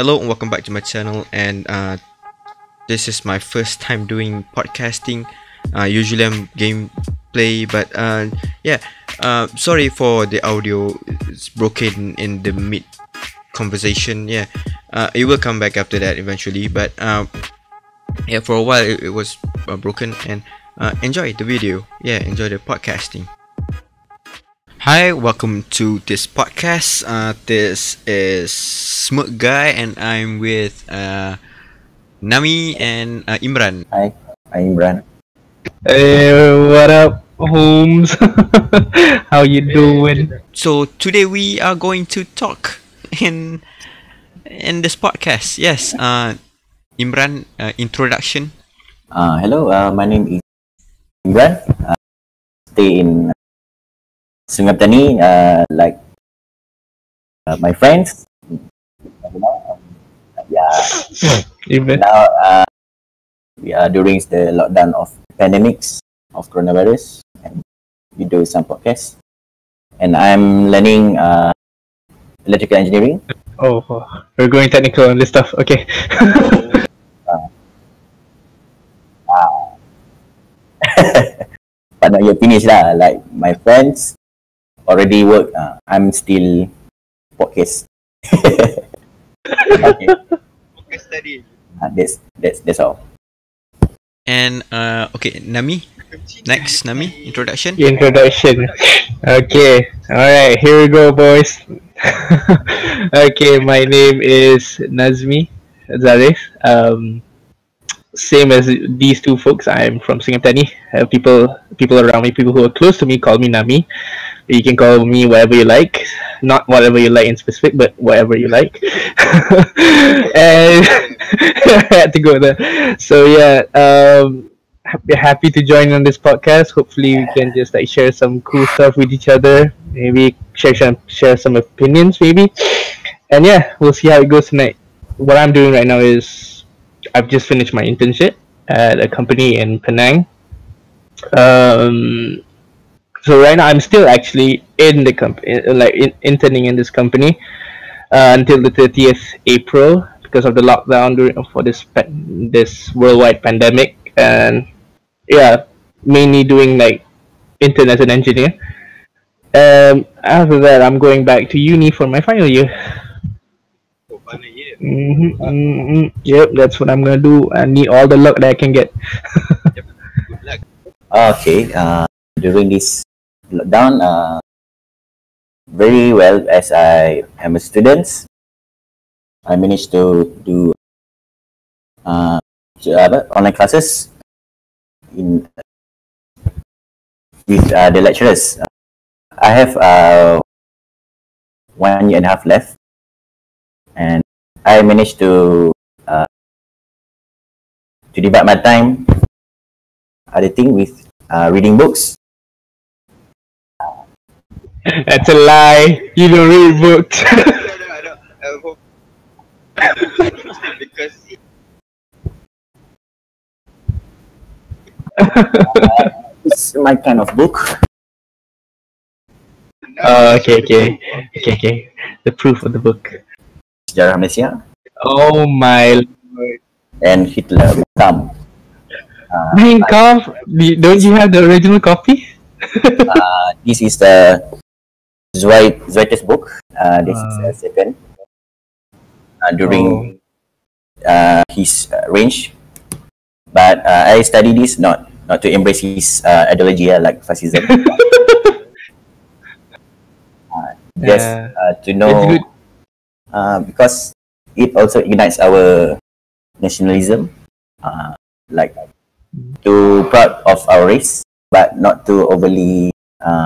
Hello and welcome back to my channel and uh, this is my first time doing podcasting. Uh, usually I'm gameplay but uh, yeah, uh, sorry for the audio, it's broken in the mid conversation. Yeah, uh, it will come back after that eventually but uh, yeah for a while it, it was broken and enjoy the video. Yeah, enjoy the podcasting. Hi, welcome to this podcast. Uh, this is Smirk Guy, and I'm with uh, Nami and uh, Imran. Hi, I'm Imran. Hey, what up, Holmes? How you doing? So today we are going to talk in in this podcast. Yes, uh, Imran, uh, introduction. Uh, hello, uh, my name is Imran. Uh, stay in Sungai Petani, uh, like uh, my friends. Yeah, Even now uh, we are during the lockdown of pandemics of coronavirus, and we do some podcasts. And I'm learning uh, electrical engineering. oh, oh, we're going technical on this stuff. Okay. but not yet finished lah. Like my friends already work. Uh, I'm still podcast. okay. Uh, that's that's that's all. And uh, okay, Nami. Next, Nami, introduction. Introduction. Okay. All right. Here we go, boys. okay. My name is Nadzmi Zarith. Um, same as these two folks. I'm from Singapore. Uh, people, people around me, people who are close to me, call me Nami. You can call me whatever you like, not whatever you like in specific, but whatever you like. and I had to go there. So yeah, um, happy happy to join on this podcast. Hopefully, we can just like share some cool stuff with each other. Maybe share some share some opinions, maybe. And yeah, we'll see how it goes tonight. What I'm doing right now is I've just finished my internship at a company in Penang. Um, so right now I'm still actually in the company, like in, interning in this company uh, until the 30th April because of the lockdown during for this this worldwide pandemic, and yeah, mainly doing like intern as an engineer. Um, after that, I'm going back to uni for my final year. Hmm hmm Yep, that's what I'm gonna do. I need all the luck that I can get. Okay. Uh, during this lockdown, uh, very well as I am a student, I managed to do uh, online classes in with uh, the lecturers. I have uh, one year and a half left, and I managed to uh, to divide my time other thing with uh, reading books. That's a lie. You don't read books. because It's my kind of book. Oh, okay, okay, okay, okay. The proof of the book. Sejarah Malaysia Oh my lord. and Hitler with Thumb. Uh. Do- Don't you have the original copy? uh, this is the Zweit, Zweite's book. Uh, this is the second. Uh, during uh, his uh, range, but uh, I study this not not to embrace his uh, ideology uh, like fascism. uh, just Yeah. uh, to know. Uh, because it also ignites our nationalism, uh, like too proud of our race, but not too overly uh,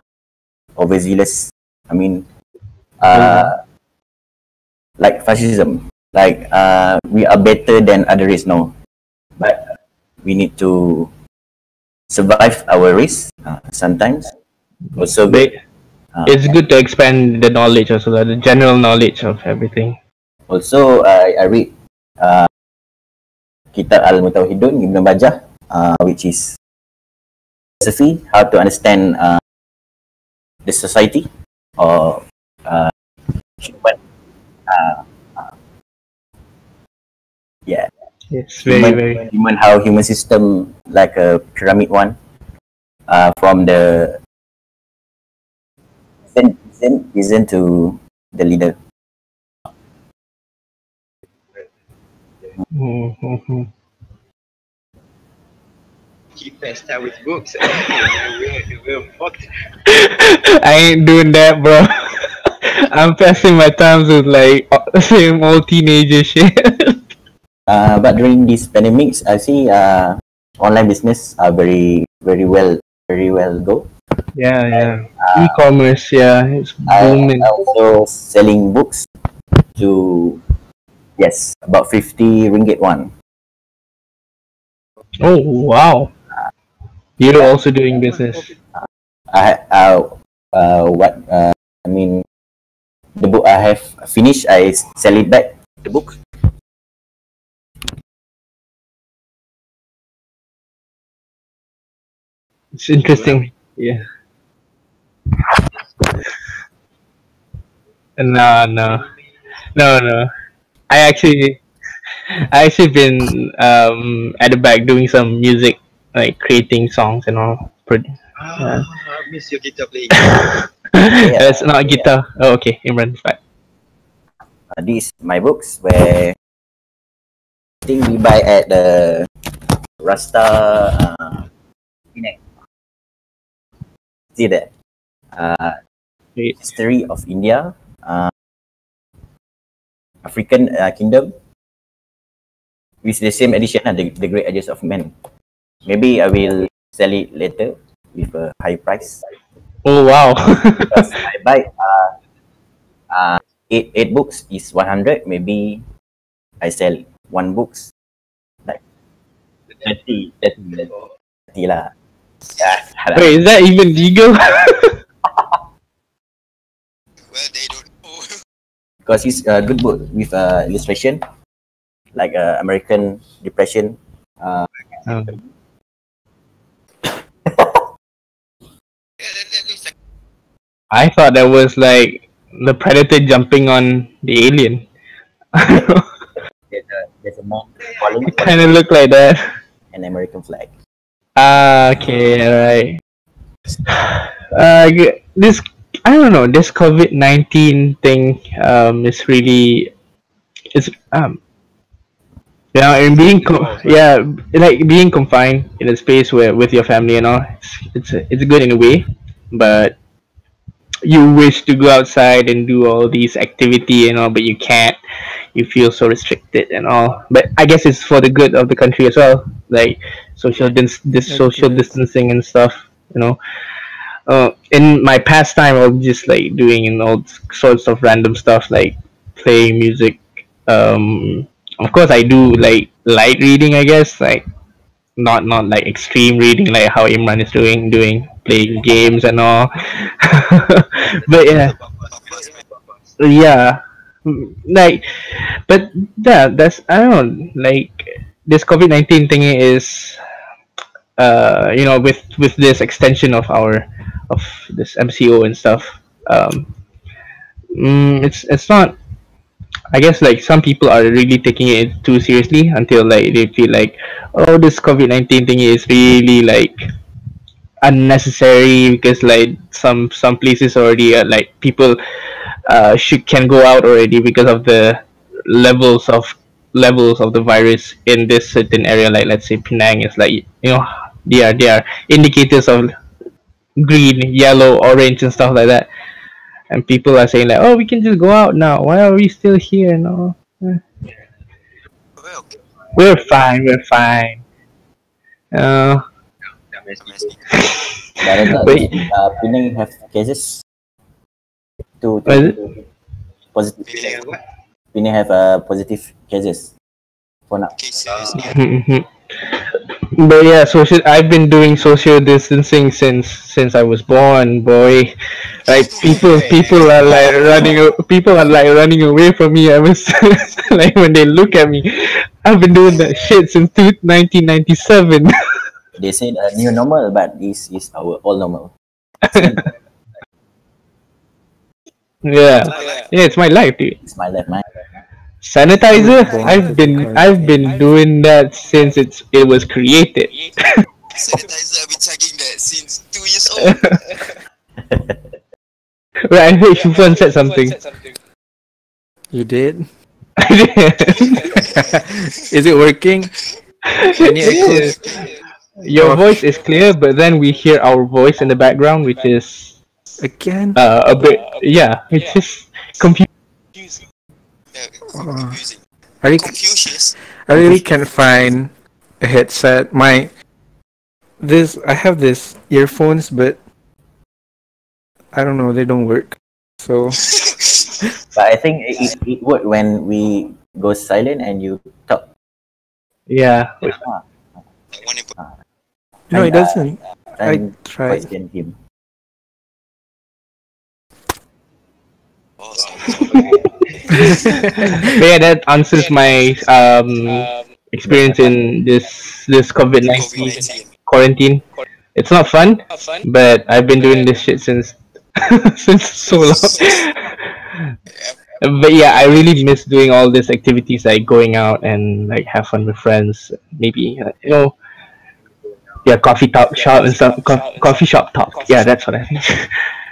overzealous. I mean, uh, like fascism, like uh, we are better than other race, no, but we need to survive our race uh, sometimes. Also, uh, it's good to expand the knowledge also, the general knowledge of everything. Also, I, I read uh, Kitab Al-Mutawahidun Ibn Bajah, uh, which is philosophy, how to understand uh, the society or uh, human uh, uh, Yes, very human, very. human how human system like a pyramid one uh, from the listen, listen, listen to the leader Mhm. Keep that style with books. we're, we're fucked. I ain't doing that, bro. I'm passing my times with like same old teenager shit. uh, but during this pandemics I see uh, online business are very very well very well go yeah, yeah. E-commerce, yeah, it's booming. I also selling books to yes about 50 ringgit one Oh wow. You're also doing business. I uh, uh what uh, I mean the book I have finished I sell it back the book It's interesting. Yeah. No, no, no, no. I actually, I actually been um at the back doing some music, like creating songs and all. Pro- Ah, I miss your guitar playing. It's not guitar. Oh, okay. Imran, fine. uh, these my books where I think we buy at the Rasta uh, Penang. See that? Uh, history of India, uh, African uh, kingdom, with the same edition, uh, the, the Great Ages of Men. Maybe I will sell it later with a high price. Oh wow. I buy uh, uh, eight eight books is one hundred. Maybe I sell one books like 30, 30, 30 lah. Yeah, Wait, is that even legal? well, they don't know. because it's a good book with uh, illustration like uh, American Depression. Uh, Yeah, that, that looks like I thought that was like the predator jumping on the alien. there's a there's a monk following kind of look like that. an American flag. Ah, okay, alright. Uh, this I don't know. This COVID nineteen thing um is really it's um yeah and being co- yeah like being confined in a space where with your family and all it's it's it's good in a way, but you wish to go outside and do all these activity and all, but you can't. You feel so restricted and all. But I guess it's for the good of the country as well. Like social dis- this social distancing and stuff. You know. Uh, in my pastime, I was just like doing in all sorts of random stuff, like playing music. Um, of course, I do like light reading. I guess like not not like extreme reading like how Imran is doing, doing playing games and all. but yeah, yeah, like, but yeah, that's I don't know, like this COVID nineteen thing is, uh, you know, with with this extension of our of this MCO and stuff, um, mm, it's it's not. I guess like some people are really taking it too seriously until like they feel like, oh, this COVID nineteen thing is really like unnecessary because like some some places already like people uh should can go out already because of the levels of levels of the virus in this certain area like let's say Penang is like you know they are they are indicators of green yellow orange and stuff like that and people are saying like oh we can just go out now why are we still here no well, we're fine we're fine uh domestic. But Wait. uh, Penang have cases. To, to, What is to positive. Feeling? Penang have uh, positive cases for now. Cases. But yeah, social. I've been doing social distancing since since I was born, boy. Like people, people are like running. People are like running away from me. I was like when they look at me, I've been doing that shit since two- 1997. They said a new normal, but this is our old normal. yeah, yeah, it's my life, dude. It's my life, man. Sanitizer? Born I've been. I've been doing that since it's it was created. Sanitizer, I've been chugging that since two years old. Right, I heard Shufan said something. You did? Yeah. Is it working? Any echoes? Your voice is clear, but then we hear our voice in the background, which is Again? uh, a bit yeah, it's just confusing. Yeah, Uh. confusing. I, re- Confucius. I really can't find a headset. My this I have this earphones, but I don't know. They don't work. So But I think it, it, it worked when we go silent and you talk. Yeah. One input. no, it doesn't. I And tried. question him. Yeah, that answers my um experience in this this COVID nineteen COVID-19. quarantine. It's not fun, but I've been doing this shit since since so long. but yeah, I really miss doing all these activities like going out and like have fun with friends. Maybe uh, you know, yeah, coffee talk shop and stuff. Co- coffee shop talk. Yeah, that's what I think.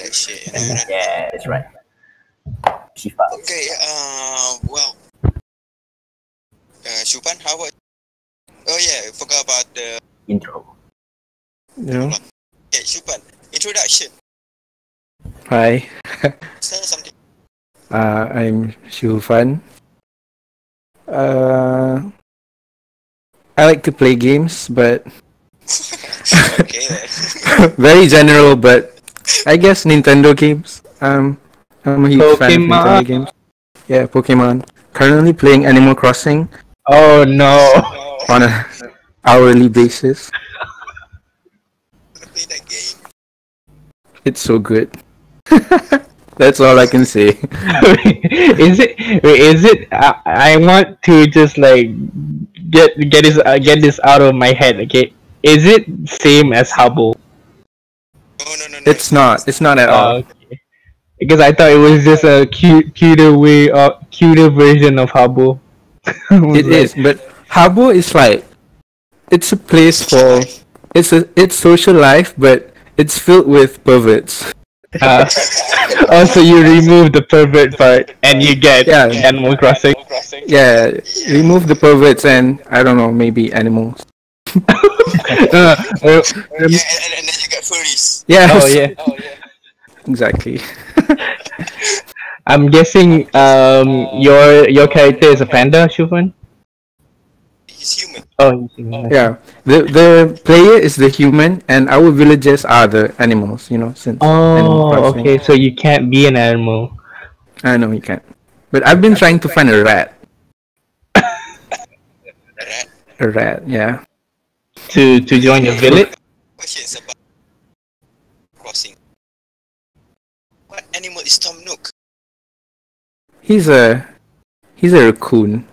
That shit. you know. Yeah, that's right. Shifa. Okay, uh, well. Uh, Shufan, how about? Oh yeah, I forgot about the. Intro. You know. Okay, Shufan, introduction. Hi. Say something. Uh, I'm Shufan. Uh, I like to play games, but okay then. very general. But I guess Nintendo games. Um, I'm a huge fan of Pokemon. Nintendo games. Yeah, Pokemon. Currently playing Animal Crossing Oh no! on a hourly basis. Play that game? It's so good. That's all I can say. is it? Is it? I, I want to just like get get this uh, get this out of my head. Okay, is it same as Habbo? No, no, no, no. It's not. It's not at all. Oh, okay. Because I thought it was just a cute, cuter way, uh, cuter version of Habbo. It is, but Habbo is like it's a place for it's a it's social life, but it's filled with perverts. Uh, also, you remove the pervert part and you get Yeah. Animal Crossing. Yeah, remove the perverts and I don't know, maybe animals. Uh, uh, Yeah, and, and, and then you get furries. Yeah. oh yeah. Exactly. I'm guessing um your your character is a panda, Shufan. He's human. Oh, he's human. Yeah. The the player is the human and our villagers are the animals, you know, since Oh, okay. So you can't be an animal. I know you can't. But I've been trying to find a rat. Rat. A rat, yeah. To to join your village. Questions about crossing. What animal is Tom Nook? He's a he's a raccoon.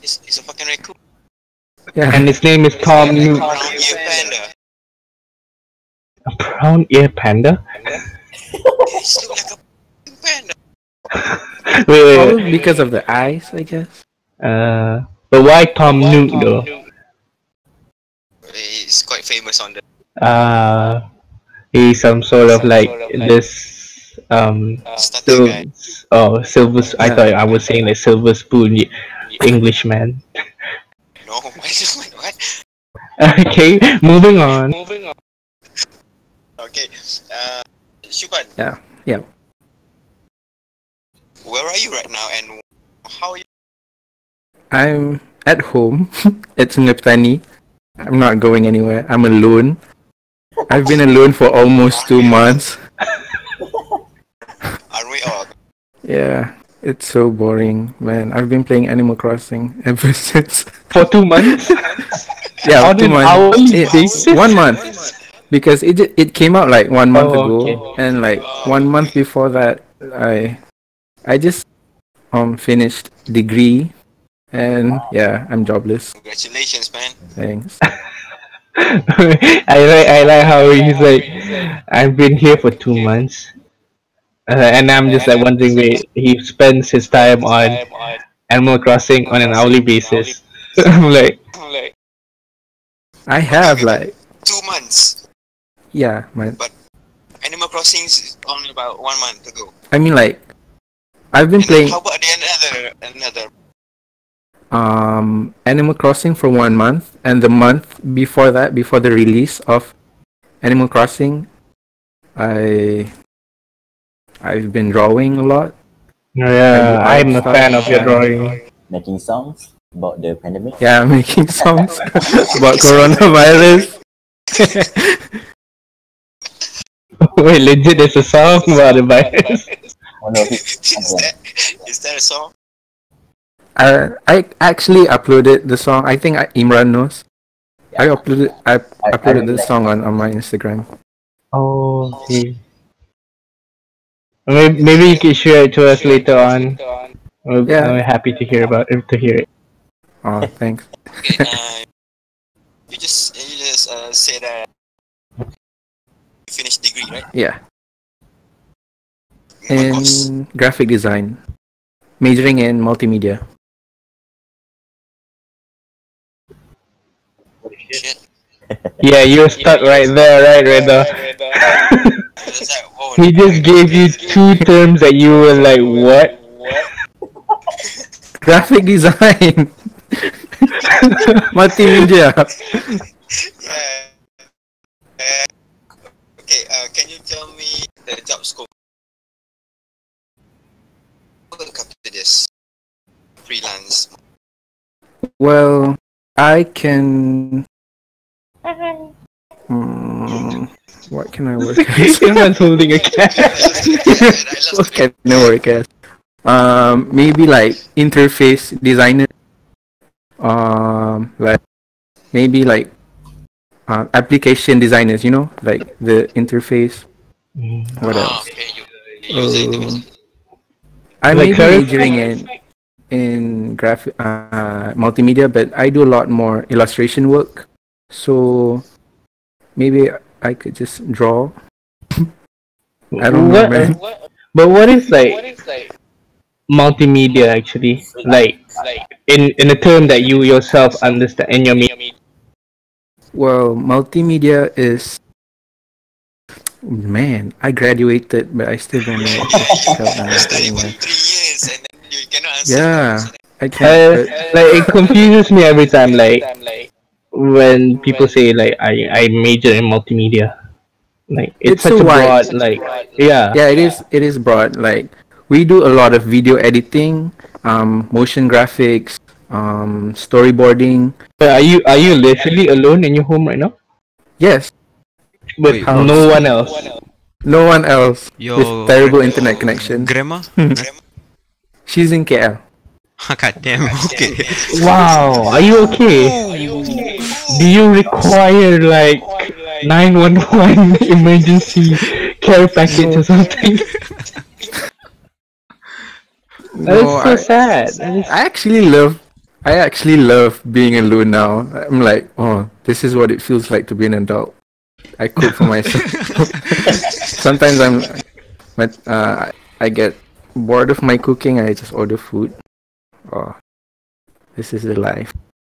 He's, he's a fucking raccoon. Yeah. And his name is Tom a Nook. brown ear panda. A brown ear panda. He's look like a panda. Wait, wait, wait. Because of the eyes, I guess. Uh, but why Tom Nook though? He's quite famous on the. Uh, he's some sort of like this um Starter sil- oh silver. s- I Yeah. thought I was saying like silver spoon y- Englishman. No, what? what? okay, moving on. Moving on. Okay. Uh, Shufan. Yeah, yeah. Where are you right now, and how are you? I'm at home at Sungai Petani. I'm not going anywhere. I'm alone. I've been alone for almost two months. Are we all? Yeah, it's so boring, man. I've been playing Animal Crossing ever since. For two months. Yeah, On two months. It- One month. Because it it came out like one month Oh, ago, okay. and like one month before that, I I just um finished degree, and yeah, I'm jobless. Congratulations, man. Thanks. I like I like how he's like I've been here for two months. Uh, and I'm just like wondering, where he spends his time on Animal Crossing on an hourly basis. I'm like, I have like Two months. yeah, my Animal Crossing is only about one month ago. I mean like I've been And playing how about the another another? Um Animal Crossing for one month and the month before that, before the release of Animal Crossing, I I've been drawing a lot. yeah, I'm a fan of your drawing. Making songs about the pandemic. Yeah, making songs about coronavirus. Wait, legit, there's a song about the virus. One of it. is that is that a song? I I actually uploaded the song. I think I, Imran knows. I uploaded I I- I uploaded the really song on, on my Instagram. Oh, okay. Maybe, maybe you can share it to us later on. We're, Yeah. I'm happy to hear about it, to hear it. Oh, thanks. Okay, uh, you just you just uh, say that you finished degree, right? Yeah, What course? in graphic design, majoring in multimedia. Shit. Yeah, you're stuck right there, right, Reda? It's he just gave you two terms that you were like, what? Graphic design, multimedia. Yeah. Uh, okay, uh, can you tell me the job scope? Welcome to this freelance. Well, I can. Hmm, what can I work as? Someone's holding a cat. what can I work as? Um, maybe like interface designer. Um, like maybe like uh, application designers. You know, like the interface. What Oh, else? okay, you, you user Um. I Like may be majoring in in graphic uh, multimedia, but I do a lot more illustration work. So maybe I could just draw. I don't know, What- man. But what is like multimedia actually? Like in in a term that you yourself understand in your me- Well, multimedia is man. I graduated, but I still don't know what the hell I'm You study for doing. three years and then you cannot answer. Yeah. I Uh, can't. but- like it confuses me every time like when people say like I I major in multimedia. Like it's, It's such so a wide. broad like yeah. yeah, it is. It is broad. Like we do a lot of video editing, um, motion graphics, um, storyboarding. Are you are you literally alone in your home right now? Yes, But Wait, no one else. no one else Your with terrible internet connection. grandma? She's in KL. God damn. Okay. Wow, are you okay? Do you require like 911 emergency care package or something? That's No, so I- sad. I actually love. I actually love being alone now. I'm like, oh, this is what it feels like to be an adult. I cook for myself. Sometimes I'm, but uh, I get bored of my cooking. I just order food. Oh, this is the life.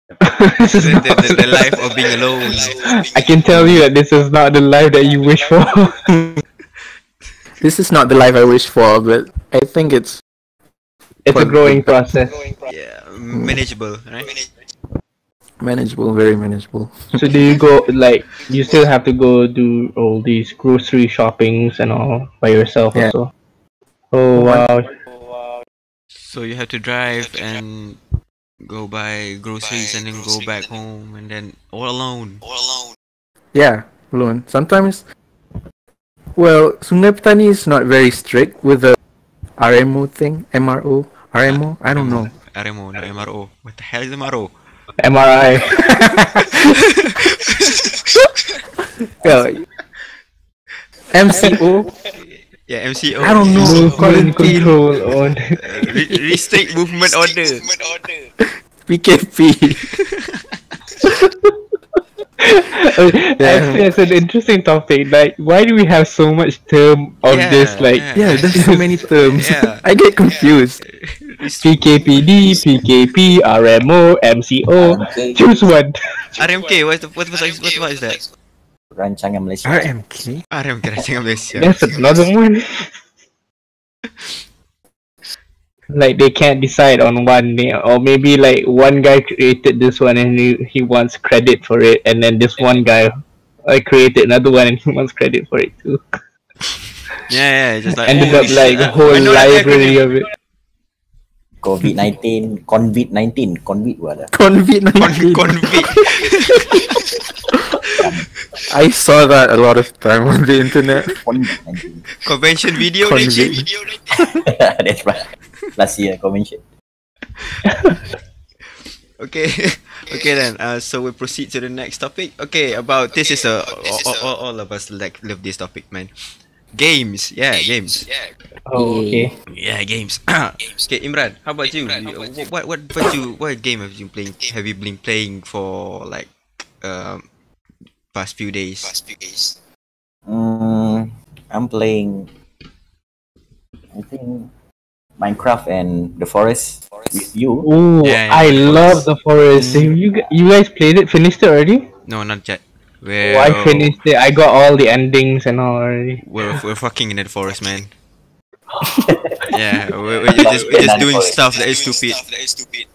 this is the, not- the, the, the life of being alone. I can tell you that this is not the life that you wish for. This is not the life I wish for, but I think it's it's a growing process. Yeah, manageable, right? manageable, very manageable. So do you go like you still have to go do all these grocery shoppings and all by yourself Yeah. also? Oh wow. So you have to drive and go buy groceries and then go back home and then all alone. All alone. Yeah, alone. Sometimes, well, Sungai Petani is not very strict with the RMO thing. MRO, RMO. I don't know. RMO, no MRO. What the hell is MRO? MRI. Yeah. MCO. Yeah, MCO. I don't know. Movement Quarantine. control on. Re- restrict movement order. Movement order. PKP. Actually, it's an interesting topic. Like, why do we have so much term of Yeah, this? Like, yeah. Yeah, there's so many terms. Yeah. I get confused. PKPD, PKP, RMO, MCO. Choose one. RMK, what the, what, what, what, what is that? Rancangan Malaysia. RMK? RMK Rancangan Malaysia. That's another one. like they can't decide on one name, or maybe like one guy created this one and he, he wants credit for it, and then this one guy uh, created another one and he wants credit for it too. Yeah, yeah, just like Ended oh, up like a whole I know that library of it. COVID-19, COVID-19, COVID wala. Convid Con- convict. I saw that a lot of time on the internet. COVID-19. Convention video Convict. legend. That's right. Last year convention. Okay, okay then. Uh, so we proceed to the next topic. Okay, about this is a all, all, all of us like love this topic, man. Games, yeah, games. Oh, okay. Yeah, games. okay, Imran, how about you? You- What what what you what game have you been playing? Have you been playing for like um past few days? Past few days. Mm, I'm playing. I think Minecraft and the Forest with you. Oh, Yeah, yeah, I the love forest. the forest. Have you you guys played it? Finished it already? No, not yet. Oh, We're I finished it. I got all the endings and all already. we're we're fucking in the forest, man. yeah, we're, we're just we're just doing stuff that is stupid. Stuff that is stupid.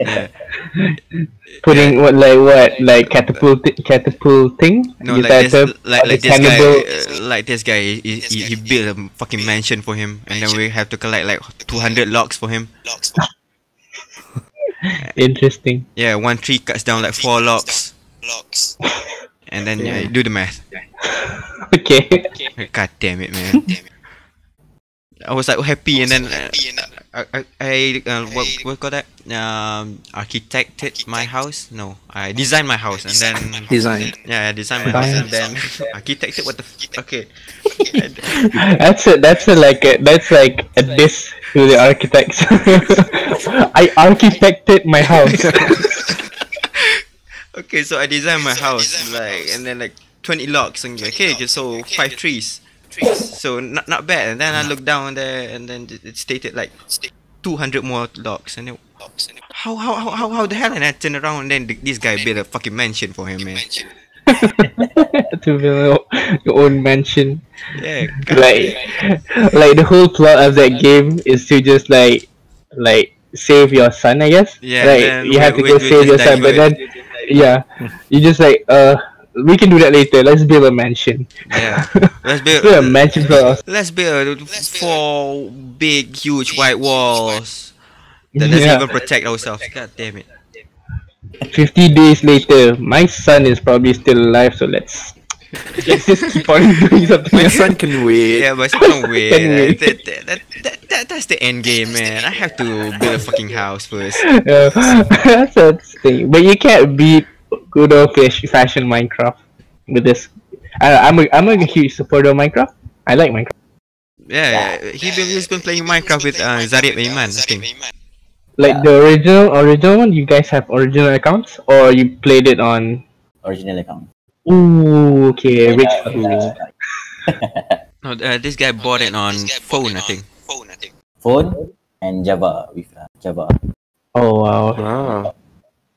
Yeah. Putting what like what like catapult catapulting? No, Is like this, like like this guy, uh, like this guy, he, he, he he built a fucking mansion for him, and then we have to collect like 200 logs for him. Locks. Interesting. Yeah, one tree cuts down like four logs, Locks. And then uh, do the math. Okay. God damn it, man! I was like happy, and then uh, Happy and then I I, I uh, what what call that? Um, architected my house. No, I designed my house, and then Design. yeah, I designed my house, and then architected. What the f- okay? That's a that's a like a, that's like a diss to the architects. I architected my house. Okay, so I designed my So house designed my like house. and then like 20 logs and okay, just so Okay, five trees. trees. So not not bad. And then I looked down there and then it it stated like 200 more logs and then locks. And how how how how, how the hell and I turn around and then th- this guy built a fucking mansion for him, man. to build your own mansion. Yeah. Like like the whole plot of that game is to just like like save your son, I guess. Yeah, Like you have to go we- we save your son, but then divert. Yeah, you just like uh we can do that later. Let's build a mansion. Yeah. Let's build build a mansion for us. Let's build Let's build four big huge white walls that doesn't Yeah. even protect ourselves. God damn it. 50 days later, my son is probably still alive, so let's let's just keep on doing something. My son can wait. Yeah, my son not way. Can wait. that, that, that, that, that, that's the end game, man. I have to build a fucking house first. Yeah, that's a thing. But you can't beat good old fish fashion Minecraft with this. I, I'm a I'm a huge supporter of Minecraft. I like Minecraft. Yeah, he been, he's been playing Minecraft with uh, Zarib Iman, I think. Like the original original one. You guys have original accounts, or you played it on? Original account. Ooh, okay, And, rich fool. No, uh, this guy bought it on phone, I think. Phone, I think. phone and Java with uh, Java. Oh wow. Wow.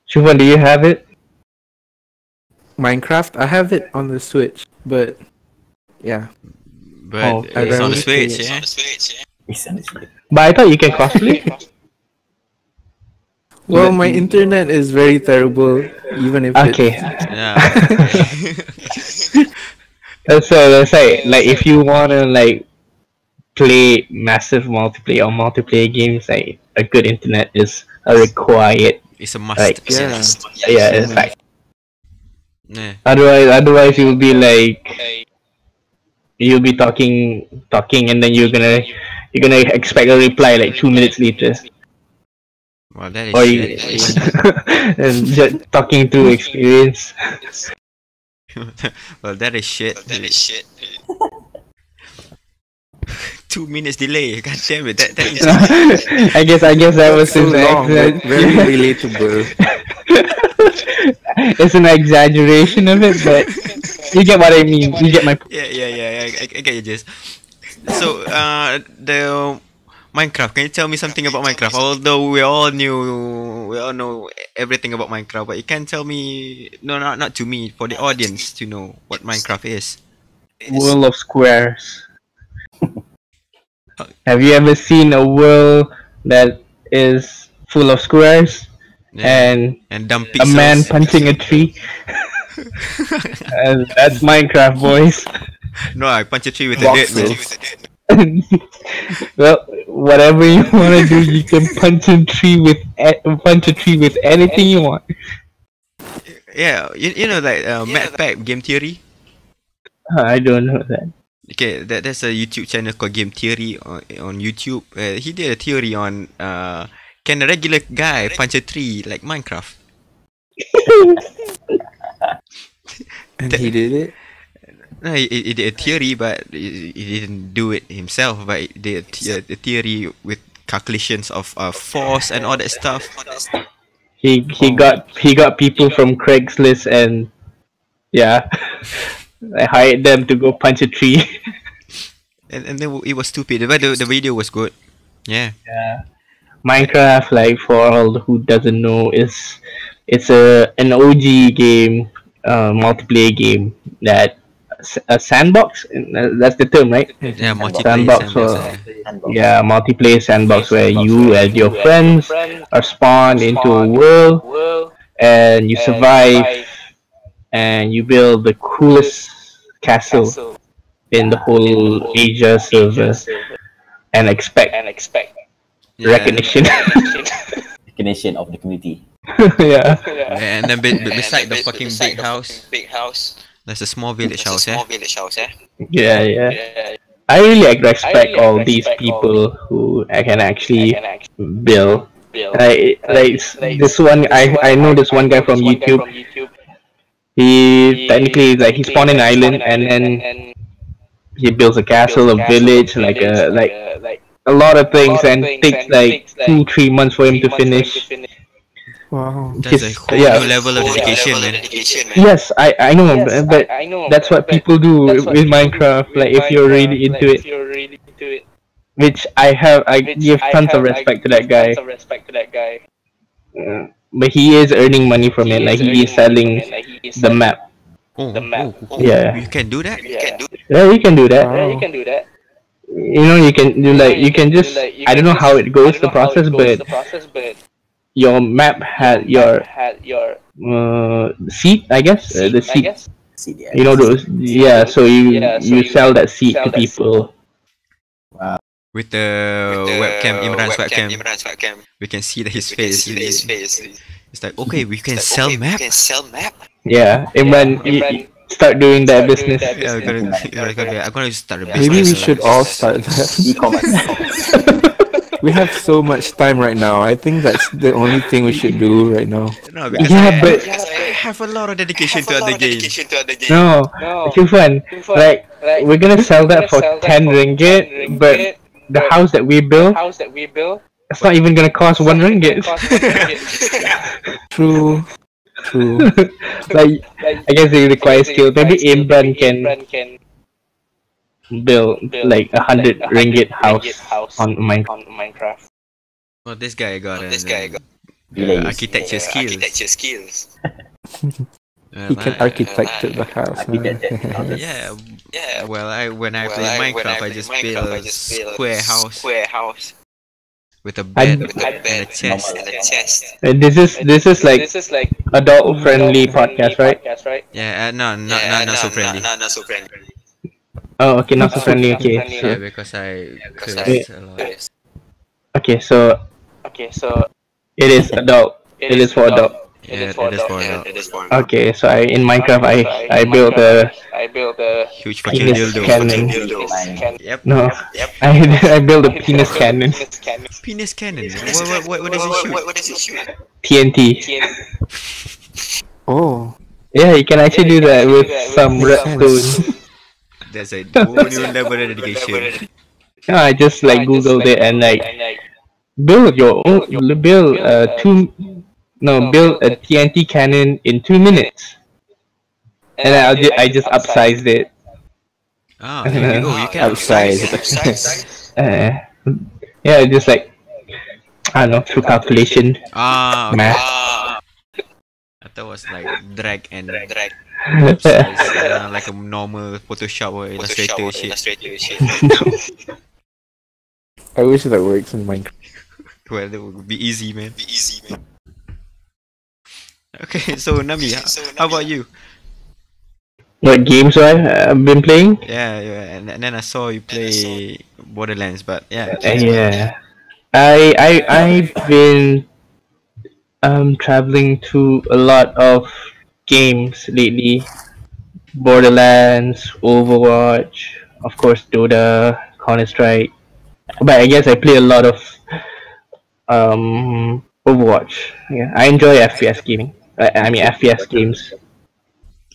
Shufan, do you have it? Minecraft, I have it on the Switch, but yeah. But Oh, it's on the Switch, play it. yeah. On the Switch, yeah. It's on the Switch. But I thought you can cosplay. Well, my internet is very terrible, even if okay. Yeah. That's so that's like like if you wanna like play massive multiplayer or multiplayer games, like a good internet is a required. it's a must. Like, Yeah. Yeah, it's like Yeah. otherwise otherwise you'll be like you'll be talking talking and then you're gonna you're gonna expect a reply like two minutes later Well, that is or you shit. and just talking through experience. well, that is shit. That is shit. Two minutes delay. God damn it. That, that is I guess I guess that was so his long, but accident. very relatable. it's an exaggeration of it, but you get what I mean. You get my. Yeah, yeah, yeah. yeah. I, I get you, Jess. So, uh, the Minecraft. Can you tell me something about Minecraft? Although we all knew, we all know everything about Minecraft, but you can tell me, no, not not to me, for the audience to know what Minecraft is. World of Squares. Have you ever seen a world that is full of squares Yeah. and and dumb a man punching a tree? and that's Minecraft, boys. no, I punch a tree with a dirt, man. well, whatever you want to do, you can punch a tree with a- punch a tree with anything you want. Yeah, you, you know like uh, MatPat Game Theory. I don't know that. Okay, that there's a YouTube channel called Game Theory on, on YouTube. Uh, he did a theory on uh, can a regular guy punch a tree like Minecraft? And he did it. No, he, he did a theory, but he, he didn't do it himself. But he did a, the- a theory with calculations of uh, force and all that stuff. He he got he got people from Craigslist and yeah, I hired them to go punch a tree. And, and then it was stupid, but the, the video was good. Yeah. yeah. Minecraft, like for all who doesn't know, is it's a an OG game, uh, multiplayer game that a sandbox. That's the term, right? Yeah, multiplayer Sandbox sandbox, or- yeah. Yeah, multiplayer sandbox where you and your friends are spawned into a world and you survive and you build the coolest castle in the whole Asia server and expect Yeah. recognition. Recognition of the community. yeah. And then be, be- beside the be- fucking beside big the house, Big house. There's a small village It's a house, eh? small village house, eh? Yeah, yeah. I really respect all these people who I can actually build. Like, like s- this one, I I know this one guy from YouTube. He technically is like he spawned an island and then he builds a castle, a village, like a like a lot of things, and takes like two three months for him to finish. Wow. That's a His- whole yeah. new level of Whole dedication, level of man. dedication, man. Yes, I I know, but, I, but that's what people do with Minecraft. Like if you're really into it, which I have, I give tons of respect to that guy. Uh, but he is earning money from it. Like he is selling the map. Oh, oh, oh, Yeah. You can do that? Yeah. You can do Yeah, you can do that. Wow. You know, you can do like you can just. I don't know how it goes the process, but your map had your had your uh, seat, I guess. Uh, the seat. CDS. You know those. Yeah. So you you sell that seat to people. With the, with the webcam, Imran's webcam, Imran's webcam. we can see that his We can face. see his face. It's like, okay, we can Like, sell okay, map. We can sell map. Yeah. Imran, you, you start doing that business. Yeah, we're gonna, we're gonna, I'm gonna start a business. Maybe we should all start that. E-commerce. we have so much time right now. I think that's the only thing we should do right now. No, because Yeah, I, but- I have a lot of dedication to other games. dedication to other games. No, too fun. Like we're gonna sell that for ten ringgit, but the house that we build, house that we build, it's not even gonna cost one ringgit. True. True. like I guess it requires skill. Maybe Imran can build like a hundred ringgit house on Minecraft. Well, this guy got Oh, an, this guy got uh, architecture uh, skills. architecture skills. Well, He can I- architect the house. man. Yeah. Yeah. Well, I when I Well, play I- Minecraft, I, play just Minecraft, build I a just build a square house Square house with a bed with a and a bed chest. and a chest. Uh, This is this is like adult friendly podcast, right? Yeah, uh, no, not Yeah, not, not so friendly. Not, not so friendly. Oh, okay, not so friendly. Okay, Yeah, because I Because curse a lot. okay, so it is adult. It is for adult. Yeah, it is for Yeah, adult. it is for Okay, so I in Minecraft I I built a. I built a Huge fucking penis dildo. cannon. Fine. Yep. No, Yep. I I built a penis cannon. Penis cannon. What what what, what does it What, shoot? what, what does it shoot? TNT. Oh. Yeah, you can actually do that with some redstone. That's a whole new level of dedication. Yeah, I just like googled it and like build your own build uh two no, build a TNT cannon in two minutes. And then I'll ju- I just upsized it. Ah, there you go. You can Upsize. Upsize. Uh, yeah, just like I don't know through calculation, Ah, okay. math. Ah, I thought it was like drag and drag. Size, uh, like a normal Photoshop or Illustrator Photoshop or shit. Illustrator shit. I wish that works in Minecraft. Well, that would be easy, man. Be easy, man. Okay, so Nami, h- So, how about you? what games I've uh, been playing? Yeah, yeah, and, and then I saw you play Borderlands, but yeah. Uh, yeah, I I I've been um traveling to a lot of games lately. Borderlands, Overwatch, of course Dota, Counter Strike. But I guess I play a lot of um Overwatch. Yeah, I enjoy FPS gaming. I, I mean FPS games.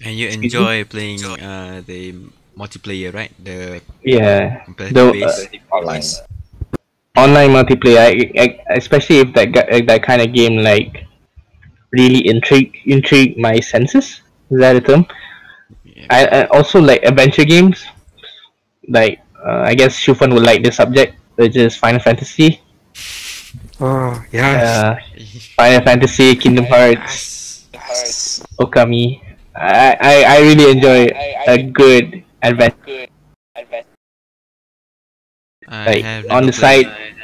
And you enjoy playing uh, the multiplayer, right? The Yeah, Though, base. Online. online multiplayer, I, I, especially if that that kind of game like really intrigue intrigue my senses. Is that a term? Yeah. I, I also like adventure games. Like uh, I guess Shufan would like this subject, which is Final Fantasy. Oh, yeah. Uh, Final Fantasy, Kingdom Hearts, Yes. Okami. I, I, I really enjoy a good adventure. I Like, on the side- played,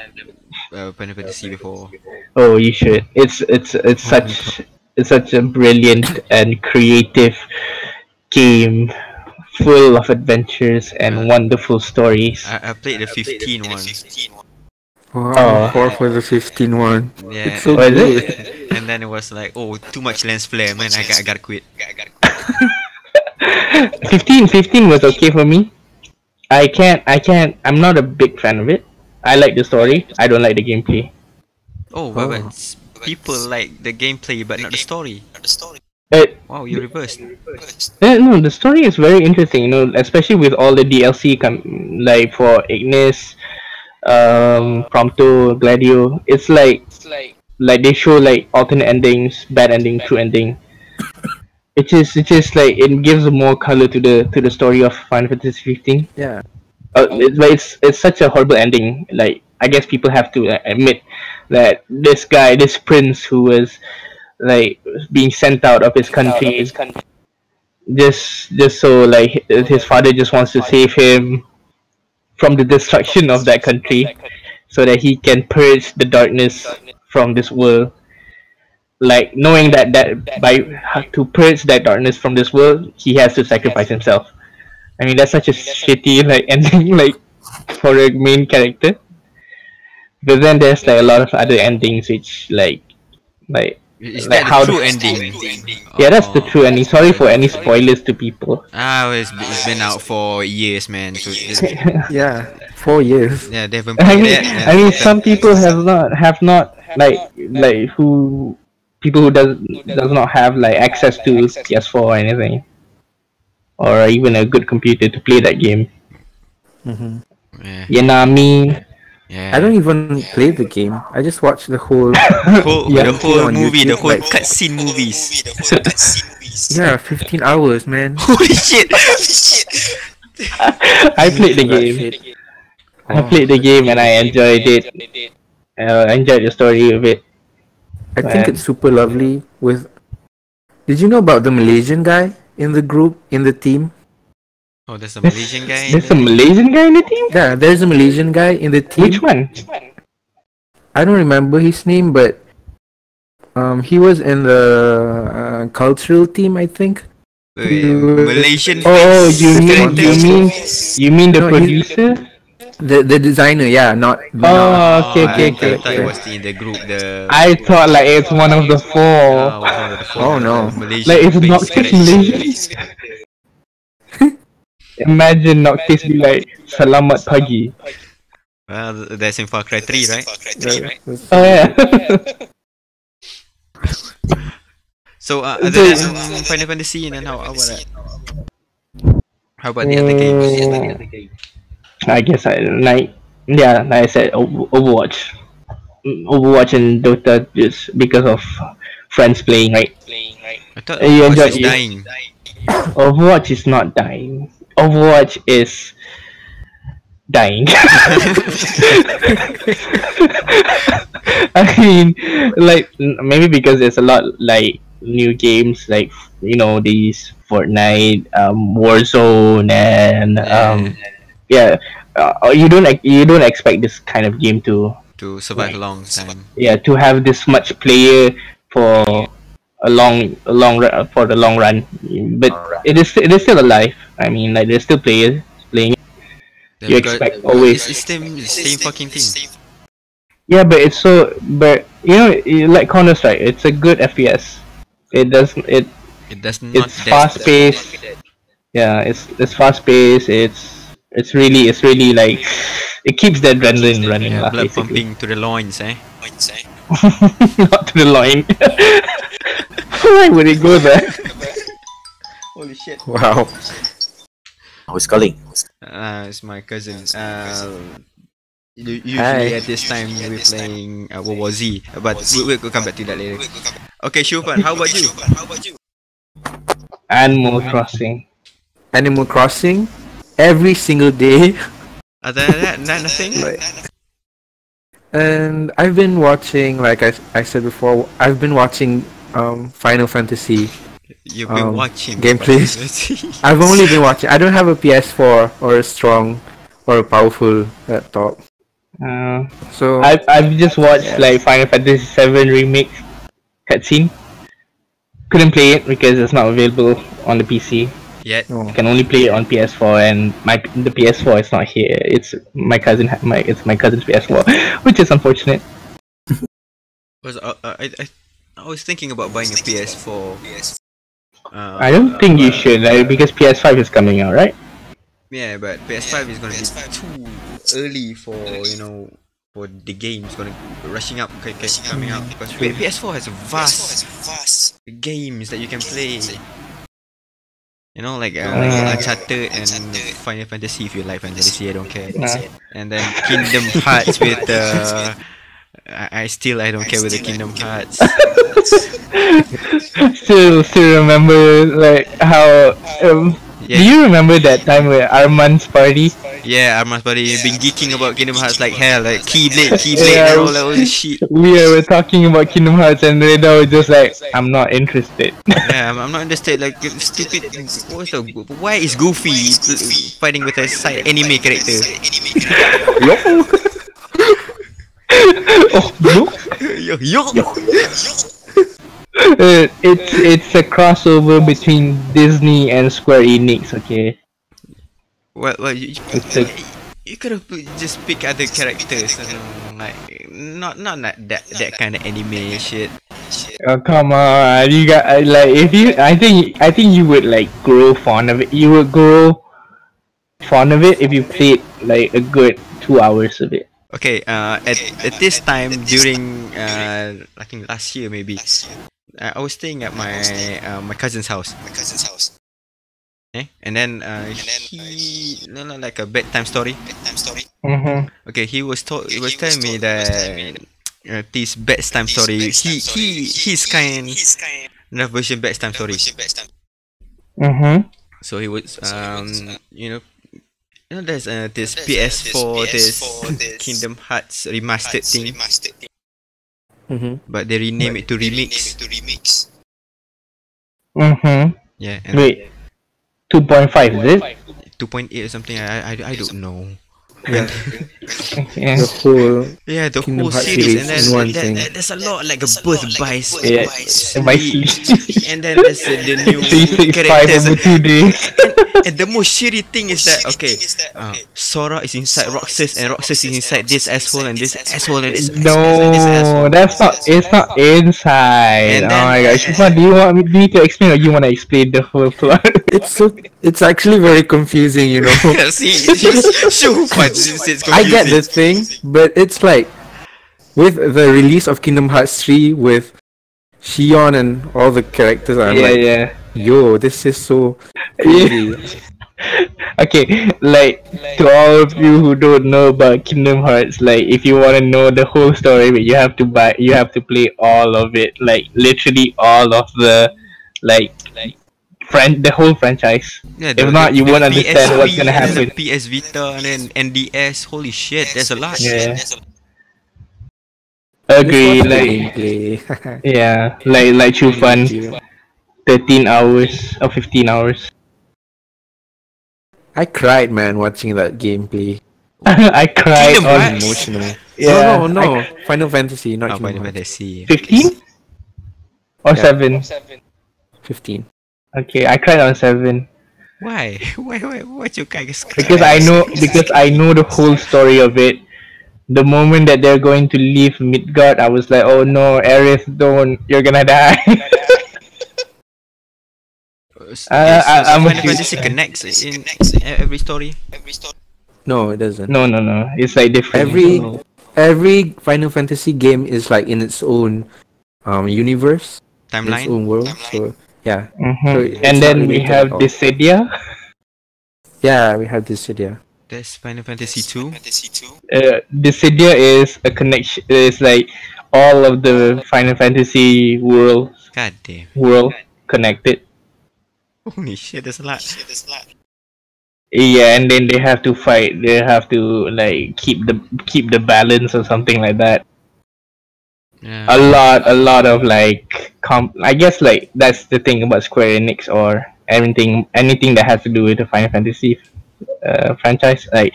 uh, Final Fantasy before. Oh, you should. It's it's it's such it's such a brilliant and creative game, full of adventures and wonderful stories. I, I played the 15 one. 15 one. Oh, Oh. I'm for for the 15 one. Yeah. It's so Oh, good. it? and then it was like, oh, too much lens flare, man. I, got, I gotta quit. I got 15, 15 was okay for me. I can't, I can't, I'm not a big fan of it. I like the story, I don't like the gameplay. Oh, but, but Oh. people like the gameplay, but not the story. the story. But, Wow, you reversed. First. uh, no, the story is very interesting, you know, especially with all the DLC, com- like for Ignis, um, Prompto, Gladio. It's like, It's like like they show like alternate endings, bad ending, true ending. It is, it is like it gives more color to the to the story of Final Fantasy 15. Yeah. Uh, it, but it's it's such a horrible ending. Like I guess people have to uh, admit that this guy, this prince who was like being sent out of his country, just just so like his father just wants to save him from the destruction of that country, so that he can purge the darkness from this world. Like knowing that that by to purge that darkness from this world, he has to sacrifice himself. I mean, that's such a shitty like ending, like for a main character. But then there's like a lot of other endings which like, like Is Like that how the true the- ending? yeah, that's the Oh. true ending. Sorry for any spoilers to people. Ah, well, it's, it's been out for years, man. So Yeah. Four years. yeah, they haven't I mean, that. Yeah. I mean, some people have not have not like like who people who does does not have like access to PS4 or anything, or even a good computer to play that game. hmm Yeah, Yanami, yeah. I don't even play the game. I just watch the whole. The whole, Yeah. the whole On movie, the whole like- cutscene movies. The whole movies. Yeah, 15 hours, man. Holy shit! Shit. I played the game. shit. I Oh. played the game and I enjoyed it. Uh, I enjoyed the story of it. I think Man. it's super lovely with. Did you know about the Malaysian guy in the group in the team? Oh, there's a Malaysian guy. in There's a there? Malaysian guy in the team. Yeah, there's a Malaysian guy in the team. Which one? Which one? I don't remember his name, but um, he was in the uh, cultural team, I think. Wait, Malaysian. Oh, face you mean you mean you mean the No, producer? The the designer, yeah, not. not Oh, okay, I- okay, I okay. thought it was in the group. The I thought like it's one of the Ah, four. was one of the four, Oh, no. the Malaysian Like it's face Noctis character. Malaysian. Imagine Noctis be like Selamat pagi. Well, that's in Far Cry 3, right? Far Cry 3, right? Oh yeah. So, uh, other than um, Final Fantasy, and then how, how about that? How about the other games? I guess I like yeah, like I said, Over- Overwatch, Overwatch and Dota just because of friends playing, right? I thought Overwatch enjoy- is dying. Overwatch is not dying. Overwatch is dying. I mean, like maybe because there's a lot like new games like you know these Fortnite, um, Warzone, and um, yeah, uh, you don't you don't expect this kind of game to to survive a long time. yeah to have this much player for a long a long for the long run but Alright. it is it is still alive i mean like there's still players playing. Then You got- expect always- It's the same, it's same fucking thing. yeah but it's so but you know like counter strike it's a good fps it doesn't it It does not. it's fast paced yeah it's it's fast paced it's it's really it's really like it keeps the adrenaline running Yeah, lah, blood basically. pumping to the loins, eh? Loins? not to the line why would it go there Holy shit. Wow. Who's calling? Uh, it's my cousin. Uh, usually Hi. at this time we're playing uh, World War Z, but we, we'll come back to that later. Okay, Shufan, how about you? Animal Crossing. Animal Crossing every single day. Other than that, not nothing. Like, and I've been watching, like I, I said before, I've been watching um, Final Fantasy. You've been um, watching gameplays. I've only been watching. I don't have a PS4 or a strong or a powerful laptop. Uh, So I've I've just watched like Final Fantasy VII remake cutscene. Couldn't play it because it's not available on the PC. Yet. no. Can only play it on PS4, and my the PS4 is not here. It's my cousin. My it's my cousin's PS4, which is unfortunate. Was uh, uh, I, I I was thinking about buying a PS4. Uh, I don't think you should, like, because PS5 is coming out, right? Yeah, but PS5 is gonna be too early for you know for the game. It's gonna rushing up, c- c- coming out because P- PS4 has a vast games that you can play. You know, like uh, like Uh. Uncharted and Final Fantasy. If you like Final Fantasy, I don't care. And then Kingdom Hearts with uh, I, I still I don't care with the Kingdom Hearts. still, still remember like how. Um, Yeah. Do you remember that time where Arman's party? Yeah, Armas buddy been geeking about Kingdom Hearts like hell, like Keyblade, Keyblade, Yeah. and all that all shit. We were talking about Kingdom Hearts, and Reda was just like, "I'm not interested." Yeah, I'm, I'm not interested. Like stupid. What's the? Why is Goofy fighting with a side anime character? yo! oh no! yo, yo. Uh, it's it's a crossover between Disney and Square Enix. Okay, Well, well, you, you, you could have just pick other characters. Know, like not not that that, that kind of anime shit. oh, come on, you got like if you, I think I think you would like grow fond of it. You would grow fond of it if you played like a good two hours of it. Okay, uh, at, at this time during uh, I think last year maybe, I was staying at my uh, my cousin's house. My cousin's house. Eh? And then uh, he no, no, like a bedtime story. Bedtime story. Mm-hmm. Okay, he was told he was telling me that uh, this bedtime story. He he he's kind He's kind of version bedtime story. bedtime. Mm-hmm. So he was um you know you know there's uh, this There's, uh, PS4 this PS4, this Kingdom Hearts remastered thing, Mhm. but they rename it to They rename remix. it to remix. Mm-hmm. Yeah, and Wait, two point five is it? 2.8 or something. I I, I don't know. Yeah. Yeah. The whole Yeah, the Kingdom whole Hearts series, series and then in one that- thing. that- there's a lot like a birth by Yeah, Sleep, by Sleep. and then there's uh, the new Three six five characters. over two days. And the most shitty thing is that okay, Is that, uh, okay. Sora is inside Roxas, and Roxas is inside this asshole, and this asshole, and this asshole, and this No, asshole. that's not. It's not inside. Oh my gosh, Shufan, do you want me, me to explain, or you want to explain the whole plot? it's so it's actually very confusing, you know. See, show it's it's I get confusing. the thing, but it's like with the release of Kingdom Hearts 3 with Xion and all the characters, I'm yeah, like, yeah. yo, this is so crazy. okay, like to all of you who don't know about Kingdom Hearts, like if you want to know the whole story, but you have to buy, you have to play all of it, like literally all of the, like, like, fran- the whole franchise. Yeah, If not, you won't understand what's gonna and then happen. The PS Vita and then NDS. Holy shit, there's a lot. Yeah. There's Agree, Just watch the like gameplay. yeah, like like true fun, thirteen hours or fifteen hours. I cried, man, watching that gameplay. I cried Kingdom on Emotional. yeah, no, no, no. Final Fantasy, not Oh, Final Fantasy. fifteen or Yeah. seven. 15. Okay, I cried on seven. Why? Why? Why? What you guys? because I know because I know the whole story of it. The moment that they're going to leave Midgard, I was like, "Oh no, Aerith, don't! You're gonna die." Uh, I- I'm a Final huge Fantasy connects in every story. every story. No, it doesn't. no, no, no. It's like different. Every every Final Fantasy game is like in its own um universe, its Timeline. own world. Timeline. So yeah, Mhm. So and then we have at all. Dissidia. yeah, we have Dissidia. There's Final Fantasy 2. Fantasy 2. Uh, Dissidia is a connection. It's like all of the Final Fantasy world God damn. world connected. Holy shit, there's a lot. Shit, there's a lot. Yeah, and then they have to fight. They have to like keep the keep the balance or something like that. Yeah. a lot a lot of like com I guess like that's the thing about Square Enix or anything anything that has to do with the Final Fantasy uh, franchise like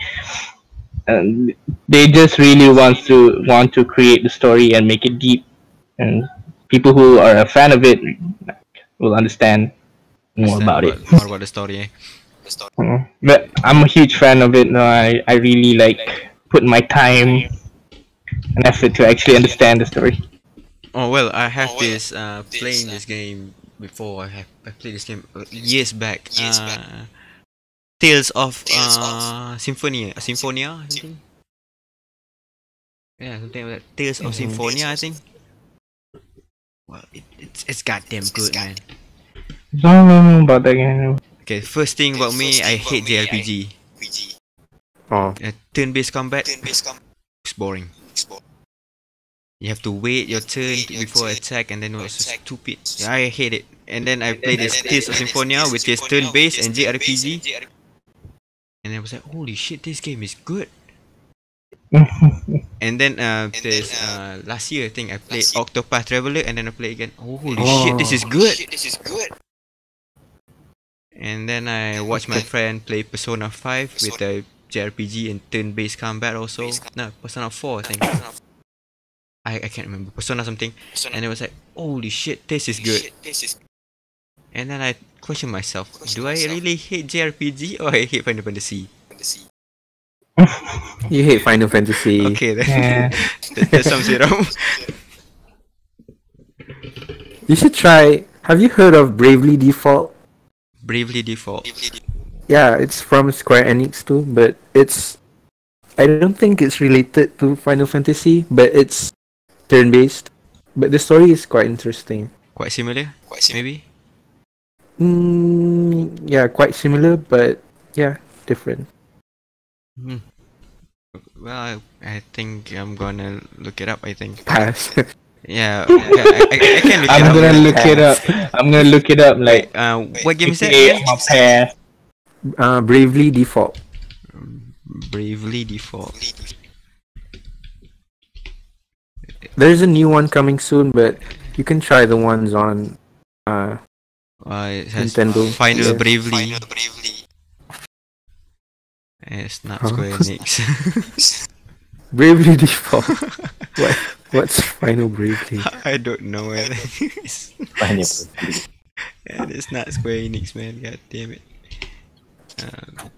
um, they just really want to want to create the story and make it deep and people who are a fan of it will understand more Understand about it More about the story. Eh? The story. But I'm a huge fan of it no I, I really like put my time and effort to actually understand the story Oh well, I have Oh, well, this uh this, playing uh, this game before. I have I played this game uh, years back. Years uh, back. Tales of Tales of- uh Symphonia, Symphonia, I think. Yeah, something like that. Tales of Mhm. Symphonia, I think. Well, it, it's it's goddamn It's good, goddamn man. don't know about that game Okay, first thing about me, First I thing hate about me, I- JRPG. PG. Oh, Uh, turn-based combat Turn-based combat. is boring. Sport. You have to wait your turn wait before turn attack, and then it was attack. stupid. Yeah, I hate it. And then I played this And then Tales of I played Symphonia, Tales of which is turn-based and JRPG. and I was like, holy shit, this game is good. And then uh, And there's then, uh, last year I think I played last year- Octopath Traveler, and then I played again. Oh, holy Oh. shit, this is Holy good. Shit, this is good. And then I watched my friend play Persona 5 with the JRPG and turn-based combat also. Based No, Persona 4 I think. I, I can't remember. Persona something. So And it was like, holy shit, this is holy good. shit, This is And then I questioned myself, Question do I really hate JRPG or I hate Final Fantasy? fantasy. you hate Final Fantasy. Okay, then Yeah. that, that sums it up. You should try. Have you heard of Bravely Default? Bravely Default. Yeah, it's from Square Enix too, but it's. I don't think it's related to Final Fantasy, but it's turn-based. But the story is quite interesting. Quite similar, Quite similar. maybe? Mm, yeah, quite similar, but yeah, different. Hmm. Well, I, I think I'm gonna look it up, I think. Pass. Yeah, I, I, I can look it I'm up. gonna man. look it up. I'm gonna look it up like Uh, what game is that? AKA again? my pair. uh, Bravely Default. Bravely Default. There's a new one coming soon, but you can try the ones on. Uh, Uh, it has Nintendo. Final Yeah. Bravely. Final Bravely. It's not Huh? Square Enix. Bravely Default. what? What's Final Bravely? I don't know. Man. it's, Final yeah, it's not Square Enix, man. God damn it. Um,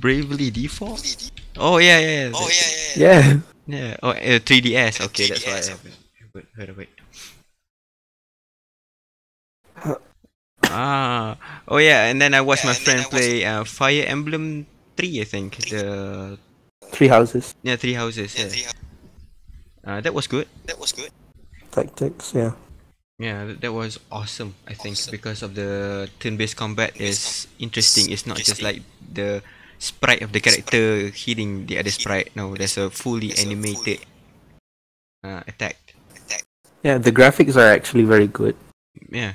Bravely Default? Oh yeah, yeah, yeah. Oh yeah, yeah, yeah. Yeah. Yeah. Oh, uh, 3DS. Okay, that's why I 3DS. haven't haven't heard of it. Ah. Oh yeah, and then I watched Yeah, my friend watched- play uh, Fire Emblem 3, I think. The Three houses. yeah, Three Houses. Yeah, Yeah. three- Uh, that was good. That was good. Tactics. Yeah. Yeah, that was awesome. I think because of the turn-based combat is interesting. It's not just like the sprite of the character hitting the other sprite. No, there's a fully animated uh, attack. Yeah, the graphics are actually very good. Yeah,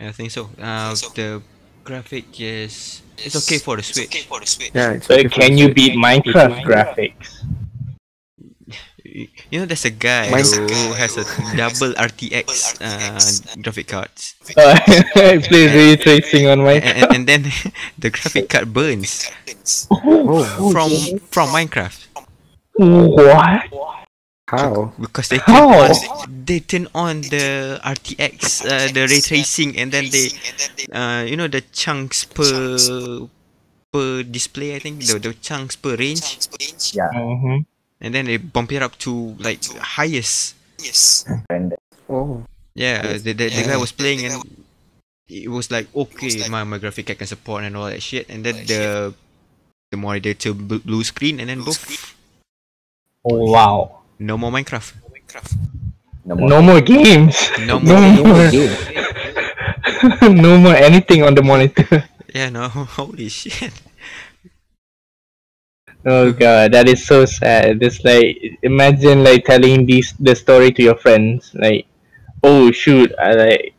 I think so. Uh, the graphic is it's okay for the Switch. Yeah, it's But okay for can you Switch. beat Minecraft graphics? Y- You know, there's a guy Mine- who has a double RTX uh, graphic cards, Uh, I play ray tracing on and, Minecraft. and, and then the graphic card burns Oh, from from Minecraft. what? How? because they turn How? on they turn on the RTX uh, the ray tracing and then they uh, you know the chunks per per display I think the, the chunks per range Yeah, Mhm. And then they bump it up to like highest Yes. Oh. yeah the, the, the guy was playing and it was like okay my, my graphic card can support and all that shit and then the the monitor to bl- blue screen and then both Oh, wow. no more Minecraft No more. No more games. no No more more. no more anything on the monitor. yeah no holy shit Oh god, that is so sad. It's like imagine like telling these the story to your friends, like, oh shoot, I like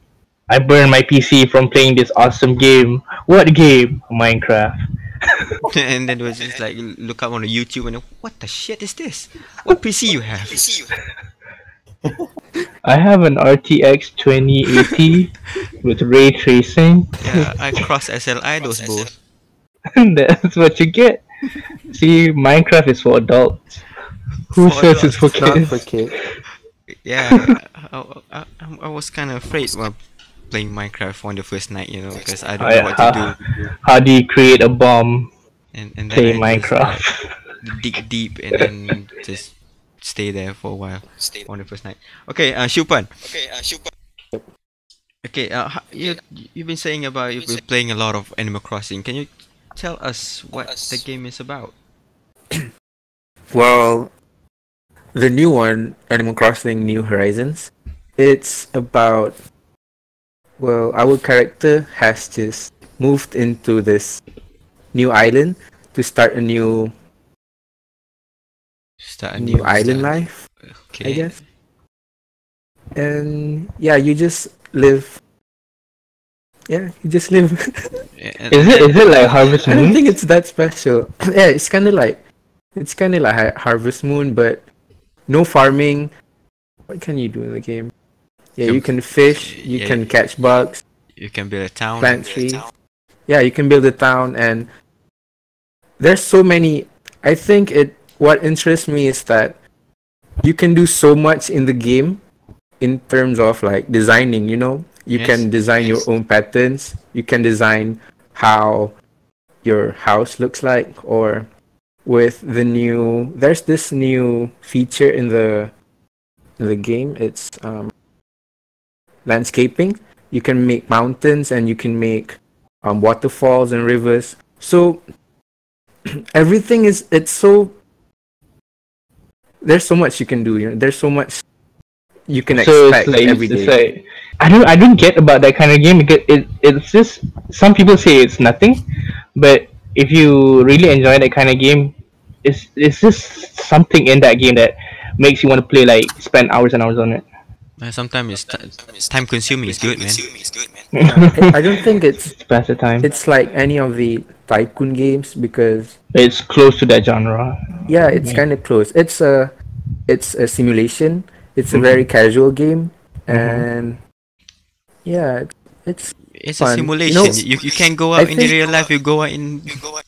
I burned my PC from playing this awesome game. What game? Minecraft. and then it was just like look up on the YouTube and what the shit is this? What PC you have? I have an RTX 2080 with ray tracing. Yeah, I cross SLI those both. That's what you get. See, Minecraft is for adults. Who For says it's for It's not kids? for kids. Yeah, I, I, I, I was kind of afraid while playing Minecraft on the first night, you know, because I don't I- know what to do. How do you create a bomb? And and Play then I just, Minecraft. like, dig deep and then just stay there for a while Stay on the first night. Okay, uh, Shufan. Okay, uh, Shupa. Okay, uh, you you've been saying about you've been playing a lot of Animal Crossing. Can you tell us what the game is about? Well, the new one, Animal Crossing New Horizons, it's about. Well, our character has just moved into this new island to start a new Start a new island start- life, Okay. I guess. And yeah, you just live. Yeah, you just live. Is it is it like Harvest Moon? I don't think it's that special. yeah, it's kind of like it's kind of like Harvest Moon, but no farming. What can you do in the game? Yeah, you can fish. You Yeah. can catch bugs, you can build a town. plant trees. Yeah, you can build a town, and there's so many. I think it. What interests me is that you can do so much in the game, in terms of like designing. You know, you Yes. can design your own patterns. You can design how your house looks like, or with the new. There's this new feature in the in the game. It's um, landscaping. You can make mountains and you can make um, waterfalls and rivers. So everything is it's so there's so much you can do. You know, there's so much you can so expect it's like, every it's like I don't I don't get about that kind of game because it it's just some people say it's nothing, but if you really enjoy that kind of game, it's it's just something in that game that makes you want to play like spend hours and hours on it. Uh, sometimes it's, t- it's time consuming. It's good, man. It's good, man. I don't think it's It's past the time. it's like any of the tycoon games because It's close to that genre. yeah, it's kind of close. It's a it's a simulation. It's a Mhm. very casual game Mhm. and yeah, it's It's a simulation. You know, you, you can go I out in the think- real life. You go out in You go out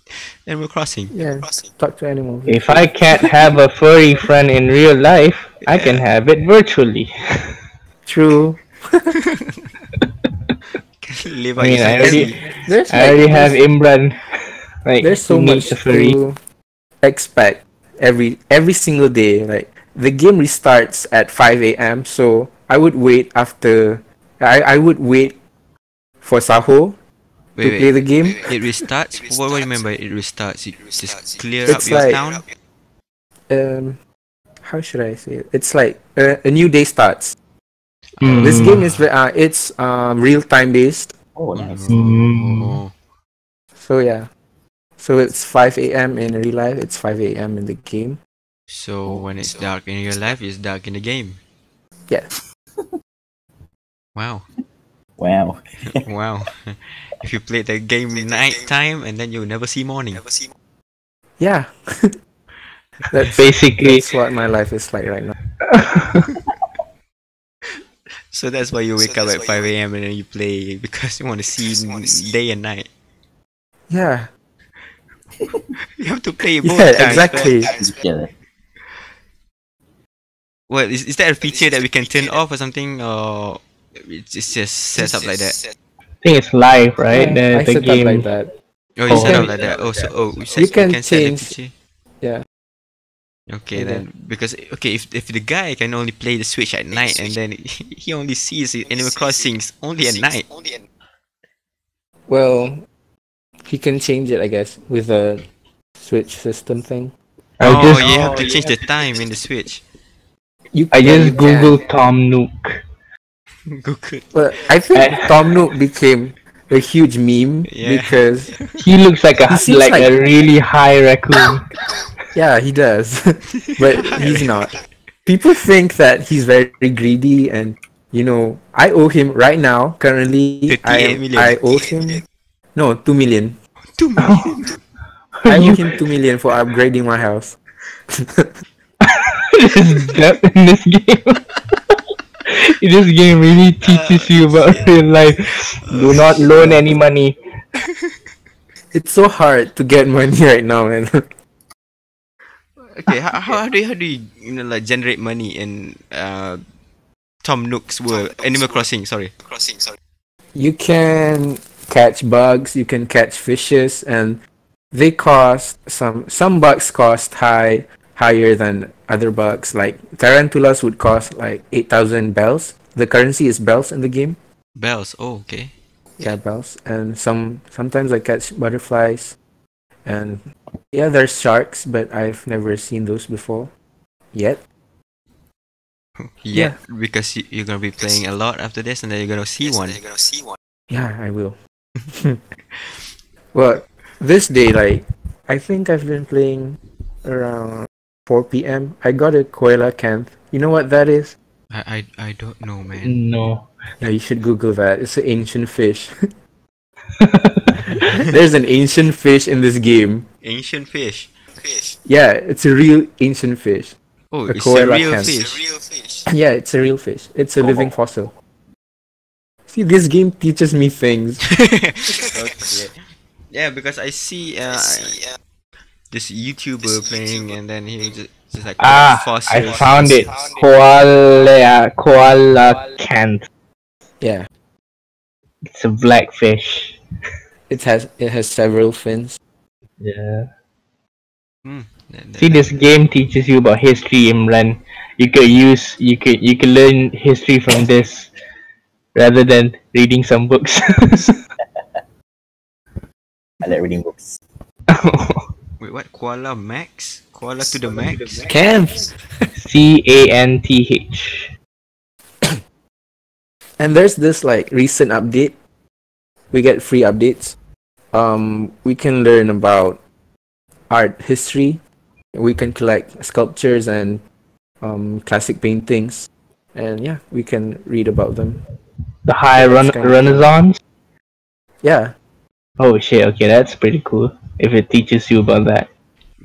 Animal Crossing. yeah, crossing. talk to animals. If I can't have a furry friend in real life, I can have it virtually. True. Live I mean, I already, There's I already like, have Imran. Like, there's so much needs furry. to expect every every single day. Like the game restarts at 5 a.m. So I would wait after I, I would wait for Saho to Wait, play the game. It restarts. What do you mean by it restarts? It restarts. just clear It's up your like- town. Um, how should I say it? It's like uh, a new day starts. This Mm. game is ve- uh, it's um, real time based. Oh, nice. Mm. So yeah. So it's 5 a.m. in real life. It's 5 a.m. in the game. So when it's dark in your life, it's dark in the game. Yeah. Wow. Wow. Wow. if you play the game night time and then you'll never see morning. Never see. Yeah. that's Basically, that's what my life is like right now. So that's why you So wake up at 5 a.m. and then you play because you want to see Because you wanna see- day and night. Yeah. You have to play both Yeah, times, exactly. Yeah. Well, is, is that a feature that we can turn off or something, or it's it's just set up like that? I think it's live, right? Yeah, I the the set game. up like that. Oh, you Oh. set up like oh, oh. that. Oh, so oh, you, You can you can set the change- yeah. Okay Okay. then, because okay, if if the guy can only play the Switch at night and then he only sees it, Animal Crossings only at night. Only at Well, he can change it, I guess, with the Switch system thing. I oh, just you have to change the time in the Switch. You, I yeah, just you can. googled Tom Nook. Google. But I think Tom Nook became a huge meme Yeah. because He looks like a like, like- a really high raccoon. yeah, he does, but he's not. People think that he's very greedy, and you know, I owe him right now. Currently, I million. I owe him no two million. Two million. I owe him two million for upgrading my house. There's depth in this game. This game really teaches you about real life. Do not loan any money. it's so hard to get money right now, man. Okay, how, how, how do you how do you you know like generate money in uh Tom Nook's world, Animal Crossing? Sorry. crossing. Sorry. you can catch bugs, you can catch fishes, and they cost some some bugs cost high higher than other bugs. Like tarantulas would cost like eight thousand bells. The currency is bells in the game. Bells. Oh, okay. Yeah, bells. And some sometimes I catch butterflies, and yeah, there's sharks, but I've never seen those before yet. Yeah, because you, you're gonna be playing a lot after this, and then you're gonna see Yes, one. then You're gonna see one. Yeah, I will. well, this day, like, I think I've been playing around 4 p.m. I got a Coelacanth. You know what that is? I, I I don't know, man. No. Yeah, you should Google that. It's an ancient fish. There's an ancient fish in this game. Ancient fish. Fish. Yeah, it's a real ancient fish. Oh, A it's a koala real can. It's a fish. real fish. Yeah, it's a real fish. It's a living fossil. See, this game teaches me things. okay. Yeah, because I see I uh, see. Uh, this YouTuber This playing, YouTuber. and then he just, just like Ah, fossils. I found it. Found it. Koala, coelacanth. Yeah, It's a black fish. it has it has several fins. Yeah. Hmm, that- that- See, this game teaches you about history, Imran. You could use, you could, you could learn history from this, rather than reading some books. I like reading books. Wait, what? Koala Max? Koala to the max? Canth. C A N T H. And there's this like recent update. We get free updates. Um, we can learn about art history. We can collect sculptures and um, classic paintings, and yeah, we can read about them. The High That's run- kinda. Renaissance. Yeah, Oh shit! Okay, that's pretty cool. If it teaches you about that.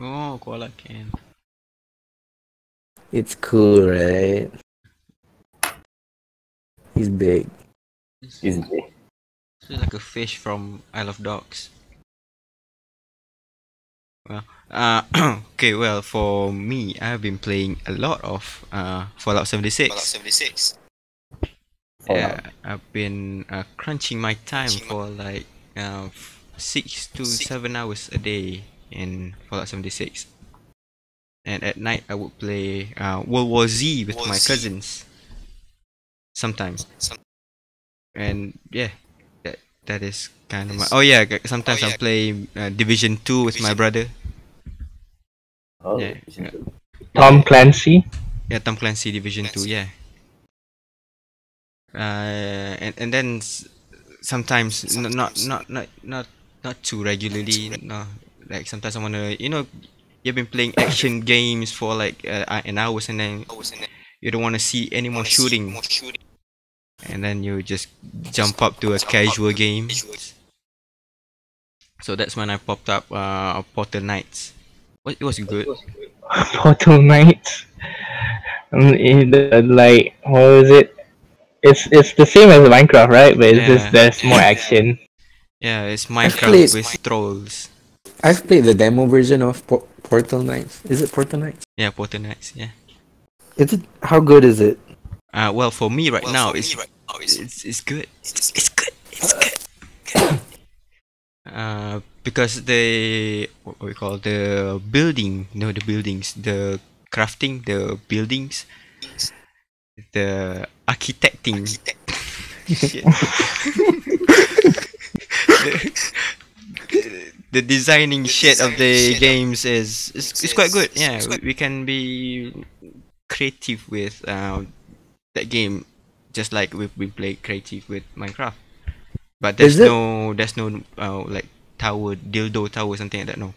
Oh, coelacanth. it's cool, right? He's big. It's, Is it? it's like a fish from Isle of Dogs. Well, uh, okay. Well, for me, I've been playing a lot of uh Fallout 76. Fallout 76. Yeah, I've been uh, crunching my time Crunching for like uh, f- six to Six- seven hours a day in Fallout 76. And at night, I would play uh, World War Z with War my Z. cousins. Sometimes, Some, and yeah, that that is kind of my. Oh yeah, sometimes Oh, I play uh, Division Two with my brother. Oh, Yeah. Tom Clancy. Yeah, Tom Clancy Division Two. Yeah, uh, and and then s- sometimes n- not not not not not too regularly. No, like sometimes I wanna you know you've been playing action games for like uh, an hours and then you don't want to see any more shooting and then you just jump up to a casual game so that's when i popped up uh portal knights Wa- it was good Portal Knights. Um, it, uh, like what was it? It's it's the same as Minecraft, right? But it's Yeah. just there's more action. Yeah it's played- minecraft with trolls I've played the demo version of Por- Portal Knights. Is it Portal Knights? yeah portal knights yeah Is it? How good is it? uh well for me right now it's it's, it's good it's, it's good it's good uh because they what we call the building no the buildings the crafting the buildings the architecting Shit. the, the designing shit of the games is is, is quite good yeah we, we can be creative with uh, that game just like we, we play creative with minecraft but there's Is it- no there's no uh, like tower dildo tower something like that no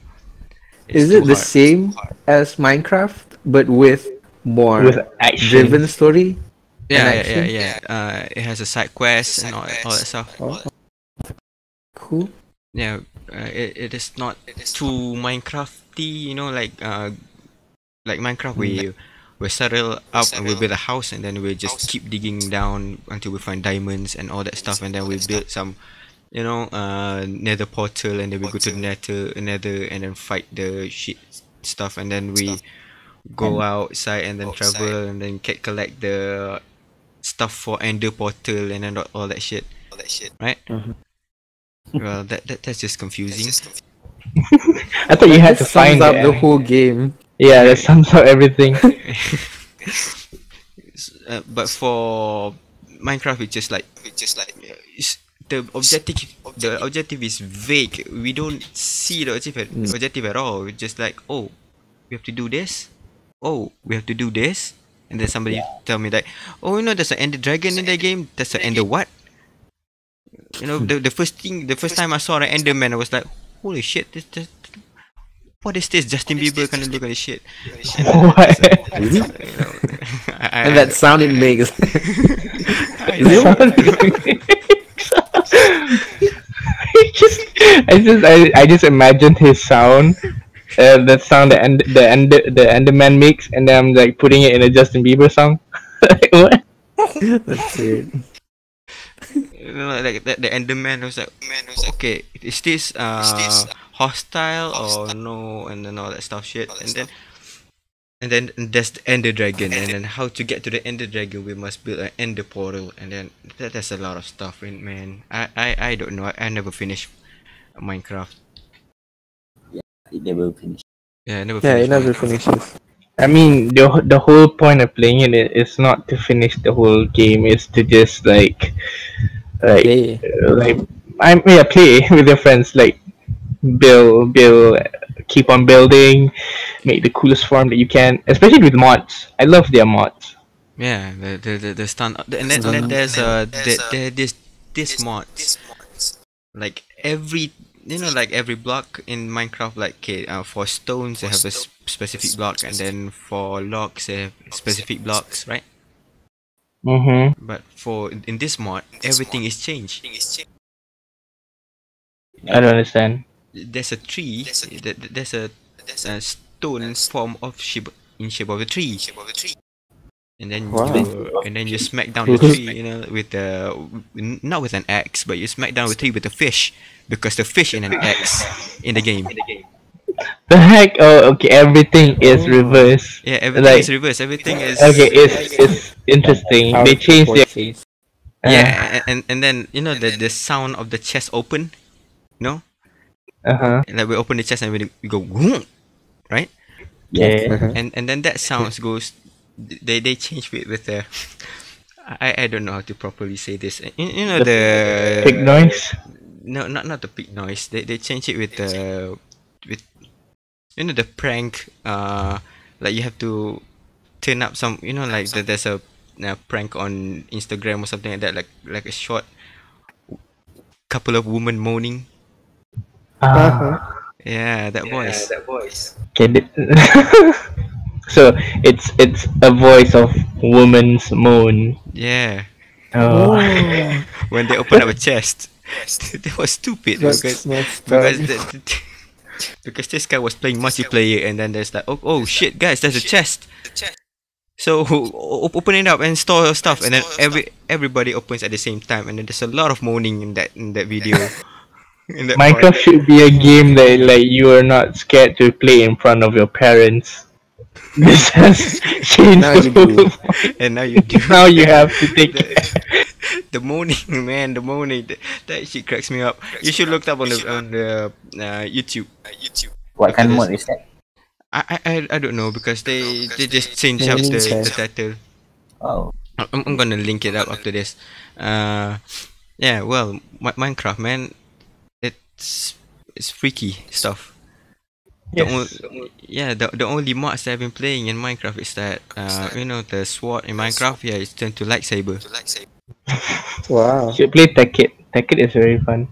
Is it the hard. same as Minecraft but with more With action. driven story? yeah yeah yeah, yeah. Uh, it has a side quest and all, all that stuff Oh, cool. Yeah uh, it, it is not too minecrafty you know like uh like minecraft we we settle up and we build a house and then we just keep digging down until we find diamonds and all that stuff and then we build some you know uh nether portal and then we go to the nether nether and then fight the shit stuff and then we go outside and then travel and then ca- collect the stuff for ender portal and then all- all that shit. Right? Mhm. Well that, that that's just confusing I thought you had to This find up the, the whole game. Yeah, that sums up everything. Uh, but for Minecraft, it's just like just like uh, it's, the objective. The objective is vague. We don't see the objective at, Mm. objective at all. It's just like, oh, we have to do this. Oh, we have to do this. And then somebody tell me that, oh, you know, there's an Ender Dragon in that game. There's an Ender what? You know, the, the first thing, the first time I saw an Enderman, I was like, holy shit, this, this, what is this? Justin Bieber kind of look at this shit. what? You know, I- I- And that sound it makes. I just, I just, I, I just imagined his sound, uh, the sound the end, the end, the Enderman makes, and then I'm like putting it in a Justin Bieber song. what? That's it. You know, like the, the Enderman was like, okay, is this uh hostile or no, and then all that stuff shit, and then and then there's the Ender Dragon, and then how to get to the Ender Dragon, we must build an Ender portal, and then that, there's a lot of stuff in man. I I, I don't know. I, I never finished Minecraft. It never finished. Yeah, I never. Yeah, it finished never Minecraft. finishes. I mean, the the whole point of playing it i- is not to finish the whole game. It's to just like, like, Play. uh, like, I'm yeah, play with your friends. Like, build, build, keep on building, make the coolest farm that you can. Especially with mods. I love their mods. Yeah, the the the, the stun, and then, then there's uh there, there this this mods. like every you know like every block in minecraft like okay uh, for stones they have a specific block and then for logs they have specific blocks right Mm-hmm. but for in this mod everything is changed I don't understand. there's a tree There's a there's a, a stone form of shape in shape of a tree and then Wow. you and then you smack down the tree you know with the not with an axe but you smack down the tree with a fish because the fish in an axe in the game The heck? Oh, okay. Everything is reverse. Yeah, everything Like- is reverse. Everything is Okay, it's it's interesting. How They changed their proportions. yeah, and and then you know the the sound of the chest open, no, Uh huh. like we open the chest and we, we go, "Vroom," right? Yeah. Uh-huh. And and then that sounds goes, they they change with with the, I I don't know how to properly say this. You, you know the Big noise. No, not not the big noise. They they change it with the with you know the prank. Uh, like you have to turn up some. You know, like the, there's a uh, prank on Instagram or something like that, like like a short couple of women moaning. Ah, Yeah, that voice. Yeah, that voice. get it. so it's it's a voice of woman's moan. Yeah, Oh. when they open up a chest, that was stupid That's because messed because the, the- because this guy was playing multiplayer and then there's like oh oh shit guys there's a chest. So open it up and store your stuff, and then store your every everybody opens at the same time, and then there's a lot of moaning in that in that video. in that Minecraft should be a game that like you are not scared to play in front of your parents. This has changed Now you do. and now you do. Now you have to take the, the moaning, man, the moaning. That, that shit cracks me up. You should look up on the on the uh, YouTube. Uh, YouTube. What kind of After mode is that? I, I I I don't know because they because they just they- change up the, Moaning the title. Oh, I'm, I'm gonna link it up after this. Uh, yeah, well, Mi- Minecraft, man, it's it's freaky stuff. The Yes. on- yeah, the the only mods that I've been playing in Minecraft is that uh, you know the sword in Minecraft. Yeah, it's turned to lightsaber. To like say. Wow. You should play Tekkit. Tekkit is very fun.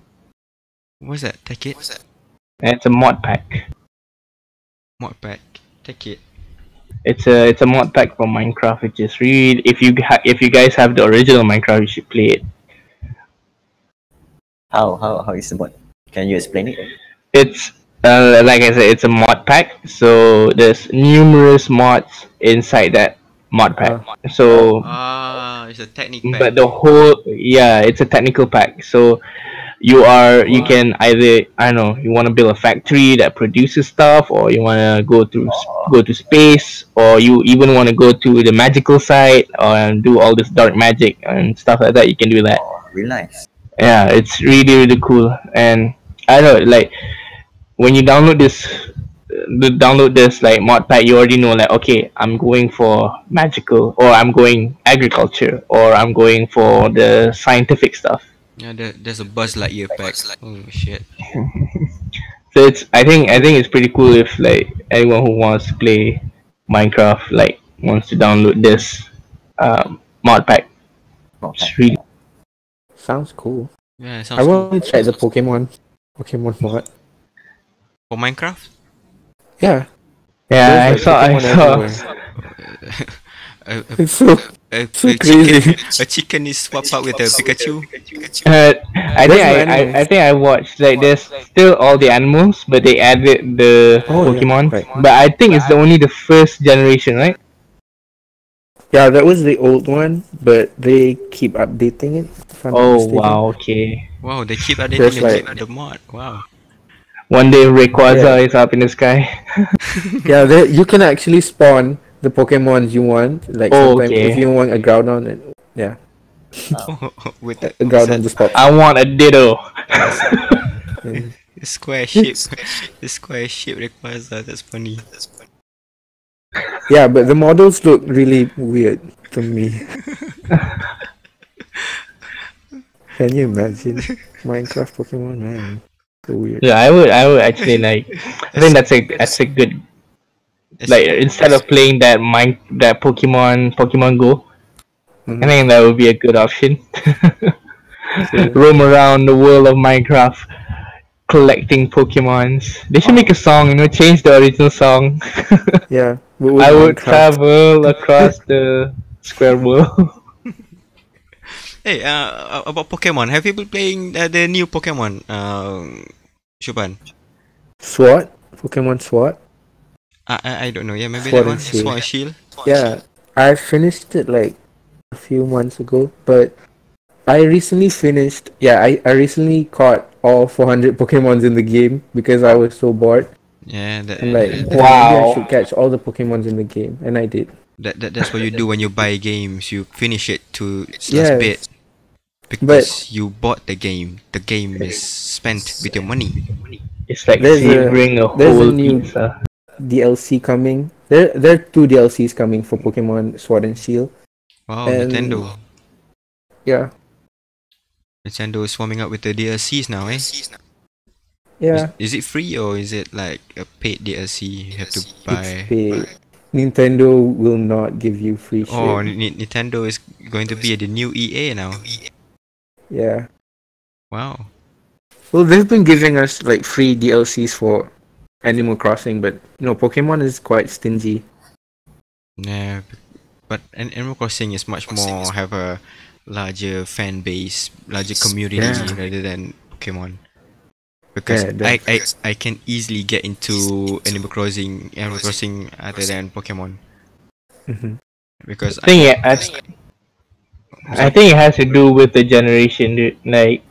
What's that? Take it, What's that? It's a mod pack. mod pack. Take it. It's a it's a mod pack for Minecraft, which is really if you ha- if you guys have the original Minecraft, you should play it. how how how is the mod? Can you explain it? It's uh, like I said, it's a mod pack. So there's numerous mods inside that mod pack. So, Ah, it's a technical. but the whole yeah, it's a technical pack. So you are you can either I don't know you want to build a factory that produces stuff, or you want to go to s- go to space, or you even want to go to the magical side and do all this dark magic and stuff like that. You can do that. Oh, real nice. yeah it's really really cool and i don't know like when you download this uh, download this like mod pack you already know like okay i'm going for magical or i'm going agriculture or i'm going for the scientific stuff yeah, there, there's a Buzz Lightyear pack. Buzz Light- Oh shit. so it's i think i think it's pretty cool if like anyone who wants to play minecraft like wants to download this um, mod pack Oh, it's really Sounds cool. Yeah, it I sounds cool. want to check the Pokemon. Pokemon mod. For Minecraft, Yeah. yeah i There's, like, saw i Pokemon saw everywhere. a, a, It's so a, so a crazy. chicken, a chicken is swapped out with a Pikachu. Uh, I think I, I. I think I watched like there's still all the animals, but they added the Oh, yeah, Pokemon. right. But I think it's the only the first generation, right? Yeah, that was the old one, but they keep updating it. if I'm not Oh wow, okay. Wow, they keep There's adding like- the, the mod. Wow. One day Rayquaza Yeah. is up in the sky. Yeah, there, you can actually spawn the Pokemon you want. Like Oh, sometimes okay. if you want a Groudon, and yeah, with the, a Groudon just pops. I want a Ditto. in. the square shape. the square shape Rayquaza. That's funny. That's funny. Yeah, but the models look really weird to me. Can you imagine Minecraft Pokemon? Man, so weird. Yeah, I would I would actually like I think that's a that's a good like instead of playing that mine that Pokemon Pokemon Go, Mhm. I think that would be a good option. Roam around the world of Minecraft collecting Pokemons. They should make a song, you know, change the original song. Yeah, I would Minecraft- travel across the square world. Hey, uh, about Pokemon. Have you been playing uh, the new Pokemon? Um, Shufan. SWAT, Pokemon SWAT. I, I I don't know. Yeah, maybe Sword that one. Shield. Sword and Shield. Yeah, I finished it like a few months ago, but I recently finished. Yeah, I, I recently caught all 400 Pokemons in the game because I was so bored. Yeah, that, And like, that, maybe I should catch all the Pokemons in the game, and I did. that, that that's what you do when you buy games. You finish it to its Yes. last bit because you bought the game. The game is spent with your money. It's like There's a- savoring a, there's a whole new- pizza. DLC coming. There, there are two DLCs coming for Pokemon Sword and Shield. Wow, And- Nintendo. Yeah, Nintendo is swarming up with the DLCs now, eh? Yeah. Is, is it free or is it like a paid DLC you have to It's buy? paid. Nintendo will not give you free shit. Oh, Nintendo is going to be the new EA now. Yeah. Wow. Well, they've been giving us like free DLCs for Animal Crossing, but you know, Pokemon is quite stingy. Yeah, b- but Animal Crossing is much more have a larger fan base, larger community Yeah. rather than Pokemon. Because Yeah, I, I I can easily get into Animal Crossing Animal Crossing other than Pokemon hmm because I think it, I, I think it has to do with the generation, dude. Like,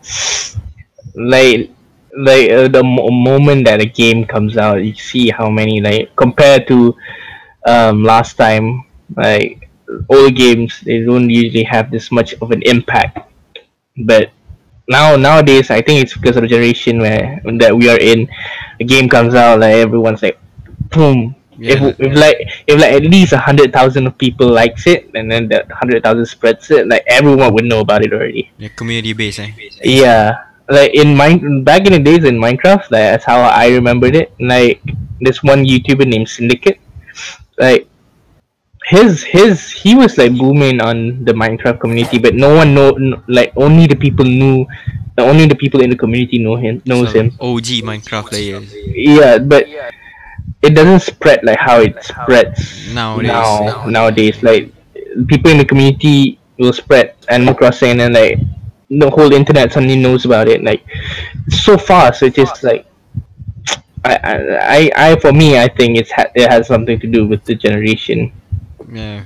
like, like uh, the mo- moment that a game comes out, you see how many like compared to um last time, like old games, they don't usually have this much of an impact. But now nowadays, I think it's because of the generation where that we are in. A game comes out, like everyone's like, boom, yeah, if, if like if like at least a hundred thousand of people likes it and then that hundred thousand spreads it like everyone would know about it already. Yeah, community base, eh? yeah. Like in mine back in the days in minecraft like, that's how i remembered it. Like this one youtuber named syndicate like his his he was like booming on the minecraft community but no one know kn- like only the people knew only the people in the community know him knows So, him. OG Minecraft players. Yeah but it doesn't spread like how it spreads nowadays. now nowadays. Like people in the community will spread Animal Crossing and then like the whole internet suddenly knows about it. Like so fast it just like I, I, I, I for me I think it's ha- it has something to do with the generation. Yeah,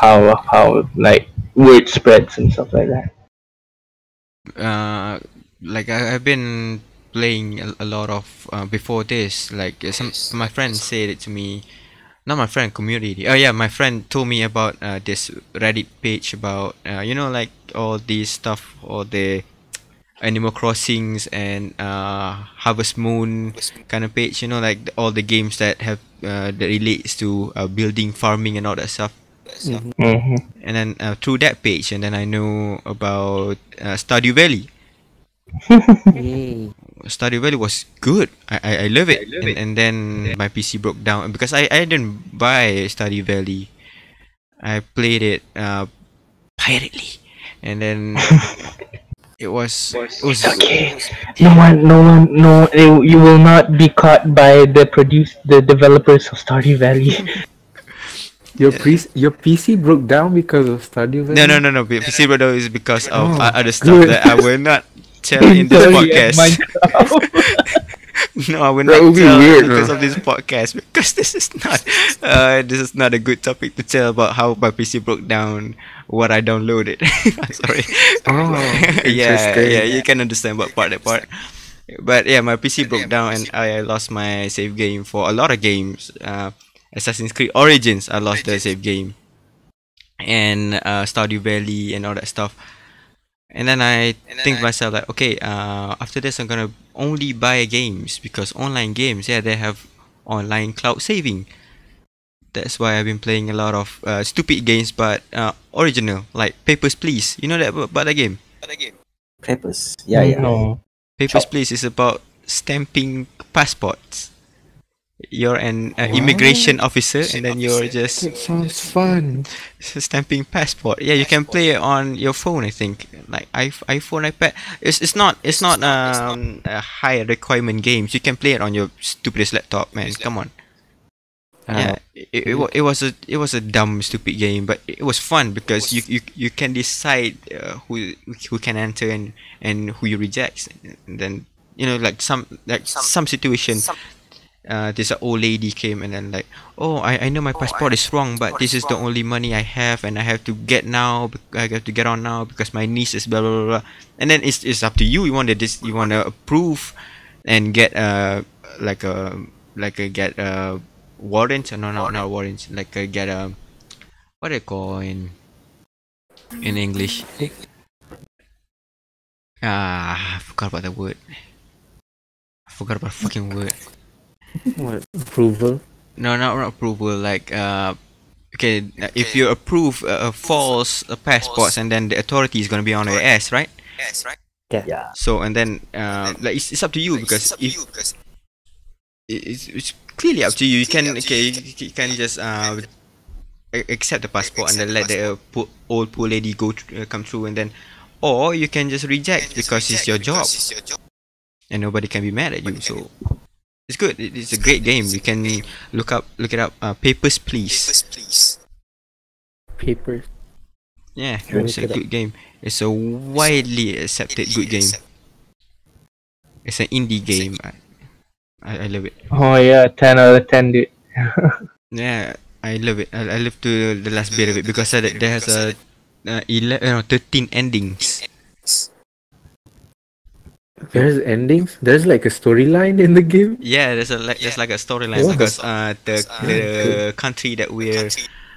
how how like word spreads and stuff like that. Uh, like I, I've been playing a, a lot of uh, before this. Like uh, some my friend said it to me. Not my friend, community. Oh yeah, my friend told me about uh, this Reddit page about uh, you know like all these stuff, all the Animal Crossings and uh, Harvest Moon kind of page. You know like the, all the games that have uh, that relates to uh, building, farming, and all that stuff. hmm And then uh, through that page, and then I know about uh, Stardew Valley. Stardew Valley was good. I I, I love it. and, and then my PC broke down because I, I didn't buy Stardew Valley. I played it uh pirately, and then it was it was okay no one no one no you, you will not be caught by the produce the developers of Stardew Valley Your pre- your PC broke down because of Stardew Valley. no no no no. PC broke down is because of Oh, uh, other stuff good. that I will not tell in this podcast. No, I will That not would tell weird, because no? of this podcast because this is not uh this is not a good topic to tell about how my PC broke down what I downloaded. Sorry. Oh, yeah, yeah, you can understand what part that part. But yeah, my PC broke down and I lost my save game for a lot of games. Uh, Assassin's Creed Origins, I lost the save game, and uh, Stardew Valley and all that stuff. And then I think to myself like, okay, uh, after this I'm gonna only buy games because online games, yeah, they have online cloud saving. That's why I've been playing a lot of uh, stupid games, but uh, original, like Papers Please. You know that about about that game? Papers. Yeah, yeah. No. Papers Chop. Please is about stamping passports. You're an uh, immigration officer, and then you're just It sounds fun. stamping passport. Yeah, you can play it on your phone. I think like iP- iPhone, iPad. It's it's not it's not um a high requirement games. You can play it on your stupidest laptop, man. Come on. Yeah, it, it, wa- it was a it was a dumb stupid game, but it was fun because you you, you can decide uh, who who can enter and and who you reject, and then you know like some like some situation. Uh, this old lady came and then like, oh, I, I know my passport is wrong, but this is the only money I have, and I have to get now. I have to get on now because my niece is blah blah blah. blah. And then it's, it's up to you. You want to this, you want to approve, and get uh like a like a get a warrant. No, no, not warrant. Like a get a what they call in in English. Ah, I forgot about the word. I forgot about the fucking word. What approval? No, not, not approval. Like, uh, okay, uh, if you approve uh, a false uh, passports, and then the authority is gonna be on your ass, right? Yes, right? Yeah. So, and then, uh, like, it's, it's up to you because if it- it's, it's clearly up to you. You can okay, you, you can just uh accept the passport and then let the uh, poor, old poor lady go thr- uh, come through and then, or you can just reject because it's your job and nobody can be mad at you. So it's good. It- It's a great game. You can look up look it up. Uh, Papers Please. Papers. Yeah, Sure, it's a look it up. good game. It's a widely accepted good game. It's an indie game. I, I, I love it. Oh yeah, ten out of ten, dude. Yeah, I love it. I, I love to the last bit of it because uh, there has a uh, 11, uh, 13 endings. There's endings. There's like a storyline in the game. Yeah, there's a like there's like a storyline What? because uh the the country that we're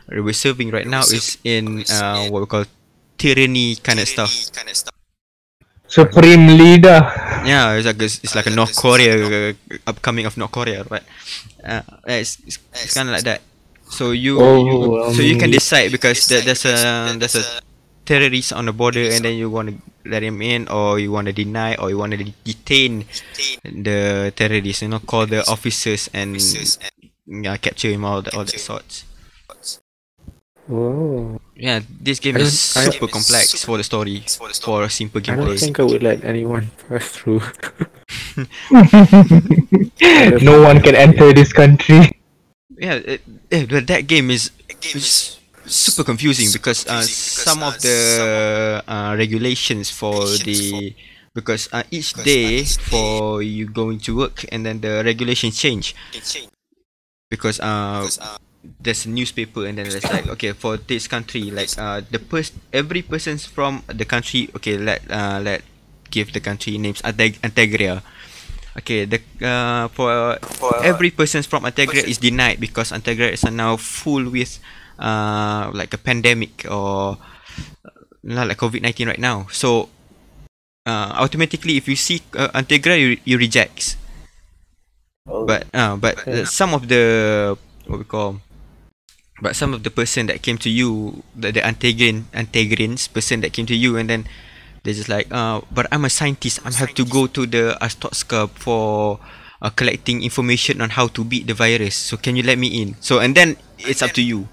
we're serving right now is in uh what we call tyranny kind of stuff. Supreme leader. Yeah, it's like a, it's like a North Korea uh, upcoming of North Korea, right? Uh, it's it's, it's kind of like that. So you, you Oh, so you can um, decide because there, there's a there's a terrorist on the border and then you want to let him in or you want to deny or you want to detain the terrorist. You know, call the officers and mm, yeah, capture him all the, all that sorts. Oh. Yeah, this game I is don't- I- super complex for the story for a simple I don't think I would let anyone pass through. no one can enter this country. yeah, it, yeah, but that game is is super confusing because uh, some of the uh, regulations for the because uh, each day for you going to work and then the regulations change. Because uh there's a newspaper and then there's like okay for this country like uh the pers- every person's from the country okay let uh let give the country names Anteg- Antegria. Okay the uh for every person's from Antegria is denied because Antegria is now full with uh like a pandemic or uh, not like COVID-19 right now. So uh automatically if you see uh, you, you rejects. Oh, but uh, but uh, some of the what we call but some of the person that came to you the, the Antegrin Antegrins person that came to you and then they're just like uh but I'm a scientist. I have to go to the Arstotzka for uh, collecting information on how to beat the virus. So can you let me in? So and then it's up to you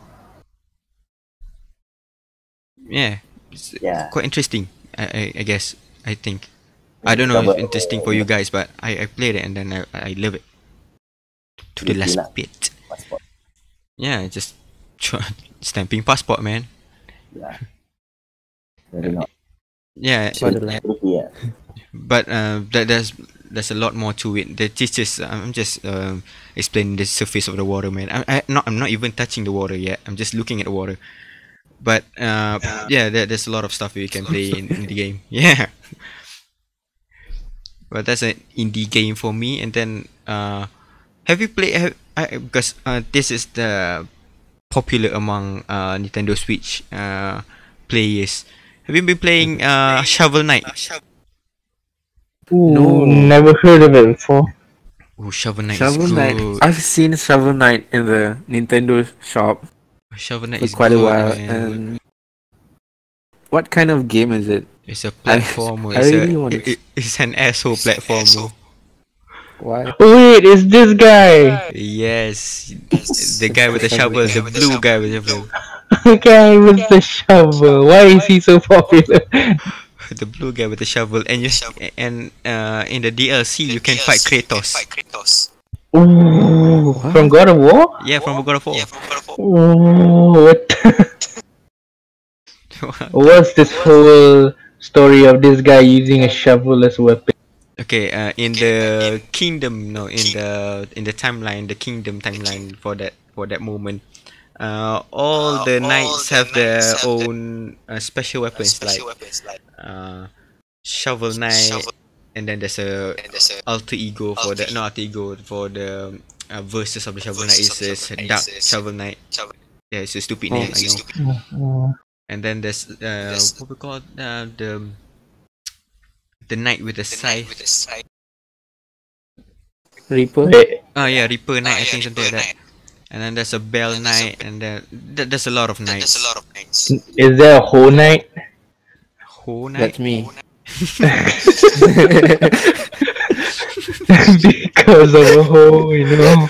yeah. It's yeah. quite interesting I, I, I guess I think. I don't know if interesting for you guys but I, I played it and then I, I love it. To the last bit. Passport. yeah just stamping passport man. Yeah. Very not. Yeah. For the land. pretty, yeah. but uh, that there's there's a lot more to it. The teachers I'm just um, explaining the surface of the water man. I, I not I'm not even touching the water yet. I'm just looking at the water but uh, yeah. there, there's a lot of stuff you can play in, in the game. Yeah. But that's an indie game for me. And then uh, have you played have, I, because uh, this is the popular among uh, Nintendo Switch uh, players. Have you been playing uh, Shovel Knight? Ooh, No. never heard of it before. Oh, Shovel Knight Shovel is Knight. I've seen Shovel Knight in the Nintendo shop Shovel Knight for is quite a while. man. And what kind of game is it? It's a platformer. I it's, really a, wanna it- it- it's an asshole platformer. Why? Wait, it's this guy. Yes, the guy with the shovel, the blue guy with the shovel, The guy with the shovel. Why is he so popular? the blue guy with the shovel, and you and uh in the DLC you can fight Kratos. Ooh, from God of War? Yeah, from God of War. Yeah, from God of War. Ooh, what? What's this whole story of this guy using a shovel as a weapon? okay, uh, in the kingdom, no, in the in the timeline, the kingdom timeline for that for that moment. Uh, all the knights have their own uh, special weapons like weapons uh, shovel knight, and then there's a alter ego for the not alter ego for the uh, verses of the shovel knight is, is dark shovel knight. Yeah, it's a stupid name, I know. Uh, And then there's uh, what we call uh, the the knight with the scythe. Reaper? wait, Oh yeah, Reaper Knight, I think something like that. And then there's a Bell Knight, and then th- there's a lot of knights. is there a whole knight? Who Knight? That's me. because of a hole, you know.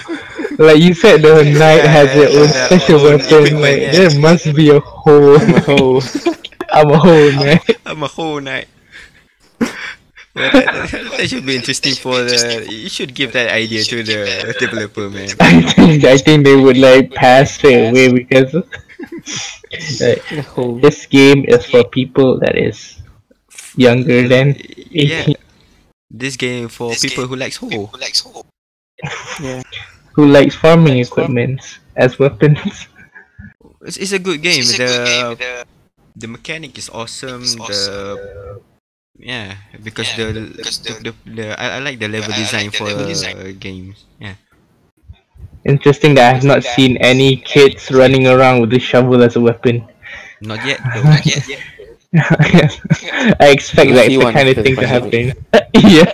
like you said, the knight Yeah, has their own special own weapon. Like yeah. there must be a whole. Oh, I'm a hole knight. I'm a hole night. Well, that, that- that should be interesting for the. You should give that idea to the developer, man. I think I think they would like pass straight away because like, this game is for people that is younger than Yeah, this game for This people game who likes ho. Who likes ho? who likes farming equipment as weapons. It's, it's a good game. It's a good game. The The, the mechanic is awesome. It's The yeah, because Yeah, the, because the, the- the, the I, I like the level I like design the for level uh, design. games. Yeah. Interesting that I have not seen any kids running around with a shovel as a weapon. Not yet. though. not yet. I expect You'll like the kind of thing to happen. yeah.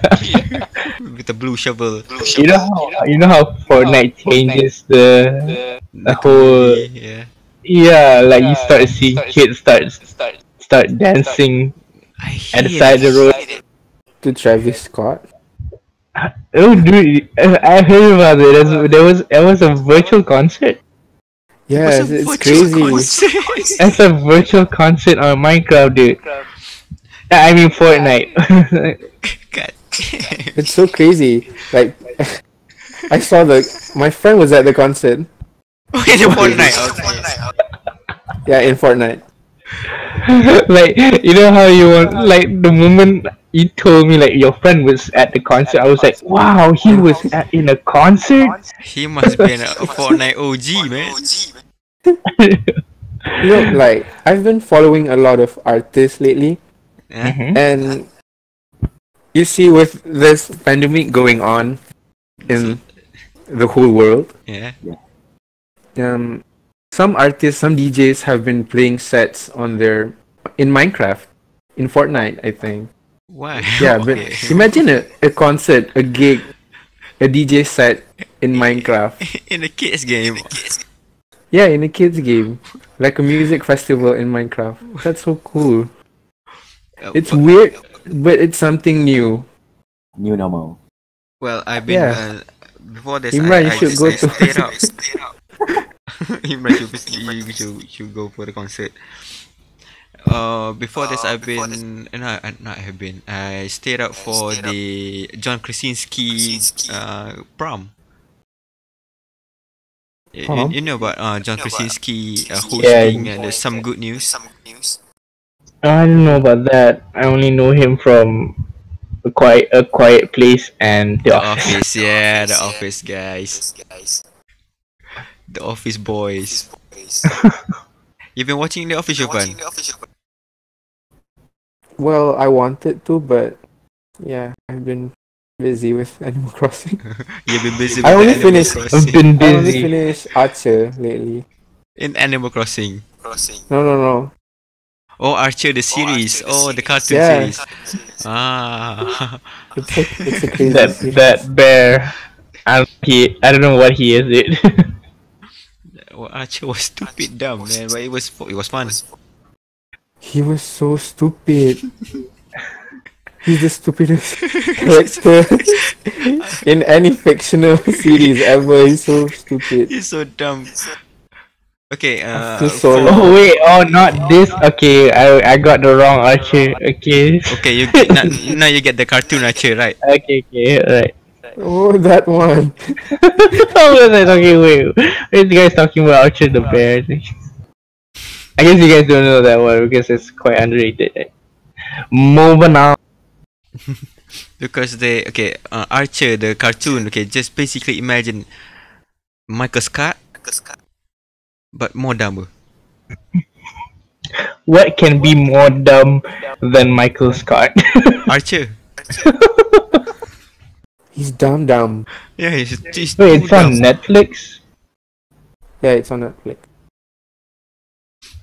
With the blue shovel. You know how you know how Fortnite changes the The whole- yeah. yeah, like you start seeing kids start start dancing I at the hate side of the road. to Travis Scott. Oh dude, I heard about it. There was there was a virtual concert. Yes, What's it's crazy. concert? That's a virtual concert on Minecraft, dude. I mean Fortnite. God. It's so crazy. Like, I saw the. My friend was at the concert. Oh, in Fortnite. It's a Okay. Fortnite. Yeah, in Fortnite. like you know how you want like the moment you told me like your friend was at the concert, I was like, wow, he was at, in a concert. He must be a Fortnite OG, man. OG, man. You know, like I've been following a lot of artists lately, Yeah. Mhm. and you see, with this pandemic going on in the whole world, Yeah. um, some artists, some DJs have been playing sets on their in Minecraft, in Fortnite, I think. Why? Yeah, but Okay. imagine a, a concert, a gig, a DJ set in Minecraft. in a kids game. Yeah, in a kids game, like a music festival in Minecraft. That's so cool. Uh, It's weird, but it's something new. New normal. Well, I've been Yeah. uh, before this. Imran, I, you I should just go I to- stayed out. Stay out. Imran should, you should, should go for the concert. Uh, before this, Uh, I've before been no, I, no, I have been. I stayed out for stayed out. the John Krasinski Krasinski. uh prom. Y- Prom? You, you know about uh, John You know about- Krasinski uh, hosting uh, there's some good news. Some news. I don't know about that. I only know him from a quiet a quiet place and the The office. office, yeah, the yeah. office guys, guys. the office boys. Boys. You've been watching the office, You're Jovan? watching the official. Well, I wanted to, but yeah, I've been busy with Animal Crossing. You've been busy. I only Animal finished- I've Crossing. been I only busy. finished Archer lately. in Animal Crossing. Crossing. No, no, no. Oh, Archer the series. Archer, the Oh, the cartoon Yeah. series. Ah, It's a, it's a crazy. That series. that bear. I don't, he, I don't know what he is. It. Archer was stupid dumb, man, but it was fu- it was fun. He was so stupid. He's the stupidest character in any fictional series ever. He's so stupid. He's so dumb. Okay, uh, feel sorry. for- oh wait, oh not this. Okay, I I got the wrong Archer. Okay. okay, you get now, now you get the cartoon Archer, right? Okay, okay, alright. Oh, that one. I was like, okay, wait. This guy's talking about Archer the Bear. I guess you guys don't know that one because it's quite underrated. Moving on. Because they okay, uh, Archer the cartoon. Okay, just basically imagine Michael Scott, Because but more dumber. What can be more dumb than Michael Scott? Archer. He's dumb dumb. Yeah, he's, he's wait, too it's on. Netflix? Yeah, it's on Netflix.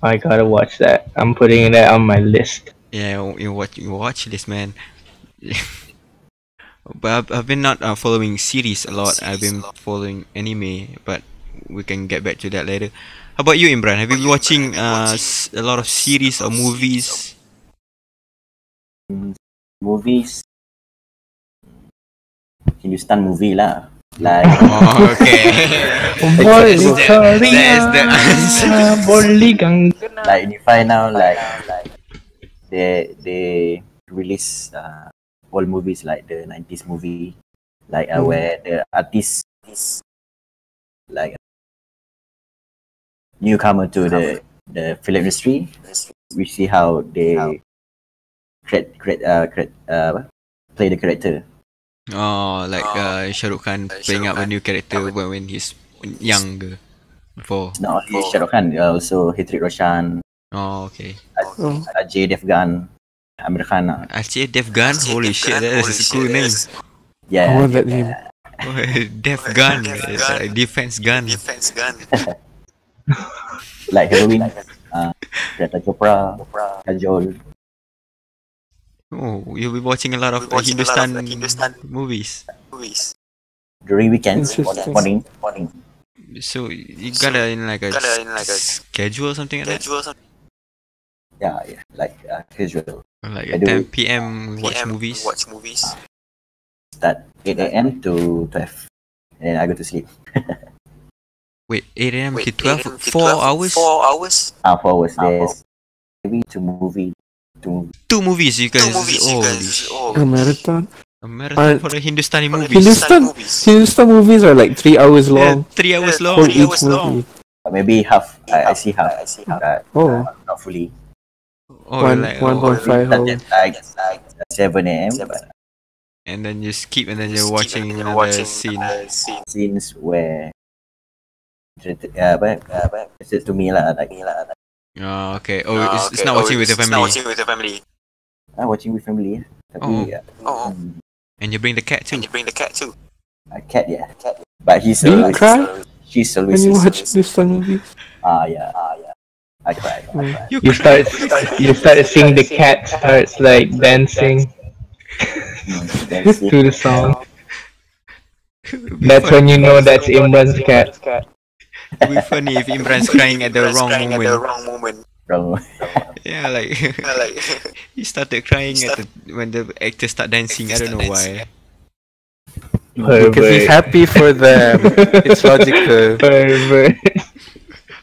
I gotta watch that. I'm putting that on my list. Yeah, you watch you watch this man. but I've, I've been not uh, following series a lot. I've been following anime, but we can get back to that later. How about you, Imran? Have you been watching uh s- a lot of series or movies? Movies. Hindustan movie lah. Like Oh, okay. Boy, That is the- that is the answer. Gang. like you find now like they they release uh, old movies like the 90s movie like uh, Mm. where the artist is like newcomer to the the film industry we see how they create create uh, create uh, play the character Oh, like Oh, uh, Shah Rukh Khan uh, playing Shah up a Rukh new character when, when he's younger. Before. it's not only Shah Rukh Khan uh, also Hrithik Roshan Oh, okay. Oh. Ajay Devgan Amir Khan uh, Actually, Def Gun. Holy shit, that is a cool name. yeah I want that name. Oh, Def Gun. It's Gun. a defense gun. Defense gun. like heroine uh, Priyanka Chopra Kajol Oh, you'll be watching a lot of We're watching a lot Hindustan, of Hindustan movies. movies. during weekends morning morning So you gotta in like a Gotta in like a schedule or something like that. Schedule something. yeah yeah like uh, casual Or like I at do. 10 p.m. watch PM, movies. Watch movies. start 8 a.m. to 12 and then I go to sleep Wait, 8 a.m. To 12, 4 hours? Four hours. uh, four hours Ah, there's maybe two movie two Two movies, you guys. Two movies. you Holy guys. shit. Oh, A marathon. A marathon Uh, for the Hindustani for movies. Hindustan- movies. Hindustan movies are like three hours Yeah, long three hours long. for three each hours long. movie. uh, maybe half I, I see half I see half uh, Oh. not fully Oh, One- like, one oh, point five hours. at like 7 a.m. and then you skip and then You you're skip watching and you're another watching scene. scene. scenes where uh, apa, uh, apa, it's to me lah like Oh, okay. Oh, Ah, it's, it's okay. not Oh, watching with your it's not watching with your family. I'm watching with family tapi Oh. uh, Oh, mm, And you bring the cat too. and you bring the cat too. a cat yeah Cat. but he's Do you always, cry she's always. when you watch Hindustan movies? ah yeah ah yeah I cry, I cry. You, You start, you start seeing the cat starts like dancing Mm, that's it. to the song. That's when you know that's Imran's cat. It'd be funny if Imran's crying at the Imran's wrong crying At the moment. wrong moment. Wrong. Yeah, like Yeah, like he started crying at the, when the actors start dancing. I don't know why. Because he's happy for them. it's logical. Pervert.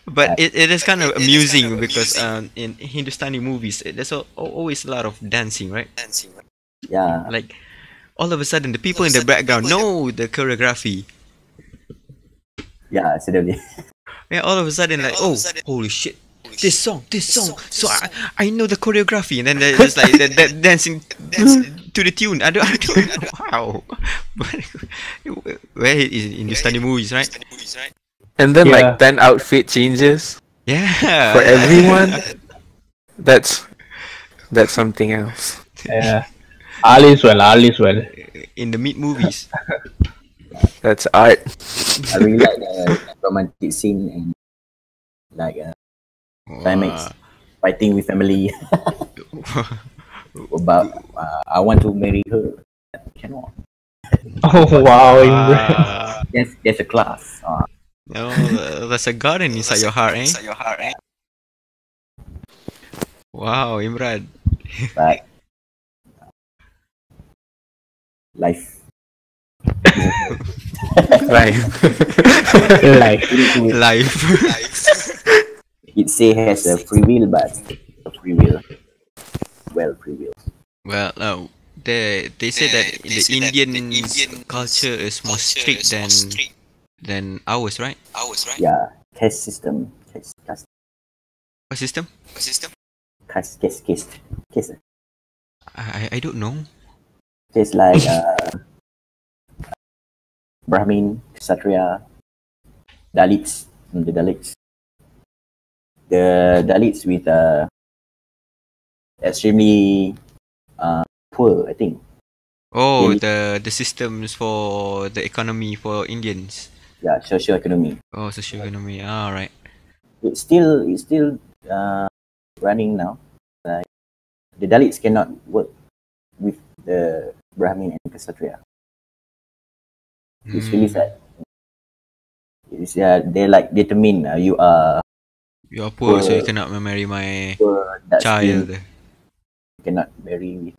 But it, it is kind of It- it is amusing kind of because um, in Hindustani movies there's al- al- always a lot of dancing, right? dancing. yeah Like all of a sudden the people in the background know the choreography. Yeah suddenly Yeah, all of a sudden like oh sudden- holy shit Holy this song this This song song, so this I, I know the choreography and then they're just like that, that dancing to the tune. I don't, I don't know how. But where is in Hindustani movies, right? Hindustani movies, right? And then Yeah. like then outfit changes Yeah. for everyone. That's that's something else. Yeah. All is well, all is well. in the meat movies. That's art. I really like the romantic scene and like uh, Climax. fighting with family about uh, I want to marry her cannot Oh wow, Imran. Wow. there's, there's a class uh, No, uh, there's a garden inside your heart, eh? Inside your heart, eh? Wow, Imran. but life Right. like Life. it say has a free will but a free will well free will well, uh, they they say that They the say that Indian, the Indian culture is more strict is more than strict than ours, right? ours, right? yeah caste system caste caste What system? System. caste caste caste caste, I I- I don't know. caste like uh, Brahmin Kshatriya Dalits mm, the Dalits the Dalits with uh, extremely uh, poor I think Oh, Really? the the systems for the economy for Indians. yeah social economy Oh, social economy. All right. it's still it's still uh, running now. Like the Dalits cannot work with the Brahmin and Kshatriya. It's really Hmm. sad. It's uh, they like determine uh, you are You are poor, so you Poor. cannot marry my poor, child. you cannot marry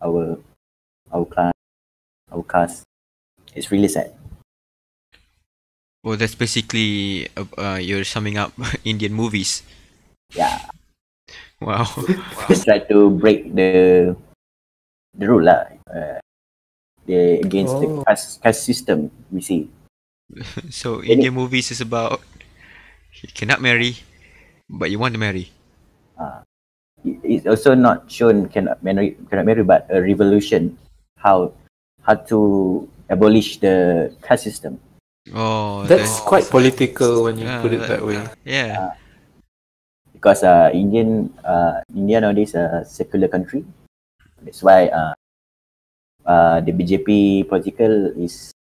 our our clan our caste. It's really sad. Well, that's basically uh, uh, you're summing up Indian movies. Yeah, Wow. just try to break the the rule lah. Uh, the against the Oh. caste, caste system we see. so Indian movies is about you cannot marry, but you want to marry. It- It's also not shown cannot marry, cannot marry, but a revolution how how to abolish the caste system. Oh, That's that- quite political when you Yeah, put it that- that way. yeah. because uh, Indian uh, India nowadays a secular country. That's why uh, uh, the BJP political is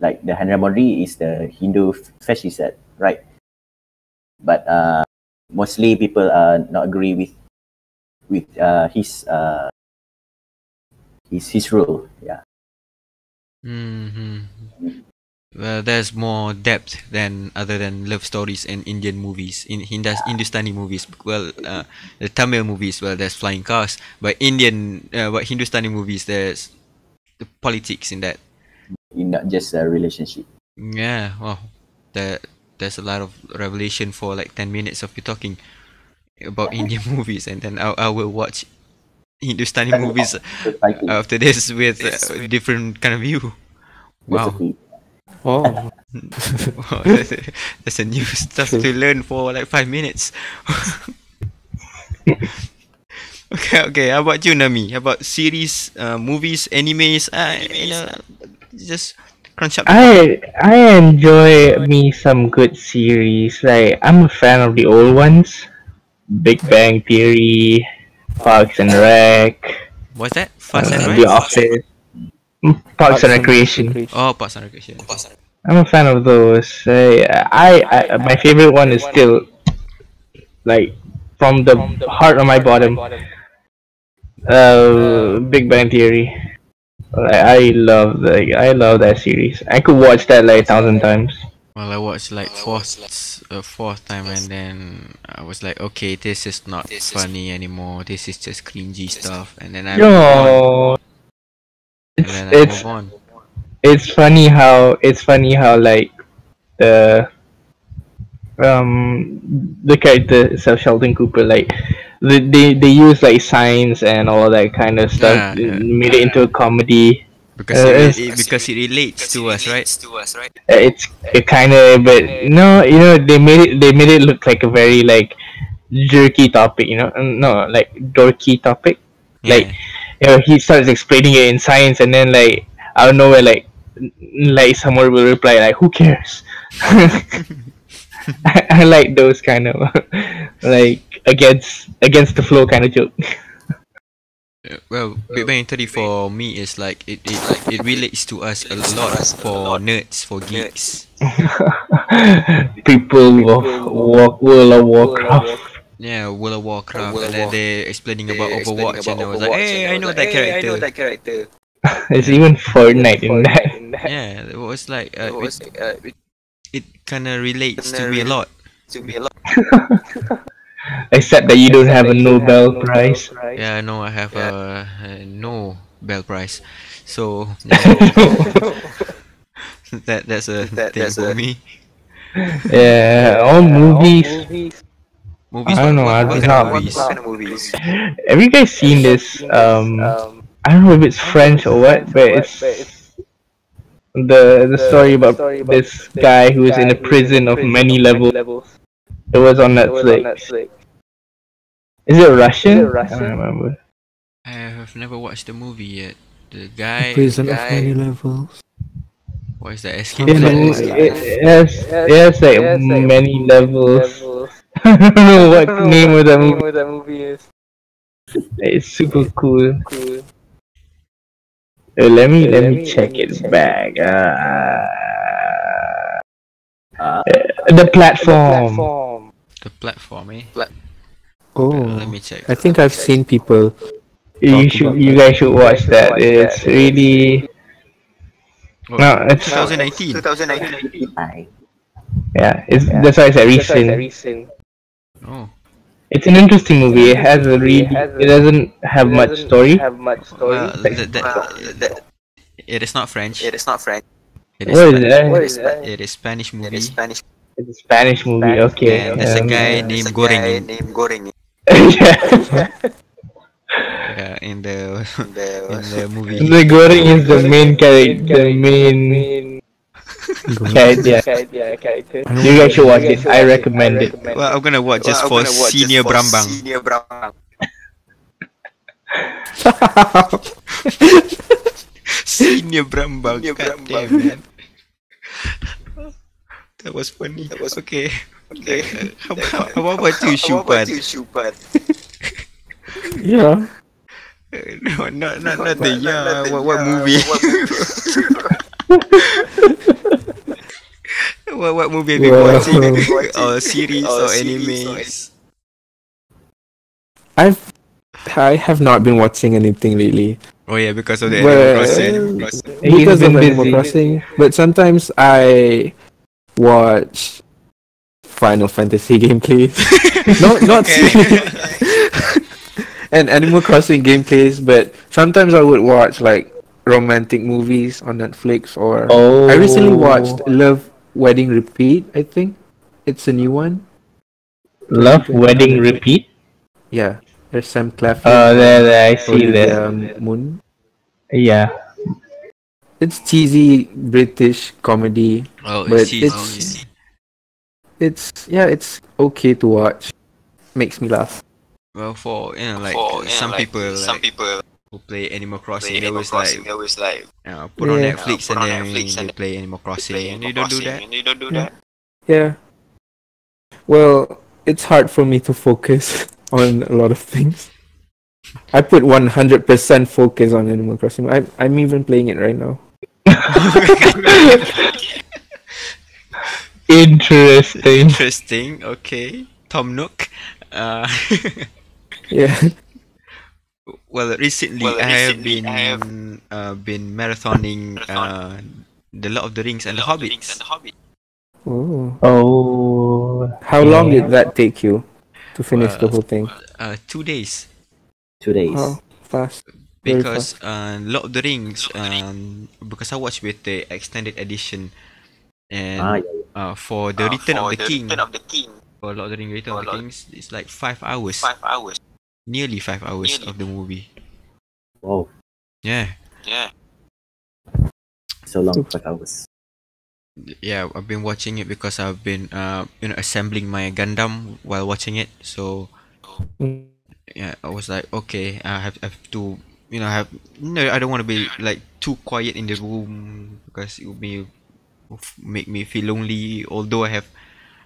like the Narendra Modi is the Hindu fascist, right? But uh, mostly people uh, not agree with with uh, his uh, his his rule. Yeah, hmm Well, there's more depth than other than love stories and Indian movies in Hindus Hindustani movies. Well, uh, the Tamil movies, well, there's flying cars, but Indian, uh, but Hindustani movies, there's the politics in that. in not just a relationship. Yeah, wow, that there's a lot of revelation for like ten minutes of you talking about Indian movies, and then I, I will watch Hindustani movies after this with uh, different kind of view. Wow. Philosophy. Oh, Wow, that's, a, that's a new stuff to learn for like five minutes. okay, okay. How about you, Nadzmi? How about series, uh, movies, animes? Uh, you know, just crunch up. I I enjoy me some good series. Like I'm a fan of the old ones, Big Bang Theory, Parks and Rec, What's that? Fast and uh, Right? The Office, Mm, Parks and Recreation. Oh, Parks and Recreation. I'm a fan of those. I, I, I my favorite one is still like from the heart of my bottom. Uh, Big Bang Theory. Like, I love the I love that series. I could watch that like a thousand times. Well, I watched like fourth, uh, fourth time, and then I was like, okay, this is not funny anymore. This is just cringy stuff, and then I move Yo, and it's it's it's funny how it's funny how like the um the character itself Sheldon Cooper like they they, they use like science and all that kind of stuff Yeah, yeah. made it into a comedy. Because Uh, it, it's- it, because it relates to us, right? Uh, it's it kind of but no you know they made it they made it look like a very like jerky topic you know Uh, no like dorky topic. Like, you know he starts explaining it in science and then like I don't know where like like someone will reply like who cares? I, I like those kind of like against against the flow kind of joke. Uh, well, Big Bang Theory for me is like it it, like it relates to us a lot for nerds, for geeks. people of walk World of Warcraft Yeah, World of Warcraft, World and then War- they explaining about They explaining Overwatch, and I was like, hey, and I know was that like, "Hey, character. I know that character. there's even Fortnite in that Yeah, it was like uh, It was, it, uh, it it kind of relates to Kinda me a lot. to me a lot. except that you don't have a Nobel Prize Yeah, I know I have Yeah. a, a no Bell Prize, so yeah, that that's a That- thing that's for a- me. yeah all movies Movies, I don't know, what, I what don't kind know. of What movies? kind of movies? have you guys seen this um I don't know if it's French or what, but it's the the story about this guy who is in a prison of many levels. It was on Netflix. Is it Russian? I don't remember. I have never watched the movie yet. The guy, prison of guy- many levels. what is that? Escape In the plan? movie, it, it has it has like many levels. I don't know what name of the movie. Is. It's super cool. Uh, let me let me check it back. Uh, Uh, the platform. The platform, eh? Oh, Let me check. I think I've seen people. You should you guys should watch that. It's really Oh, no, it's 2019. 2019. I, yeah. It's that's why it's a recent. Oh, It's an interesting movie. It has a really. It doesn't have much story. well, that, that, Well, that, it is not French. it is not French. It is, What is Spa- that? What is that? it is Spanish movie. It is Spanish. It's a Spanish movie. Okay. And there's a um, guy There's named a Goreng in, named Goreng yeah. in the in the in the movie. The Goreng is the main character. The main character. Yeah, character. You guys should watch it. I recommend it. Well, I'm gonna watch just Well, for watch Senior for Brambang. Senior Brambang. Senior Brambang. Senior God Brambang. damn, man. That was funny. That was okay. Okay. How about, how about you, How about Shupan? you, Shupan? Yeah. No, not not not the Not- yeah. the What what yeah, movie? what movie? What what movie have you Well, watching? watching or series or or series or animes? I've I have not been watching anything lately. Oh yeah, because of the Well, Animal Crossing. He's eh, because of been Animal. Crossing. But sometimes I watch Final Fantasy gameplays. not not Okay. and Animal Crossing gameplays, but sometimes I would watch like romantic movies on Netflix or Oh. I recently oh. watched Love Wedding Repeat, I think. It's a new one. Love Wedding Repeat. Yeah. There's Sam Claflin. Oh, there, there. I see Olivia that. Munn. Yeah. It's cheesy British comedy. Oh, But it's cheesy. it's- It's yeah, it's okay to watch. Makes me laugh. well for you know like For, you know, some like, people some like, people who play Animal Crossing, play they Animal always Crossing. like They always like uh, put on Netflix Uh, put and on then Netflix they and play Animal Crossing, play and Animal you don't do that. And you don't do Yeah. that. Yeah. Well, it's hard for me to focus on a lot of things. I put 100% focus on Animal Crossing. I'm, I'm even playing it right now. Interesting. Interesting. Okay, Tom Nook. Uh, Yeah. Well, recently Well, I have been I have uh, been marathoning uh, the Lord of the Rings and the Lord of the Rings Hobbits. and the Hobbit. Oh. Oh. How long did that take you to finish the whole thing? Uh, two days Two days. Oh, fast. Very because uh, Lord of the Rings. Um, because I watched with the extended edition, and Ah, yeah, uh, for the Uh, Return for of the King, Return of the King. for Lord of the Rings Return For of the Lord- Kings, it's like five hours, Five hours. Nearly five hours Nearly. of the movie. Wow, Yeah, Yeah. so long, five hours. yeah. I've been watching it because I've been uh, you know, assembling my Gundam while watching it. So Mm. yeah, I was like, okay, I have, I have to, you know, have no, I don't want to be like too quiet in the room because it would be make me feel lonely. Although I have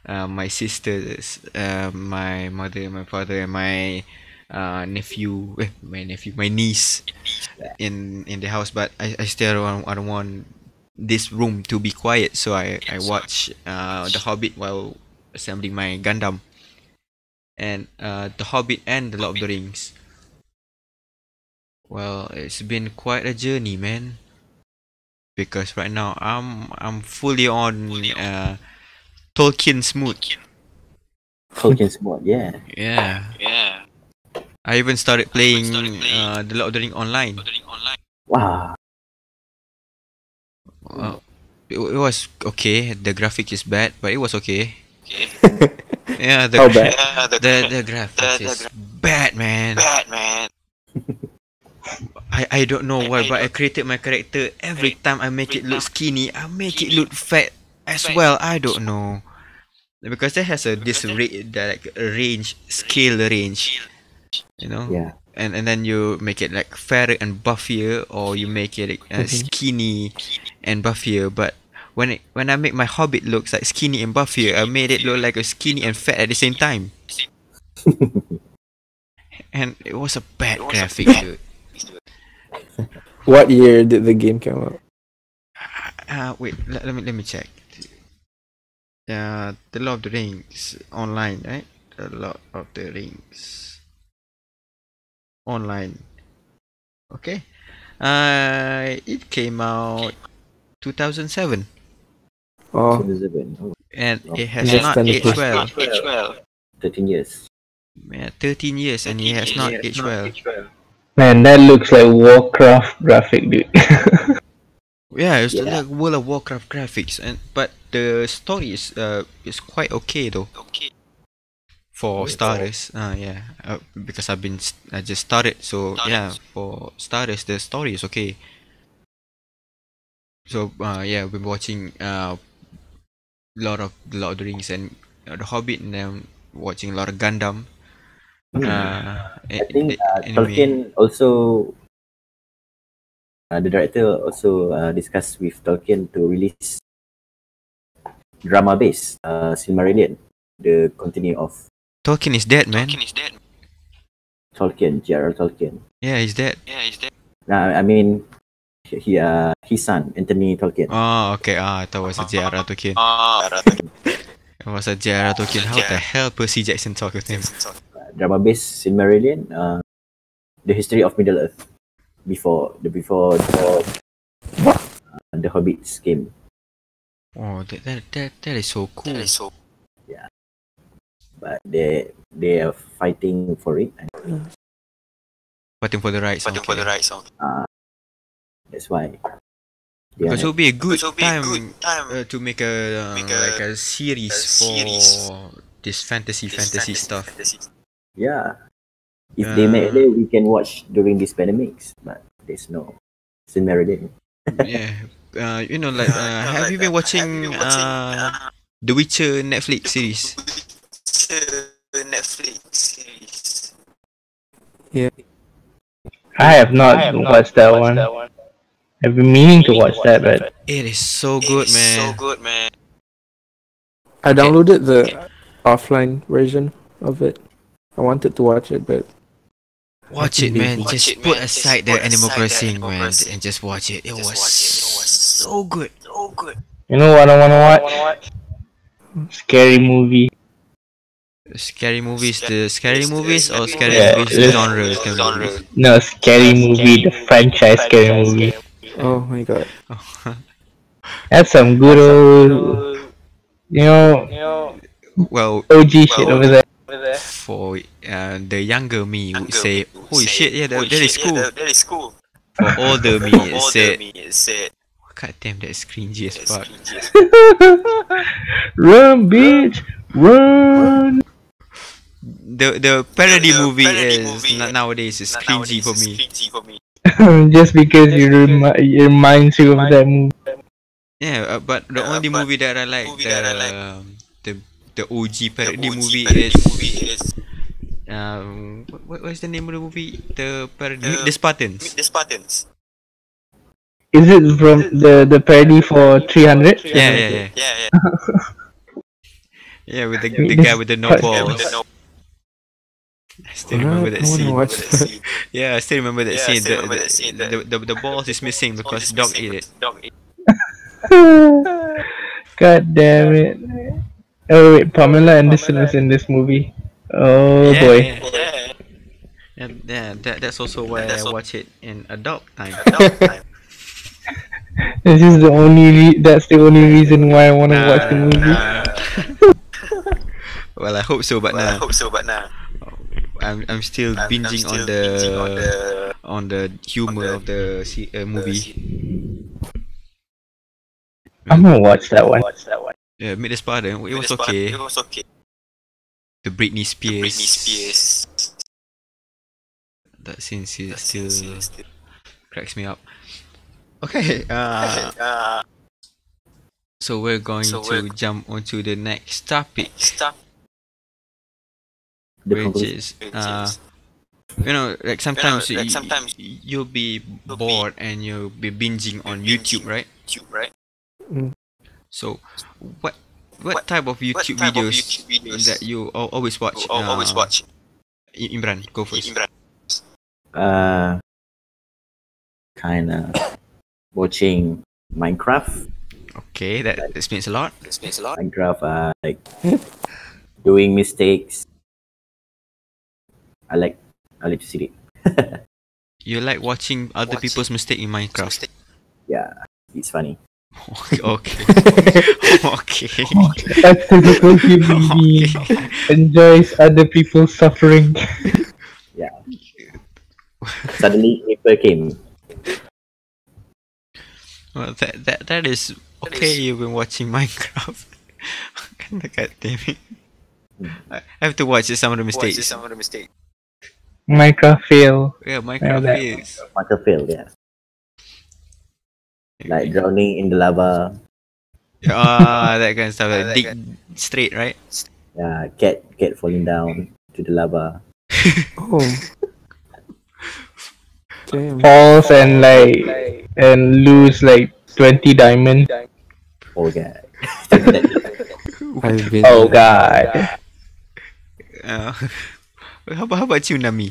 uh, my sisters, uh, my mother, my father, and my uh, nephew, eh, my nephew, my niece in in the house, but I, I still don't, I don't want this room to be quiet. So I I watch uh, The Hobbit while assembling my Gundam and uh, The Hobbit and The Lord of the Rings. Well, it's been quite a journey, man. Because right now I'm I'm fully on uh, Tolkien's mood. Tolkien's mod, yeah. Yeah, Yeah. I even started playing started playing uh, The Lord of the online. Lord Ring online. Wow. Well, it, it was okay. The graphic is bad, but it was okay. Okay. Yeah, the How gra- bad? Yeah, the, the the graphics the is gra- bad, man. bad man. I, I don't know why, but I created my character. Every Every- time I make it look skinny, I make it look fat as well. I don't know because that has a this ra- the, like range scale range, you know. Yeah. And and then you make it like fairer and buffier, or you make it uh, Mhm. skinny and buffier. But when it, when I make my Hobbit looks like skinny and buffier, I made it look like a skinny and fat at the same time. and it was a bad It was a graphic, bad- dude. What year did the game come out? Uh, wait, let, let me let me check. Uh, the Lord of the Rings online, right? The Lord of the Rings online. Okay. Uh, it came out 2007, Oh, 2007. Oh, and Oh. it has Just not aged well. Not age well. 13 years. Yeah, 13 years, and it has not aged well. Man, that looks like Warcraft graphic, dude. Yeah, it's Yeah. like World of Warcraft graphics, and but the story is uh is quite okay though Okay. For Okay. starters. Uh, yeah, uh, because I've been I just started, so Started. yeah, for starters the story is okay. So uh yeah, we've been watching uh lot of Lord of the Rings and uh, the Hobbit, and then watching a lot of Gundam. Hmm. Uh, I think uh, anime. Tolkien also uh, the director also uh, discussed with Tolkien to release drama based uh, Silmarillion, the continue of Tolkien is dead, man. Tolkien is dead. Tolkien, J.R.R. Tolkien. Yeah, he's dead. Yeah, he's dead. Uh, I mean, he, he uh, his son Anthony Tolkien. Oh, okay. Ah, I thought it was a J.R.R. Tolkien. Ah, It was a J.R.R. Tolkien. How the hell Percy Jackson talk with him? drama based Silmarillion, uh, the history of Middle Earth before the before the, uh, the Hobbits came. Oh, that that that, that is so cool. That is so But they they are fighting for it. And, Fighting for the rights. fighting for the okay. right uh, that's why. Because it are, would be a good It will be a good time. uh, to make a, uh, Make a- like a series a for this fantasy This fantasy stuff. fantasy. yeah. If they make Uh, it, we can watch during this pandemics. But there's no Silmarillion. yeah. Uh, you know, like, Uh, uh, have you been uh, watching, have you been watching, uh, uh, The Witcher Netflix series? The Netflix series? Yeah. I have not watched that one. I've been meaning to watch that, but It is so It good, is man. So good, man. I downloaded the offline version of it. I wanted to watch it, but Watch it, man. Watch just it, put man. Just aside the put Animal aside Crossing, man, Crossing. and just watch it. It Just was watch it. It was so good. So good. you know what I want to watch? Scary movie. Scary movies, Sca- the scary the movies or scary scary Yeah, movies let's- genre? Scary Genre. No, scary movie, the franchise scary movie. oh my god. That's some good old, you know, well, OG shit Well, over there. for uh, the younger me would say, me "Holy say, shit, yeah, that, "Holy that is shit, cool." Yeah, that, that is cool. For older me, For it older said, said, "God damn, that's cringy as fuck." cringy as run, bitch, run. The the parody The movie parody is movie na- nowadays is Now- cringy for it's me. for me. Just because you remi- it reminds you of that movie. Yeah, uh, but the Uh, only but movie that I like, the, that I like- um, the the OG The parody OG movie parody is movie is um what, what what's the name of the movie? The parody The- the Spartans. The Spartans. Is it from the the parody for 300? Yeah, yeah, yeah. Yeah, yeah. Yeah, with the the the guy with the no Spartans. Yeah, balls. With the no- I still remember that scene. the that. Yeah, I still remember that Yeah, scene. still The, remember the, that scene, the, the- the, the balls is missing because It's dog missing ate it. Dog ate God damn it. Oh wait, Pamela Anderson is in this movie. Oh yeah, boy. Yeah, it. Yeah. yeah, yeah, that, that's also why That's I al- watch it in adult time. Dog time. This is the only re- that's the only reason why I want to watch the movie. nah. well, I hope so, but Well, I nah, hope so, but nah. I'm I'm still I'm- I'm binging still on the binging on the on the humor the- of the se- uh, movie. I'm gonna watch that one. Yeah, Meet the Spartan. It was Meet the Spartan. okay. It was okay. The Britney Spears. Britney Spears. That scene still, That still scene still- cracks me up. Okay. Uh, Uh, so we're going So to we're- jump onto the next topic, stuff The which conclusion. is uh, you know, like sometimes like you, sometimes you'll be you'll be- bored and you'll be binging on binging. YouTube, right? YouTube, right? So, what what, What- type of YouTube type of videos YouTube videos that you always watch? Al- always Uh, watch. Imran, go first. Imran. Uh, kind of watching Minecraft. Okay, that this means a lot. This means a lot. Minecraft, uh, like doing mistakes. I like, I like to see it. You like watching other Watching people's mistake in Minecraft. Yeah, it's funny. okay. Okay. okay. A typical human being okay. enjoys other people's suffering. Yeah. Suddenly, April came. Well, that that that is okay. You've been watching Minecraft. God damn it! Hmm. I have to watch some of the What's mistakes. some of the mistake? Minecraft fail. Yeah, Minecraft that- is. Michael failed, yeah. Like drowning in the lava. Ah, that kind of stuff. Like that dig kind- straight, right? Yeah, cat cat falling down to the lava. Oh. Damn. Falls and like and lose like twenty diamond. Oh god. I've been. Oh god. Uh, how about how about you, Nami?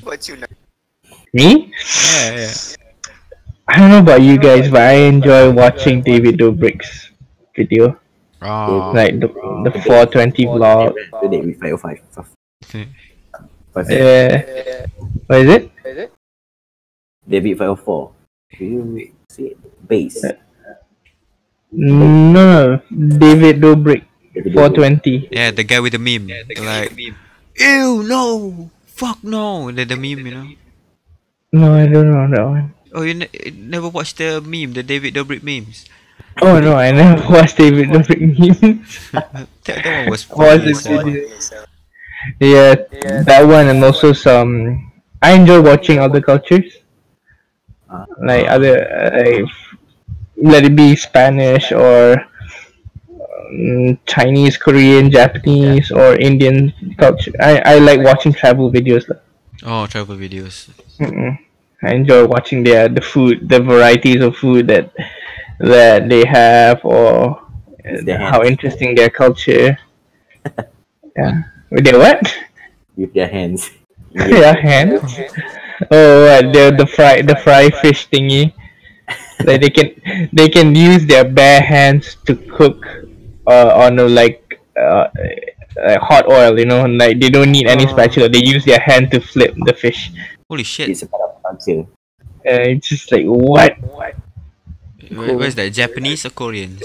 Me? Yeah, yeah. I don't know about you guys, but I enjoy watching David Dobrik's video. Oh, Like the the 420 vlog. Today with 505. Five- Yeah. What is it? David 504. Do you see it? Base. No, no. David Dobrik David 420. yeah, the guy with the meme. like, ew, no, fuck no. The, the meme, you know. No, I don't know that one. Oh, you ne- never watched the meme, the David Dobrik memes. Oh no, I never watched David Dobrik memes. That, that one was funny. this as hell. video. Yeah, that one and also some. I enjoy watching other cultures, Ah. like other like, let it be Spanish or Mm, Chinese, Korean, Japanese, or Indian culture. I I like watching travel videos. Oh, travel videos. Mm-mm. I enjoy watching their the food, the varieties of food that that they have, or their how interesting their culture. yeah, with their what? With their hands. yeah, hands. Oh, what, the the fry the fry fish thingy. like they can they can use their bare hands to cook uh, on a, like uh, uh, hot oil. You know, like they don't need any Oh. spatula. They use their hand to flip the fish. Holy shit. It's a part of culture. Uh, it's just like what? Where, where's that? Japanese or Korean?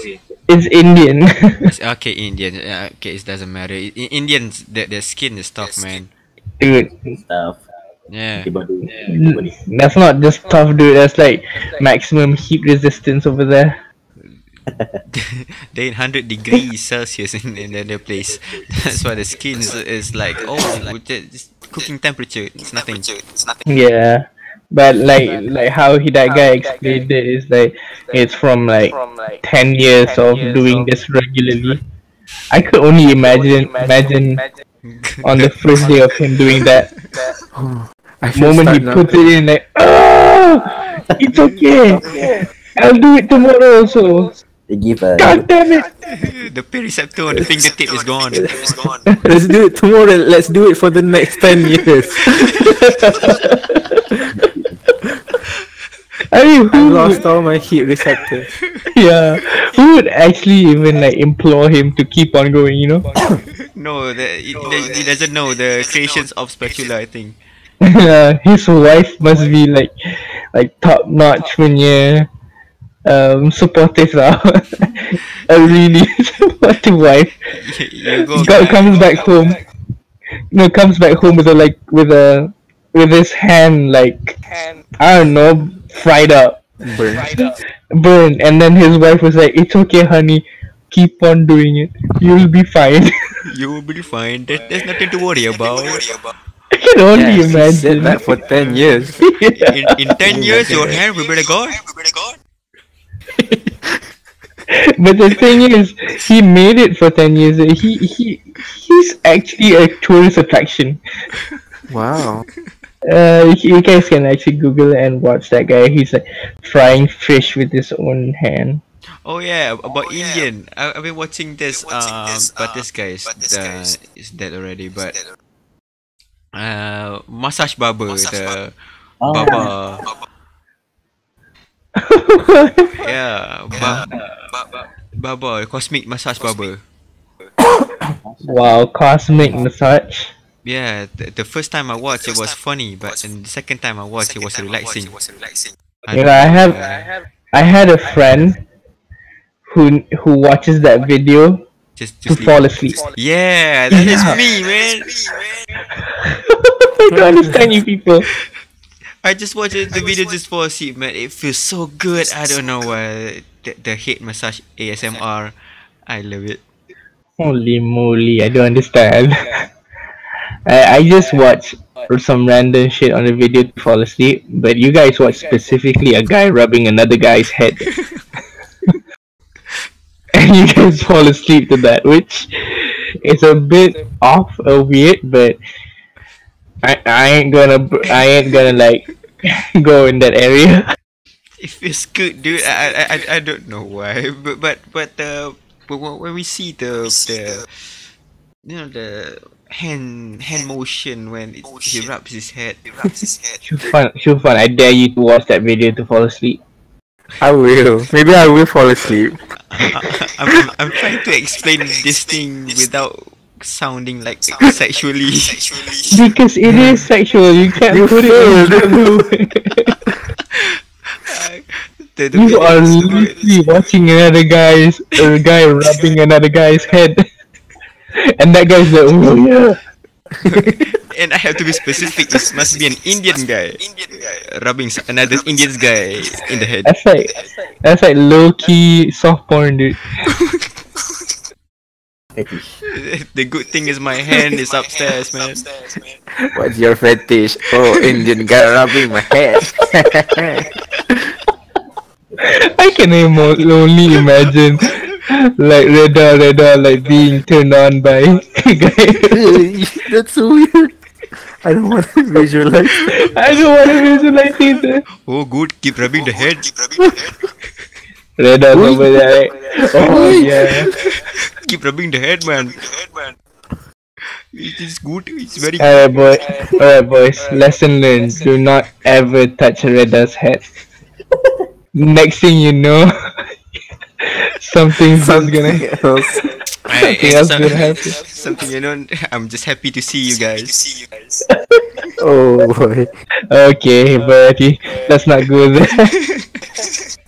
It's Indian. It's, okay, Indian. Yeah, okay, it doesn't matter. I- I- Indians, their, their skin is tough, man. dude. Stuff. Yeah. Antibody. N- Antibody. That's not just tough, dude. That's like maximum heat resistance over there. They're in 100 degrees Celsius in, in their place. That's why the skin is, is like, oh, with the- it's cooking temperature. It's nothing. It's nothing. Yeah, but like like how he that guy explained it is like it's from like ten years of doing this regularly. I could only imagine imagine on the first day of him doing that. I should Moment he start puts it in like, oh, it's okay. I'll do it tomorrow also. They give a God damn it! the periceptor on the fingertip is gone. It's gone. Let's do it tomorrow. Let's do it for the next 10 years. I mean, I who lost would, all my heat receptors. yeah, who would actually even like implore him to keep on going? You know? No, the, he, he- he doesn't know the creations of spatula, I think. uh, his wife must be like like top notch when you um supportive lah. a really supportive wife. you go Go, comes back home. No, comes back home with a like with a with his hand like I don't know fried up, Burn. burned, and then his wife was like, "It's okay, honey, keep on doing it. You'll be fine." You will be fine. There, there's nothing to worry about. I can only Yeah, she said imagine. that for 10 years. In, in 10 years, your hair will be gone. But the thing is, he made it for ten years. He he he's actually a tourist attraction. Wow. Uh, you guys can actually Google and watch that guy. He's like frying fish with his own hand. Oh yeah, about Oh, yeah. Indian. I, I've been watching this. Been watching um, this, but uh, this guy is, but this guy uh, is- is dead already. But uh, massage barber, Massage the Oh, baba. Yeah, ba- baba, cosmic massage barber. wow, cosmic massage. Yeah, the, the first time I watched it was funny, but then the second time I watched it was relaxing. I You know, I have uh, I had a friend who who watches that video just to to sleep. fall asleep. Yeah, that is Yeah. me, man. I don't understand you people. I just watched it, the video just fall asleep, man. It feels so good. I don't know why. the, the head massage ASMR. I love it. Holy moly, I don't understand. I, I just watch some random shit on the video to fall asleep, but you guys watch specifically a guy rubbing another guy's head. and you guys fall asleep to that, which is a bit off or weird, but I, I ain't gonna I ain't gonna like go in that area. It feels good, dude. I I, I, I don't know why, but but but uh, but when when we see the the you know the hand hand motion when it, he Motion. rubs his head. He rubs his head. Shufan, Shufan, I dare you to watch that video to fall asleep. I will. Maybe I will fall asleep. I, I'm, I'm I'm trying to explain this thing without sounding like Sounding like sexually. Sexually. Because it is sexual, you can't You put it in failed. the, the You are literally watching another guy's a guy rubbing another guy's head, and that guy's like, oh yeah. and I have to be specific. This must be an Indian guy Indian guy. rubbing another Indian guy in the head. That's like that's like low key soft porn, dude. Fetish. the good thing is my hand is My upstairs, hand man. upstairs, man. What's your fetish? Oh, Indian guy rubbing my head. I can only imagine like Reda Reda like being turned on by a guy. That's so weird. I don't want to visualize. I don't want to visualize either. Oh, good. Keep rubbing the head. Keep rubbing the head. Reda's over there. Oh yeah. Keep rubbing the head, man. Rubbing the head, man. It is good. It's very Alright, boy. Alright, boys. Lesson learned. Do not ever touch Reda's head. Next thing you know, something's just gonna. else. Alright, Something else some- gonna happen. Something you know. I'm just happy to see you guys. see you guys. Oh boy. Okay, buddy. Let's not go there.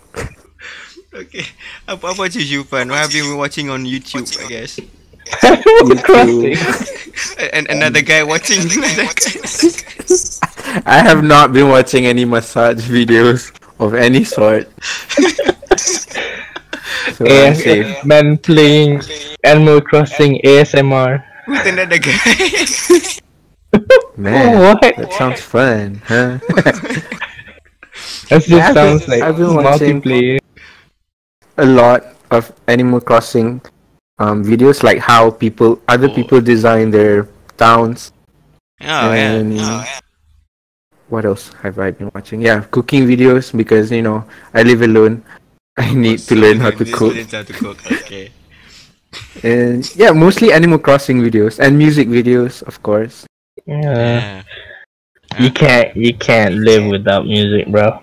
Okay. Apa apa you, Shufan? What have you been watching on YouTube? I guess. Animal Crossing. And another guy watching. another guy. I have not been watching any massage videos of any sort. so I'm safe. AS- man playing Animal Crossing ASMR. With another guy. Man, what? that sounds fun, huh? That just Yeah, been- sounds like I've been watching- multiplayer. A lot of Animal Crossing um, videos, like how people, other Oh. people design their towns. Oh yeah. and Oh, yeah. what else have I been watching? Yeah, cooking videos because you know I live alone. I need to learn how to cook. learns how to cook. Okay. And yeah, mostly Animal Crossing videos and music videos, of course. Yeah. Yeah. You can't you can't live without music, bro.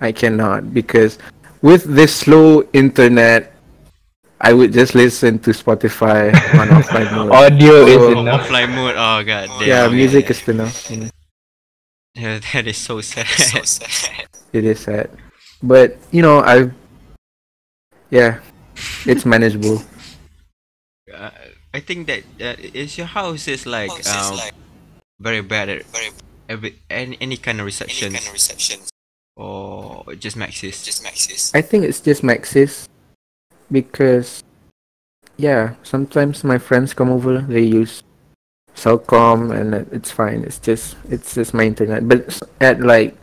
I cannot because with this slow internet, I would just listen to Spotify on offline mode. Audio is Oh. enough. Offline mode. Oh god damn. yeah, music is enough. you know. Yeah, that is so sad. So sad. It is sad, but you know I. Yeah, it's manageable. uh, I think that uh, is your house is like House is um, like very bad at very every any any kind of any reception kind of reception. Or just maxis. Just Maxis. I think it's just Maxis because yeah, sometimes my friends come over, they use Celcom and it's fine. It's just it's just my internet. But at like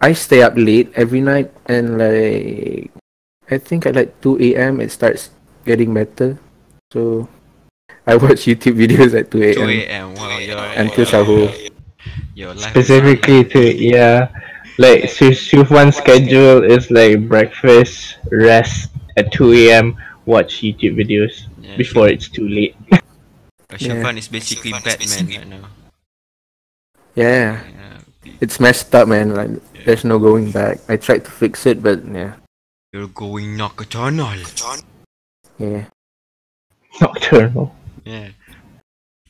I stay up late every night and like I think at like 2 a.m. it starts getting better. So I watch YouTube videos at 2 2 a.m. a.m. Wow, your Until your, sahur. your life Specifically to yeah. Like Su Sufwan's schedule is like breakfast, rest at 2 a.m., watch YouTube videos yeah, before it's too late. Uh, Shufan is basically Shufan is Batman basically- right now. Yeah, Yeah, it's messed up, man. Like there's no going back. I tried to fix it, but yeah, you're going nocturnal. Yeah. Nocturnal. Yeah.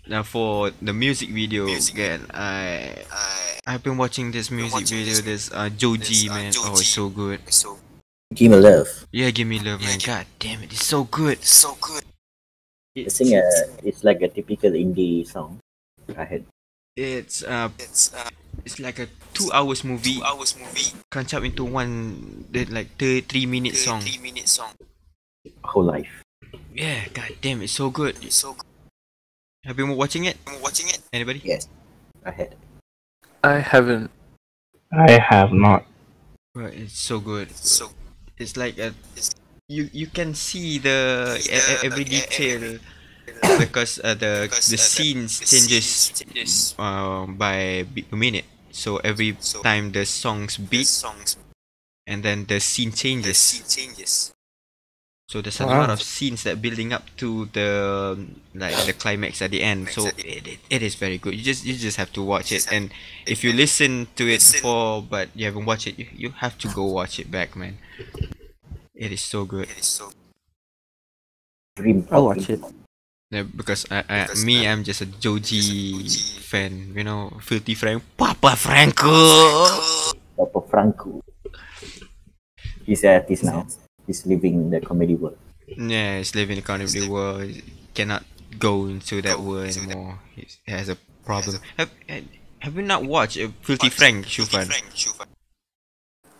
Now for the music video, Music. again, I I I've been watching this music watching video. this- This uh Joji this, uh, man, oh it's so good. so Give me love. Yeah, give me love, Yeah, man. God damn it, it's so good. it's so good. I think uh, it's like a typical indie song. I had It's uh It's uh, it's like a two hours movie two hours movie, crunch up into one the, like the three minute song. three minute song. Whole life. Yeah, god damn, it's so good. It's so good. Have you been watching it? I'm watching it. Anybody? Yes. I had. I haven't. I have not. Right, it's so good. It's so It's like a It's- you you can see the every the- detail because uh, the because, the uh, scenes the changes scenes changes um by a minute. So every So time the songs the beat songs, and then the scene the scene changes. So there's a lot of scenes that building up to the like the climax at the end. So it, it, it is very good. You just you just have to watch it. And if you listen to it before but you haven't watched it, you, you have to go watch it back, man. It is so good. It is so I'll watch it. Yeah, because I, I Because me I- I'm just a Joji Joji fan. You know, Filthy Frank, Papa Franco. Papa Franco. He's an artist now. He's living in the comedy world. Yeah, he's living in the comedy world. He cannot go into that world anymore. He has a problem. Have have you not watched uh, Filthy Frank, Shufan? Frank, Shufan.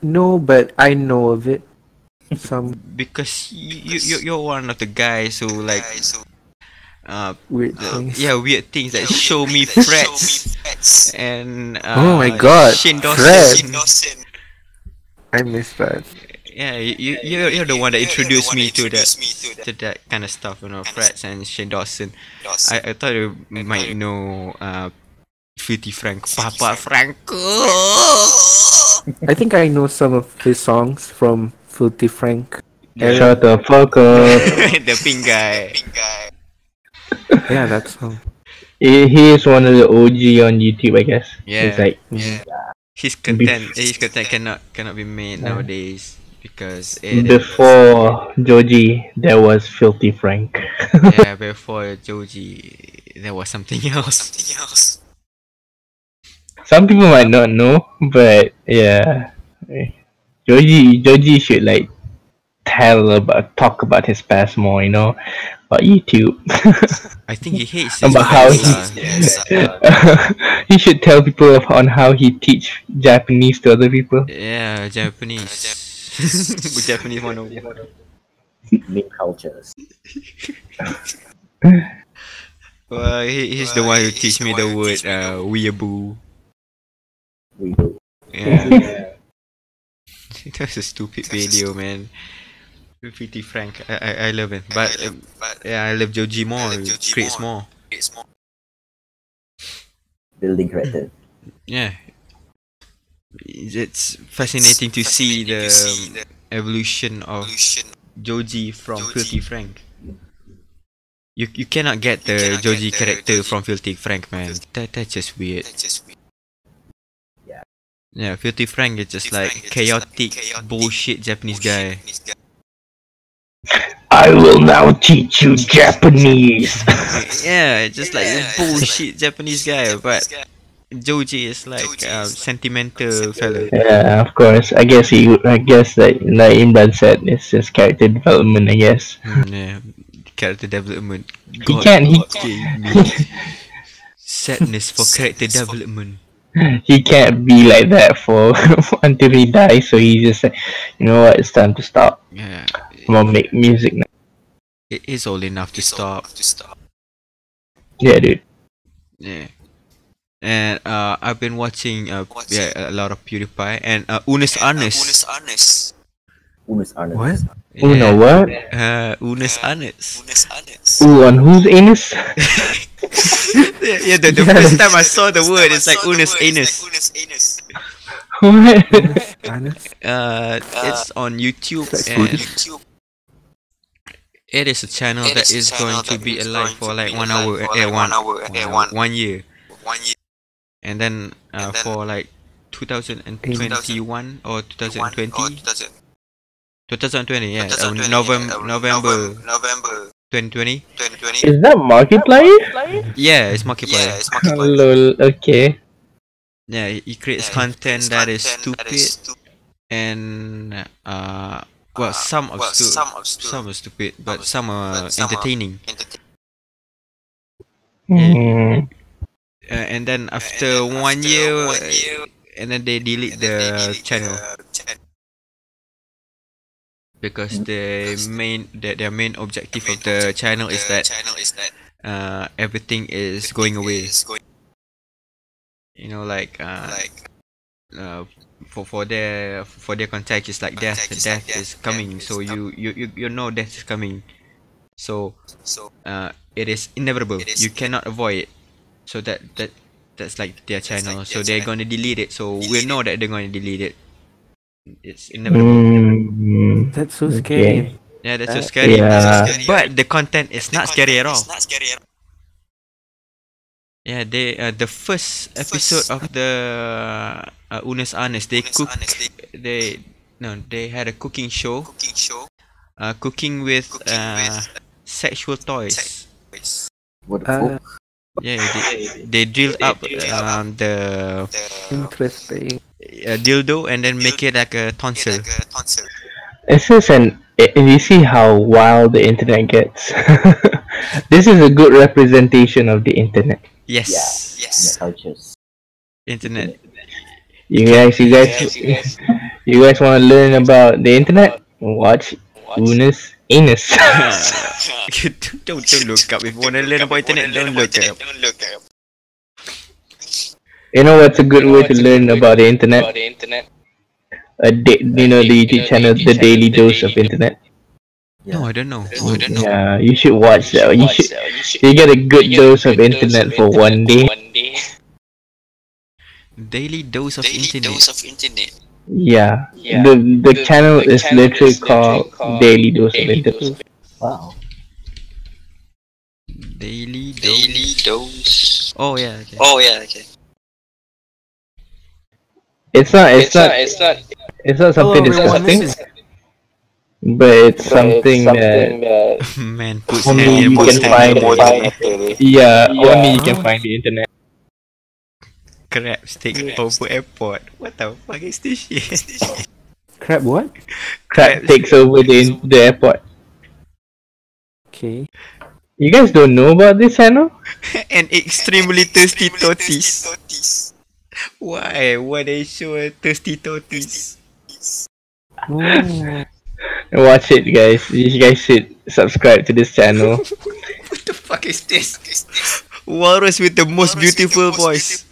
No, but I know of it. Some because you, you you're one of the guys who like uh weird uh, things. yeah weird things that Yeah, show me that show me frets frets. and uh, Oh my God, Shane Fred. Dawson Shane Dawson. I missed that. Yeah you, you you're, you're the one that You're- you're the introduced one me that to that introduced me to that to that kind of stuff you know Kind of frets and Shane Dawson Dawson. I, I thought you I might thought- know uh Filthy Frank Filthy Papa Frank. Franco I think I know some of his songs from Filthy Frank. era. Shut the fuck up. the pink guy Pink guy. Yeah, that's song. he, he is one of the OG on YouTube, I guess. Yeah. It's like Yeah. his content his content cannot cannot be made Yeah. nowadays because it is- before Joji, there was Filthy Frank. yeah, before Joji, there was something else. Something else. Some people might not know, but yeah, Joji Joji should like tell about talk about his past more, you know, about YouTube. I think he hates About how he- uh, Yes. he should tell people on how he teach Japanese to other people. Yeah, Japanese. Japanese 101. Mid cultures. Well, he, he's the Well, one who he's teach the me one the who word teach me the uh, weeaboo. We do. Yeah. That's a stupid video, man. Pretty frank. I, I, I love it. But, I uh, love- but yeah, I love Joji more. love Joji creates more. more. it's more. Building credit. Yeah. It's fascinating to see the to see the evolution of evolution. Joji from Joji. Filthy Frank. You you cannot get You the cannot Joji get the character Joji from Filthy Frank, man. That that's just weird. That's just weird. Yeah, Filthy Frank is just Filthy like Frank is just like chaotic, chaotic, bullshit Japanese Bullshit guy. Japanese guy. I will now teach you Japanese. yeah, just like Yeah, a just bullshit Japanese guy, Japanese but guy. Joji is like Joji a is like sentimental fella. yeah, of course. I guess he. I guess that like Imran said, it's just character development. I guess. Mm, yeah, character development. He can't. He gave me sadness for character Sadness for- development. he can't be like that for until he dies. So he just said, you know what? It's time to stop. Yeah, I'm gonna make music now. it is all enough to It's stop. enough To stop. Yeah, dude. Yeah. And uh, I've been watching uh, Watching. yeah, a lot of PewDiePie and uh, Unis And, uh, Arnes. Unus Annus. Unus Annus. What? Oh no, what? Uh, Unis Uh, Arnes. Unus Annus. Ooh, on whose anus? yeah, yeah, the, the Yeah. first time I saw the word, it's like Unis word, Anus. like Unis Anus. what? Honest? Uh, it's on YouTube Like and YouTube. it is a channel It that is is channel going to be alive for like one hour, for eh, like one, one hour, eh, one, one- one year, One year. And then uh, And then for like 2021 or 2020, 2020. 2020, yeah, uh, November, uh, November November 2020. 2020. Is that Markiplier Yeah, it's Markiplier. Yeah, it's Markiplier. Lol. Okay. Yeah, he he creates Yeah, content it's that is content stupid that is stu- and uh, well, uh, some are well, stu- some are stu- some are stupid, but some are but some are- entertaining. entertain- Hmm. Uh, and then after one year, and then they delete the channel because the main the, their main objective of the channel is that uh, everything is going away. You know, like uh, uh, for for their for their contact is like death. Death is coming, so you you you you know death is coming. So uh, it is inevitable. You cannot avoid it. So that that that's like their channel. So they're gonna delete it. So we know that they're gonna delete it. It's inevitable. Mm, That's so Okay. scary. Yeah, that's so Uh, scary. yeah. But the content is not scary at all. Not scary at all. Yeah, they uh, the first episode of the uh, Unus Annus, they cook. They no, they had a cooking show. Cooking show. Uh, cooking with uh, sexual toys. What the Uh, fuck? Yeah, they, they drill up um, the interesting. uh, dildo and then make it like a tonsil. This is an. i- You see how wild the internet gets. this is a good representation of the internet. Yes. Yes. cultures. Internet. You guys, you guys, you guys want to learn about the internet? Watch Unis Anus. don't, don't look up. If you want to learn about internet, don't look up. you know what's a good way to learn about the internet? A da- you know the YouTube channel, the Daily Dose of Internet. No, I don't know. I don't know. Yeah, you should watch that. You should. You get a good dose of internet for one day. Daily dose of internet. Yeah. The the channel is literally called Daily Dose of Internet. Wow. Daily Daily dose. Oh yeah. Okay. Oh yeah, okay. It's not. It's not. It's not. It's not something disgusting, but it's something that Man puts only you can poster. find. Yeah, only you can find the internet. Crab stick over airport. What the fuck is this shit? Crab what? Crab takes over the the airport. Okay. You guys don't know about this channel? An extremely thirsty tortoise. Why? Why they show a thirsty tortoise? Watch it, guys. You guys should subscribe to this channel. What the fuck is this? Walrus with the most beautiful voice.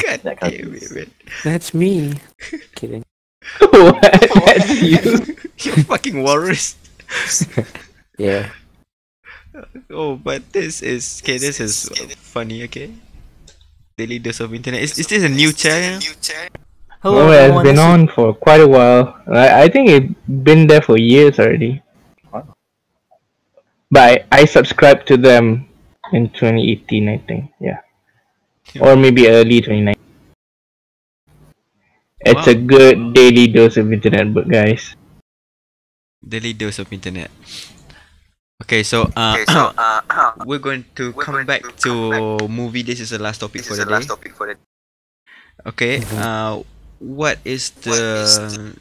God That damn it, man. that's me. Kidding. what? That's you. You fucking walrus. Yeah. Oh, but this is okay. This is funny. Okay. Daily dose of internet. Is, is this a new channel? Hello, Oh, it's everyone, been on for quite a while. I, I think it's been there for years already. Wow. But I, I subscribed to them in 2018, I think. Yeah. Or maybe early 2019. It's a Wow. good daily dose of internet, but guys. Daily dose of internet. Okay, so uh, we're going to come back to movie. This is the last topic for the day. Okay. Uh, what is the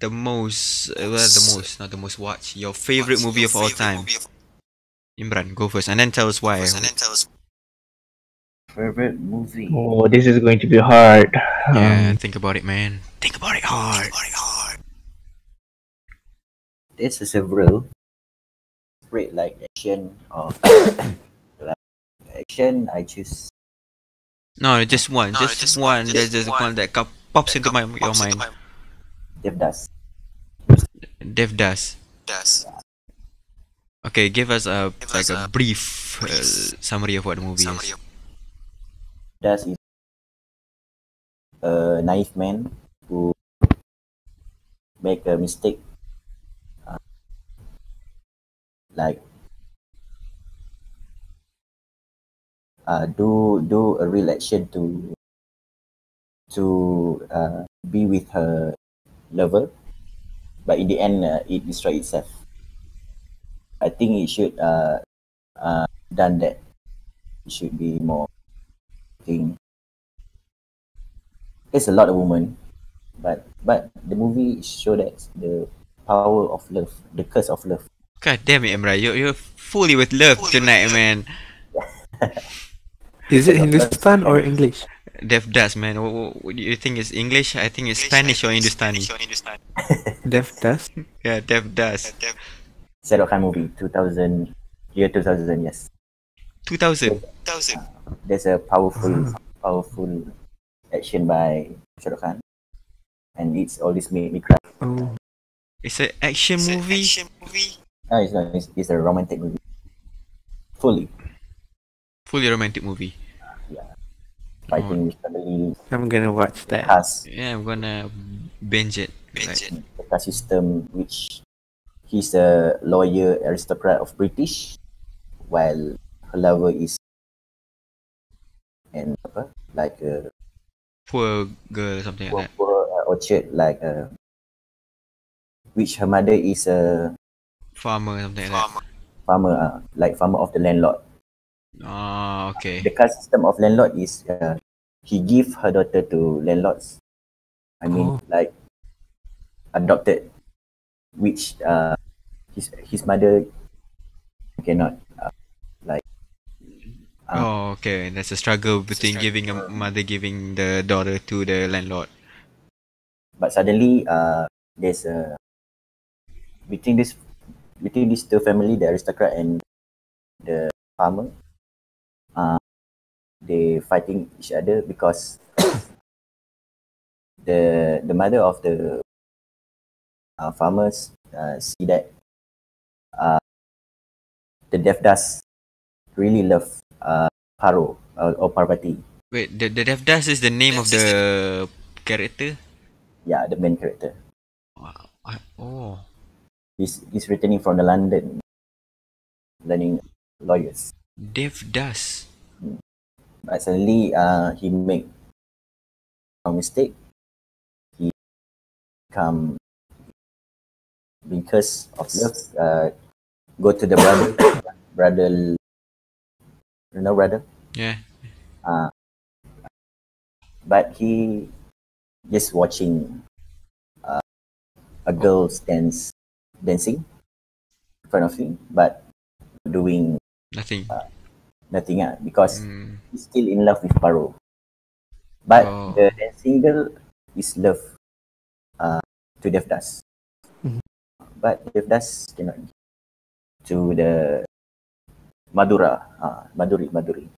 the most? Uh, well, the most, not the most watch. Your favorite movie of all time. Imran, go first, and then tell us why. and Favorite movie? Oh, this is going to be hard. Yeah, Um, think about it, man. Think about it hard. There's a several. Great like action or like action. I choose No, just one. Just, one. There's just one that co- pops into my your mind. Devdas. Dev does. Okay, give us a like a brief uh, summary of what the movie is. Devdas is a naive man who make a mistake. Uh, like uh, do do a real action to to uh, be with her lover, but in the end uh, it destroy itself. I think it should uh, uh, done that. It should be more thing. There's a lot of women, but but the movie show that the power of love, the curse of love. God damn it, Imran, you're you're fully with love tonight, man. Is it Hindustan or English? Dev Das, man. What, what, what do you think is English? I think it's Spanish or Hindustani. Devdas? Yeah, Dev Das. Shah Rukh Khan movie, 2000, year 2000, yes. 2000. There's a powerful, powerful action by Shah Rukh Khan. And it's always made me cry. Oh. It's an action movie. No, it's not. It's, it's a romantic movie. Fully. Fully romantic movie. Fighting with family, I'm gonna watch that. cast, Yeah, I'm gonna binge it. Binge Like, the system, which he's a lawyer aristocrat of British, while her lover is and apa, like a poor girl or something poor, like that. poor uh, orchard, like a which her mother is a Farmer or something like that. farmer, uh, like farmer of the landlord. Oh, okay. The caste system of landlord is uh, he give her daughter to landlords. I mean, Oh. like adopted, which uh, his his mother cannot uh, like. Uh, Oh, okay. There's a struggle between giving a mother giving the daughter to the landlord. But suddenly, uh, there's a between this between these two family, the aristocrat and the farmer. Uh, they fighting each other because the the mother of the uh, farmers uh, see that uh, the Devdas really love uh, Paro uh, or Parvati. Wait, the the Devdas is the name of the character? Yeah, the main character. Wow. I- Oh. He's he's returning from the London, learning lawyers. Devdas. But suddenly, uh, he make a mistake. He become because of love. Uh, go to the brother, brother, you know, brother. Yeah. Uh, but he just watching uh, a girl dance, dancing in front of him, but doing Nothing. nothing uh, because Mm. he's still in love with Paro. But Oh. the dancing girl is love uh, to Devdas. Mhm. But Devdas cannot give to the Madura, uh, Maduri, Maduri.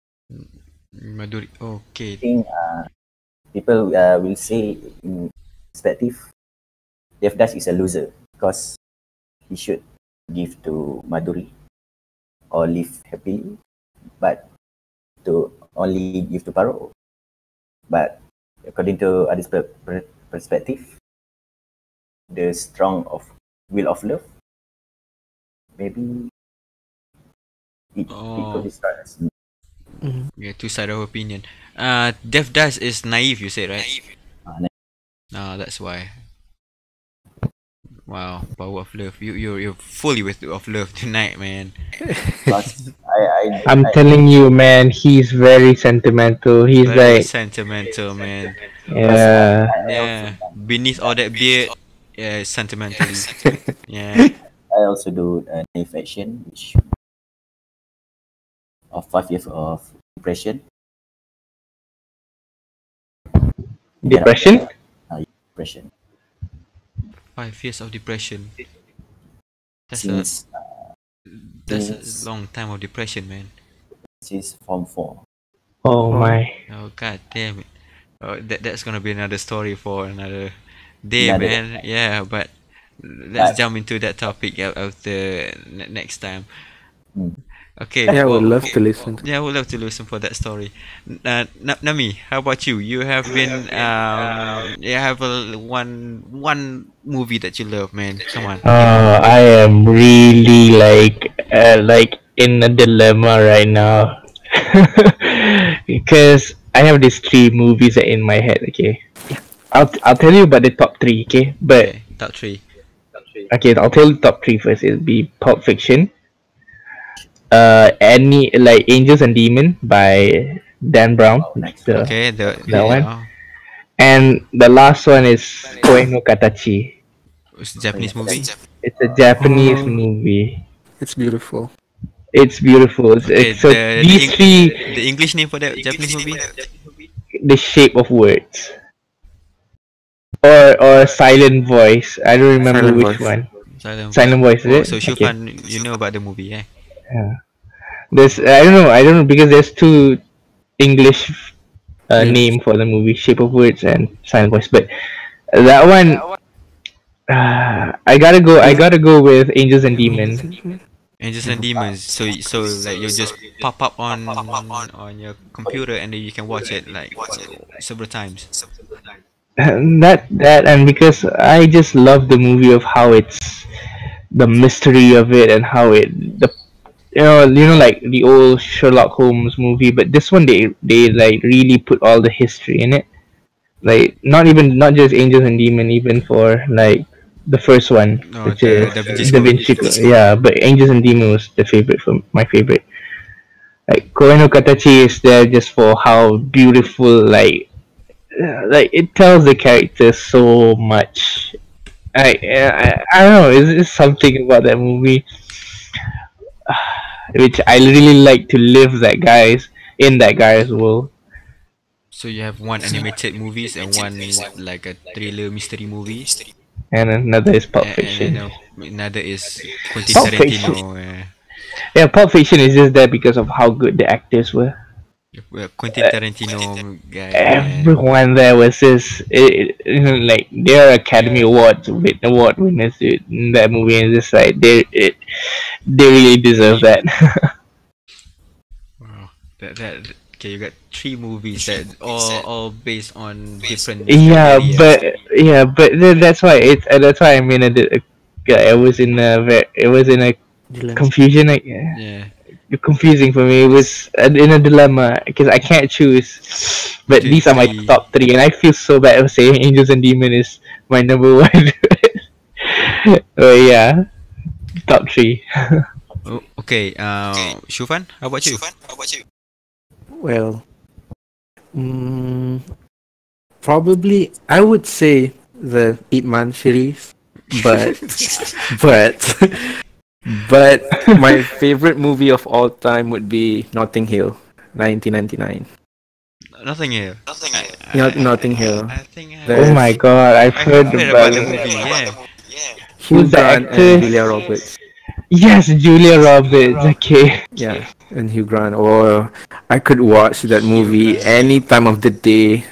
Maduri. Okay. I think uh, people uh, will say in perspective, Devdas is a loser because he should give to Maduri or live happily, but to only give to Paro. But according to others' per- perspective, the strong of will of love, maybe it, it Oh. could destroy us. Yeah, two side of opinion. Uh, Devdas is naive. You said right? Ah, na- Ah, that's why. Wow, power of love. You you're you're fully with of love tonight, man. Because I, I, I'm I, telling you, man, he's very sentimental. He's Very like, sentimental, man. yeah. Yeah. Beneath all that beard, yeah, sentimentally. Yeah. I also do uh, knife action, which of five years of depression. Depression? Depression Five years of depression. That's a since uh, that's since- a long time of depression, man. since form four. Oh my. Oh god damn it. Oh, that that's gonna be another story for another day, Another- man. Yeah, but let's But- jump into that topic of, of the ne- next time. Mm. Okay. Yeah, I would well, love to listen. To Yeah, I would love to listen for that story. N- Uh, Na- Nami, how about you? You have been um, you have a one one movie that you love, man. Come on. Uh, I am really like, uh, like in a dilemma right now. because I have these three movies in my head, okay? Yeah. I'll, I'll tell you about the top three, okay? But Okay, top three. Okay, I'll tell you top three first. It'll be Pulp Fiction. Uh, any like Angels and Demon by Dan Brown. Oh, nice. The- Okay, the That one? oh, And the last one is Koe no Katachi. it's a Japanese movie. It's a Japanese Oh. movie. It's beautiful. It's beautiful. It's, Okay, it's- so the, the, these Eng- three, the English name for that Japanese movie? the shape of words, or or silent voice. I don't remember Silent which Voice. one. Silent Silent voice, is Oh, it? so Okay. Shufan, you know about the movie, eh? Yeah. There's I don't know I don't know because there's two English uh, Yeah. name for the movie Shape of Words and Silent Voice, but that one uh, I gotta go I gotta go with Angels and Demons. Angels and Demons. So so like you just pop up on on your computer and then you can watch it like several times. That that and because I just love the movie of how it's the mystery of it and how it the you know you know like the old Sherlock Holmes movie, but this one they they like really put all the history in it. Like not even not just Angels and Demon, even for like the first one, Oh, which the is Da Vinci Da Vinci Code. Yeah, but Angels and Demon was the favorite for my favorite. Like Koe no Katachi is there just for how beautiful like uh, like it tells the character so much. I I, I don't know. It's just something about that movie, which I really like to live that guy's in that guy's world. So you have one animated movies and one like a thriller mystery movie. And another is Pulp Fiction. and another is Quentin Pulp Tarantino. eh. Yeah, Pulp Fiction is just there because of how good the actors were. Well, Quentin Tarantino guy. Everyone there was just it, it- like they're Academy Awards win- award winners dude, in that movie, and just like they it they really deserve that. Wow. That that okay. You got three movies that all all based on different. yeah, areas. but yeah, but then that's why it's uh, that's why I mean it. I was in a ve- it was in a confusion. Like, yeah. yeah. Confusing for me. It was in a dilemma because I can't choose. But Two, these are my three. top three, and I feel so bad of saying Angels and Demon is my number one. oh yeah, top three. Oh, okay. Uh, Shufan, how about you? Shufan, How about you? Well, mm, probably I would say the Ip Man series, but but but my favorite movie of all time would be Notting Hill, 1999. Nothing here. Nothing. Not Notting Hill. I think. I, There's- Oh my god, I've I heard heard about about the movie. Yeah. Yeah. Hugh Who's the Grant actress? and Julia Roberts. Yes, Julia Roberts. Okay. Yeah, and Hugh Grant. Or I could watch that movie any time of the day.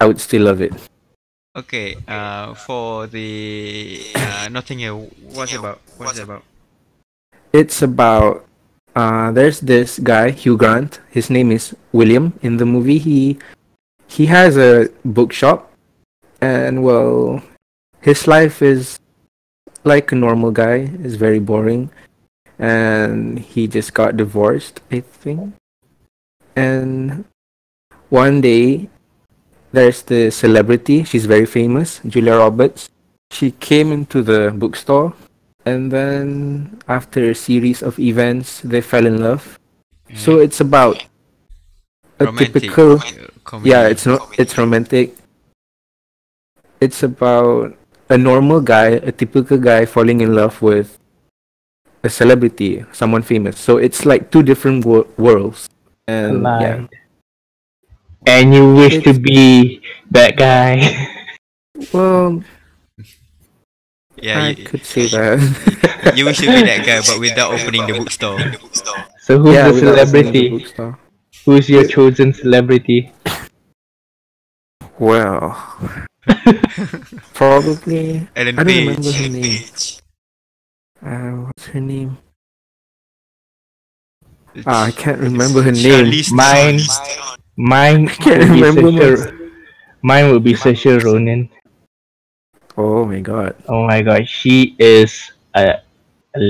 I would still love it. Okay. Uh, for the uh, Nothing here. What's it about? What's it about? It's about uh there's this guy Hugh Grant. His name is William. In the movie, he he has a bookshop, and well, his life is like a normal guy. It's very boring, and he just got divorced, I think. And one day, there's the celebrity. She's very famous, Julia Roberts. She came into the bookstore and then after a series of events they fell in love so mm. it's about a romantic. typical comedy. yeah it's not it's romantic it's about a normal guy a typical guy falling in love with a celebrity someone famous so it's like two different wor- worlds and yeah Aligned. And you wish to be that guy. well Yeah. i You, could say that you wish to be that guy, but without opening the bookstore. so who's yeah the without opening the celebrity? Who's your chosen celebrity? well probably Ellen I don't remember her name. Uh, what's her name? Ah, I can't remember her name. Charlize Mine- Theron. Mine can't would be remember Saoirse- Mine would be Saoirse Ronan. Oh my god. Oh my god, she is a a,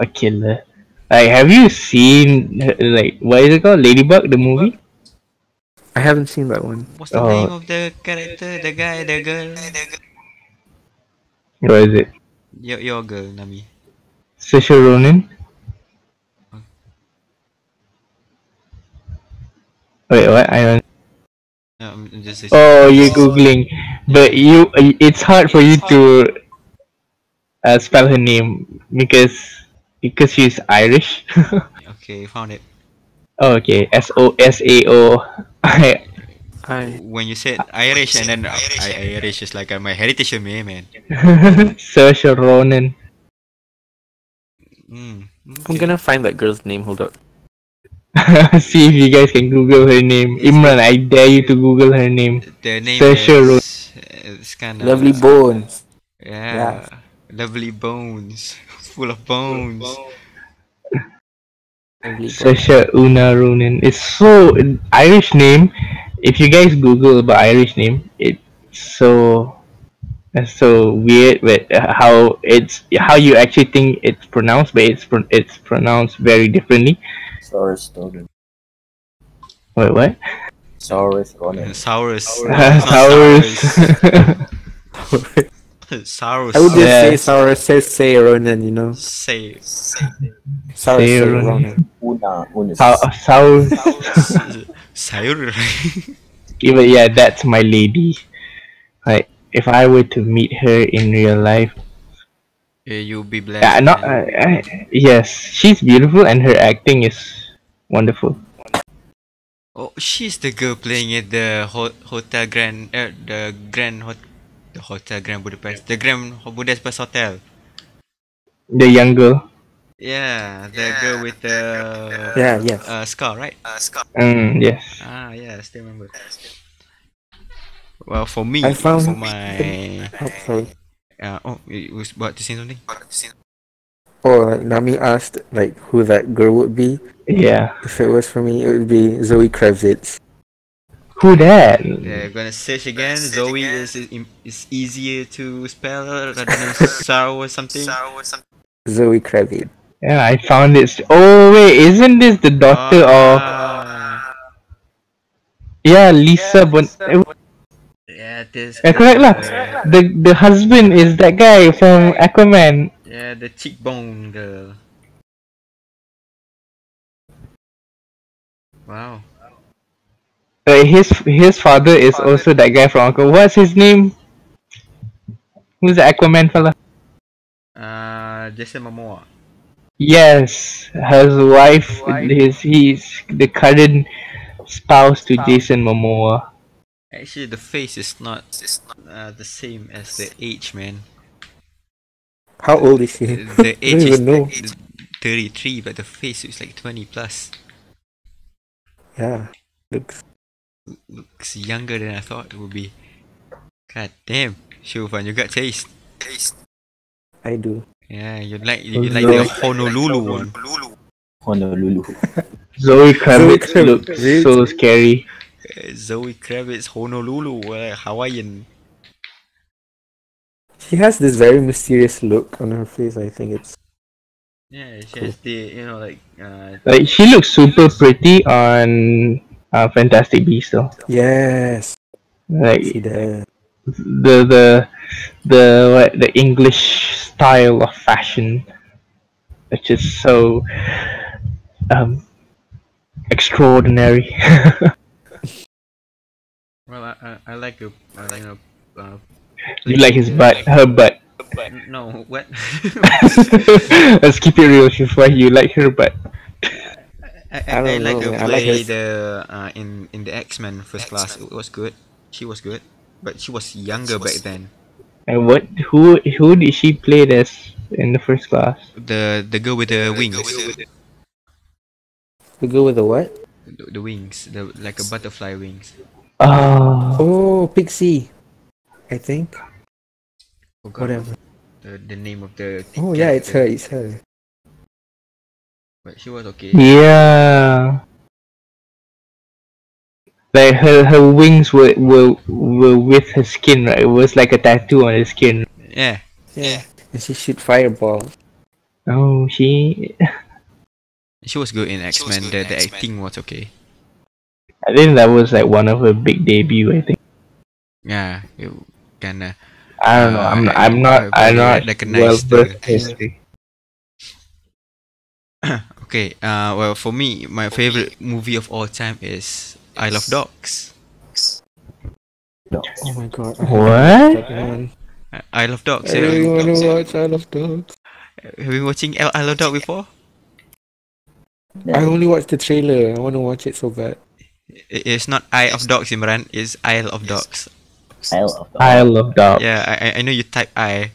a killer. Like, have you seen her- like what is it called? Ladybug, the movie? I haven't seen that one. What's the Oh. name of the character? The guy, the girl? What is it? Your, your girl, Nami. Saoirse Ronan. Wait, what? I don't. Um, just Oh, you're googling, but you. It's hard for you to uh, spell her name because because she's Irish. Okay, found it. oh, okay, S O S A O. I I When you said Irish and then Irish. I, Irish is like uh, my heritage me, man. Saoirse Ronan. Mm. I'm gonna find that girl's name. Hold up. See if you guys can Google her name. Imran, I dare you to Google her name. The name Saoirse Ronan. is it's kind of Lovely bones. Yeah, lovely bones, full of bones. Lovely bones. Saoirse Una Ronan. It's so Irish name. If you guys Google about Irish name, it's so that's so weird. But uh, how it's how you actually think it's pronounced, but it's pro- it's pronounced very differently. Saurus Ronan. Wait, what? Saurus Ronan. Sours. Sours. Sours. I would just Yeah. say Sour says say Ronan, you know. Say. Sour Say say Ronan. Ronan. Una. Unus. Sour. Sour. Sour. Even yeah, that's my lady. Like if I were to meet her in real life, Yeah, you'll be blessed. uh, not uh, uh, yes, she's beautiful and her acting is wonderful. Oh, she's the girl playing at the ho- Hotel Grand, uh, the Grand Hot, the Hotel Grand Budapest, the Grand Budapest Hotel. The young girl. Yeah, the girl with the Yeah, yes. uh, scar, right? Uh, Scott. Mm, yes. Ah, yeah, I still remember. Well, for me, I found- for my, Oh, sorry. Uh, oh, you was about to say something? Oh, like Nami asked like who that girl would be. Yeah. If it was for me, it would be Zoe Kravitz. Who that? Yeah, gonna search again. Zoe is is, is easier to spell rather than Sarah or something. Sarah or something. Zoe Kravitz. Yeah, I found it. Oh wait, isn't this the daughter of? Ah, Yeah, Lisa Bonet. eh, Yeah, this. Yeah, correct lah. The the husband is that guy from Aquaman. Yeah, the cheekbone girl. Wow. Uh, his his father is also that guy from Aquaman. What's his name? Who's the Aquaman fella? Uh, Jason Momoa. Yes, his wife. His he's the current spouse to Jason Momoa. Actually, the face is not uh, the same as the age, man. How old is he? The age is even know. like 33, but the face is like 20 plus. Yeah. Looks Looks younger than I thought it would be. God damn, Shufan, you got taste. Taste. I do. Yeah, you like you like the Honolulu one. Lulu. Honolulu. Zoe Kravitz Kravitz. looks so scary. Zoe Kravitz, Honolulu, uh, Hawaiian. She has this very mysterious look on her face. I think it's Yeah, she has the you know like uh, Like she looks super pretty on uh, Fantastic Beasts though. yes. Like She does. the the the what the English style of fashion, which is so um extraordinary. well I I, I like a uh, you know uh, you like his butt, her butt. no what Let's keep it real, Shifa. You like her butt. I, I, I I, like know, her man. I like the uh, in in the X Men First Class. It was good. She was good, but she was younger back then. And what? Who? Who did she play as in the first class? The the girl with the wings, The girl with the what? the, the wings, the like a butterfly wings. Oh, Oh, Pixie. I think. Forgot Whatever. The, the name of the. Oh yeah, it's her. It's her. But she was okay. yeah. Like her, her wings were, were were with her skin, right? It was like a tattoo on her skin. Yeah. Yeah. And she shoot fireball. Oh, she. She was good in X Men. good The in the acting was okay. I think that was like one of her big debut. I think. Yeah, it kinda. I don't know. I'm Uh, I'm not I I'm not recognize well versed history. Okay. Uh, well, for me, my favorite movie of all time is Isle of Dogs. Oh my god. I What? That man. Uh, Isle of Dogs. I yeah. really want to watch Isle of Dogs. Have you been watching L- Isle of Dog before? I only watched the trailer. I want to watch it so bad. I- It's not Eye of Dogs, Imran. It's Isle of Dogs. Isle of Dogs. Isle of Dogs. Yeah, I I- I know you type I.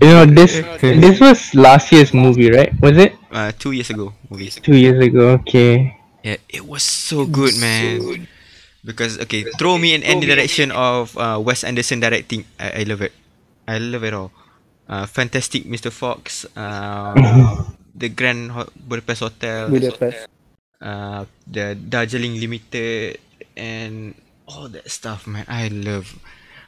You know this this was last year's movie, right? Was it Uh, two years ago, movies. two years ago? Okay. Yeah, it was so good, man. Good. Because okay, throw me in any direction of uh, Wes Anderson directing, I, I love it. I love it all. Uh, Fantastic Mr. Fox, uh, the Grand Ho- Budapest Hotel, Budapest. Uh, the Darjeeling Limited, and all that stuff, man. I love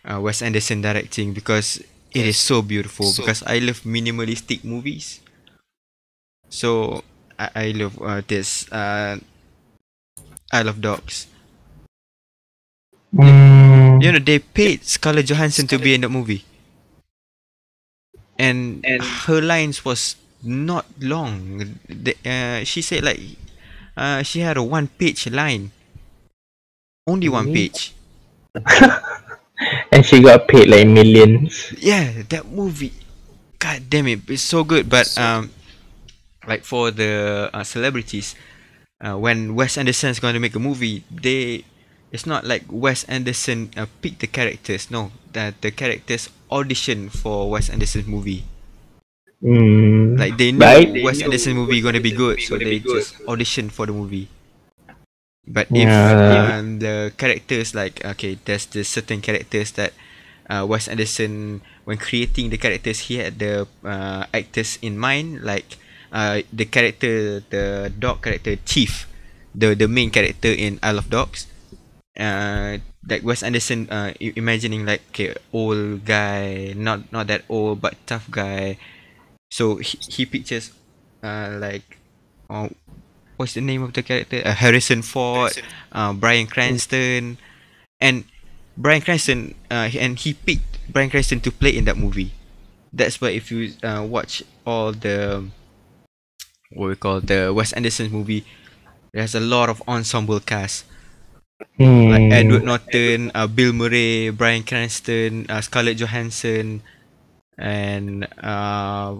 uh, Wes Anderson directing because it is so beautiful. Because I love minimalistic movies, so I, I love uh, this. Uh, Isle of Dogs. Mm, You know they paid Scarlett Johansson to be in the movie, and, her lines was not long. The, uh, she said like, uh, she had a one page line, only one Really? page. and she got paid like millions. Yeah, that movie, god damn it, it's so good. But um, like for the uh, celebrities, uh, when Wes Anderson is going to make a movie, they it's not like Wes Anderson uh, pick the characters. No, that the characters audition for Wes Anderson's movie. Mm, Like they know Right. Wes Anderson movie gonna be good, so they just audition for the movie. But if Yeah. um, the characters like okay, there's the certain characters that uh, Wes Anderson when creating the characters he had the uh, actors in mind like uh, the character the dog character Chief, the the main character in Isle of Dogs. Uh, like Wes Anderson uh, imagining like okay old guy not not that old but tough guy so he, he pictures uh like uh, what's the name of the character? Uh, Harrison Ford uh, Bryan Cranston. And Bryan Cranston uh, he- and he picked Bryan Cranston to play in that movie. That's why if you uh, watch all the what we call the Wes Anderson movie there's a lot of ensemble cast. Like mm, Edward Norton, uh, Bill Murray, Brian Cranston, uh, Scarlett Johansson, and uh,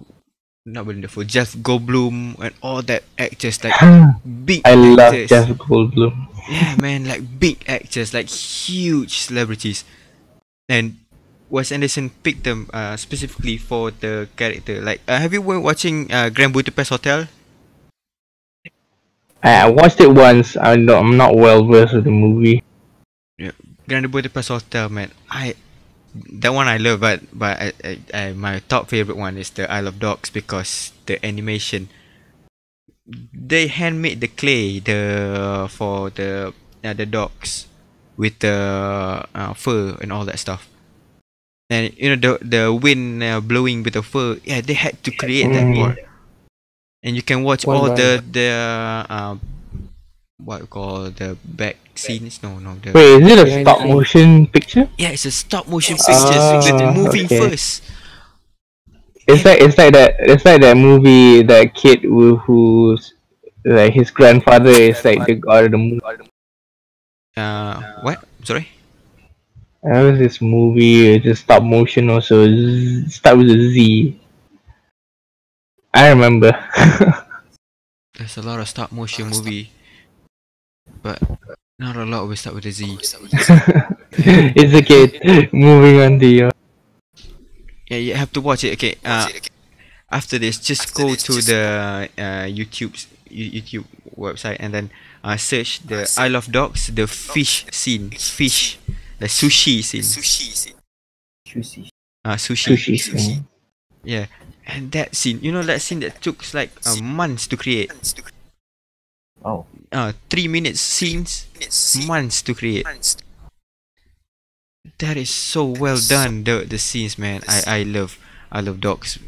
not wonderful Jeff Goldblum and all that actors like big I love actors. Jeff Goldblum. Yeah, man, like big actors, like huge celebrities, and Wes Anderson picked them uh, specifically for the character. Like, uh, have you been watching uh, Grand Budapest Hotel? I, watched it once. I know I'm not well versed with the movie. Yeah, Grand Budapest Hotel, man. I that one I love, but but I, I, I, my top favorite one is the Isle of Dogs because the animation. They handmade the clay the for the uh, the dogs with the uh, fur and all that stuff. And you know the the wind uh, blowing with the fur. Yeah, they had to create that Mm. part. And you can watch One all the the uh, what we call the back scenes. No, no. The Wait, is it a stop motion picture? yeah, it's a stop motion pictures with Ah, moving okay. first. It's like it's like that it's like that movie that kid who who's like his grandfather is like the god of the moon. Uh, what? Sorry. There was this movie, it's just stop motion also. Z- start with a Z. I remember. There's a lot of stop motion movie, but not a lot will start with a Z. it's okay. Moving on to your. Yeah, you have to watch it. Okay. Uh, after this, just go to the uh, YouTube YouTube website and then uh, search the Isle of Dogs, the fish scene, fish, the sushi scene, Sushi. Juicy. uh, sushi. Sushi scene. Yeah, and that scene, you know that scene that took like uh, months to create. Oh, Uh, three minutes scenes, months to create. That is so well done. The the scenes, man. I I love I love dogs.